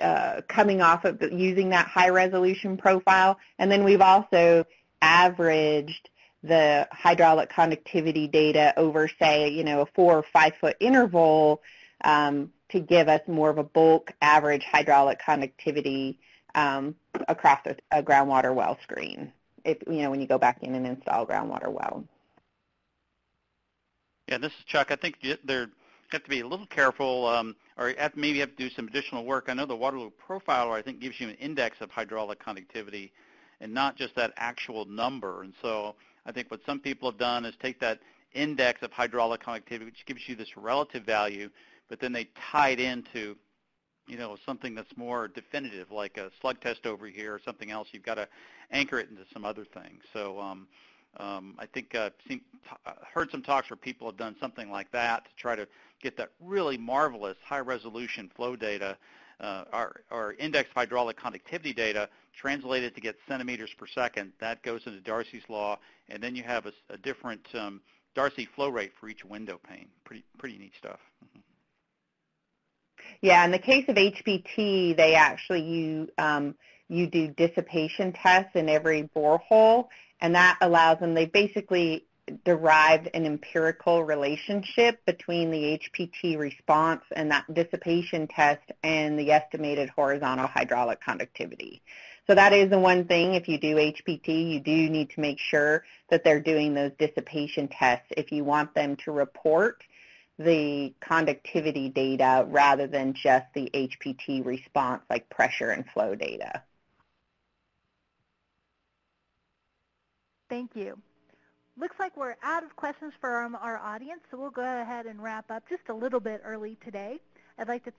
uh, coming off of using that high resolution profile. And then we've also averaged the hydraulic conductivity data over, say, you know, a four or five foot interval um, to give us more of a bulk average hydraulic conductivity um, across a, a, groundwater well screen. If you know when you go back in and install groundwater well. Yeah, this is Chuck. I think there have to be a little careful, um, or have, maybe have to do some additional work. I know the Waterloo Profiler I think gives you an index of hydraulic conductivity, and not just that actual number. And so I think what some people have done is take that index of hydraulic conductivity, which gives you this relative value, but then they tie it into you know, something that's more definitive, like a slug test over here or something else. You've got to anchor it into some other things. So um, um, I think uh, seen, uh, heard some talks where people have done something like that to try to get that really marvelous high-resolution flow data, uh, our, our indexed hydraulic conductivity data, translated to get centimeters per second. That goes into Darcy's law, and then you have a, a different um, Darcy flow rate for each window pane. Pretty, pretty neat stuff. Mm-hmm. Yeah, in the case of HPT, they actually you um, you do dissipation tests in every borehole, and that allows them. They basically derived an empirical relationship between the HPT response and that dissipation test and the estimated horizontal hydraulic conductivity. So that is the one thing, if you do HPT, you do need to make sure that they're doing those dissipation tests if you want them to report the conductivity data rather than just the HPT response like pressure and flow data. Thank you. Looks like we're out of questions from our audience, so we'll go ahead and wrap up just a little bit early today. I'd like to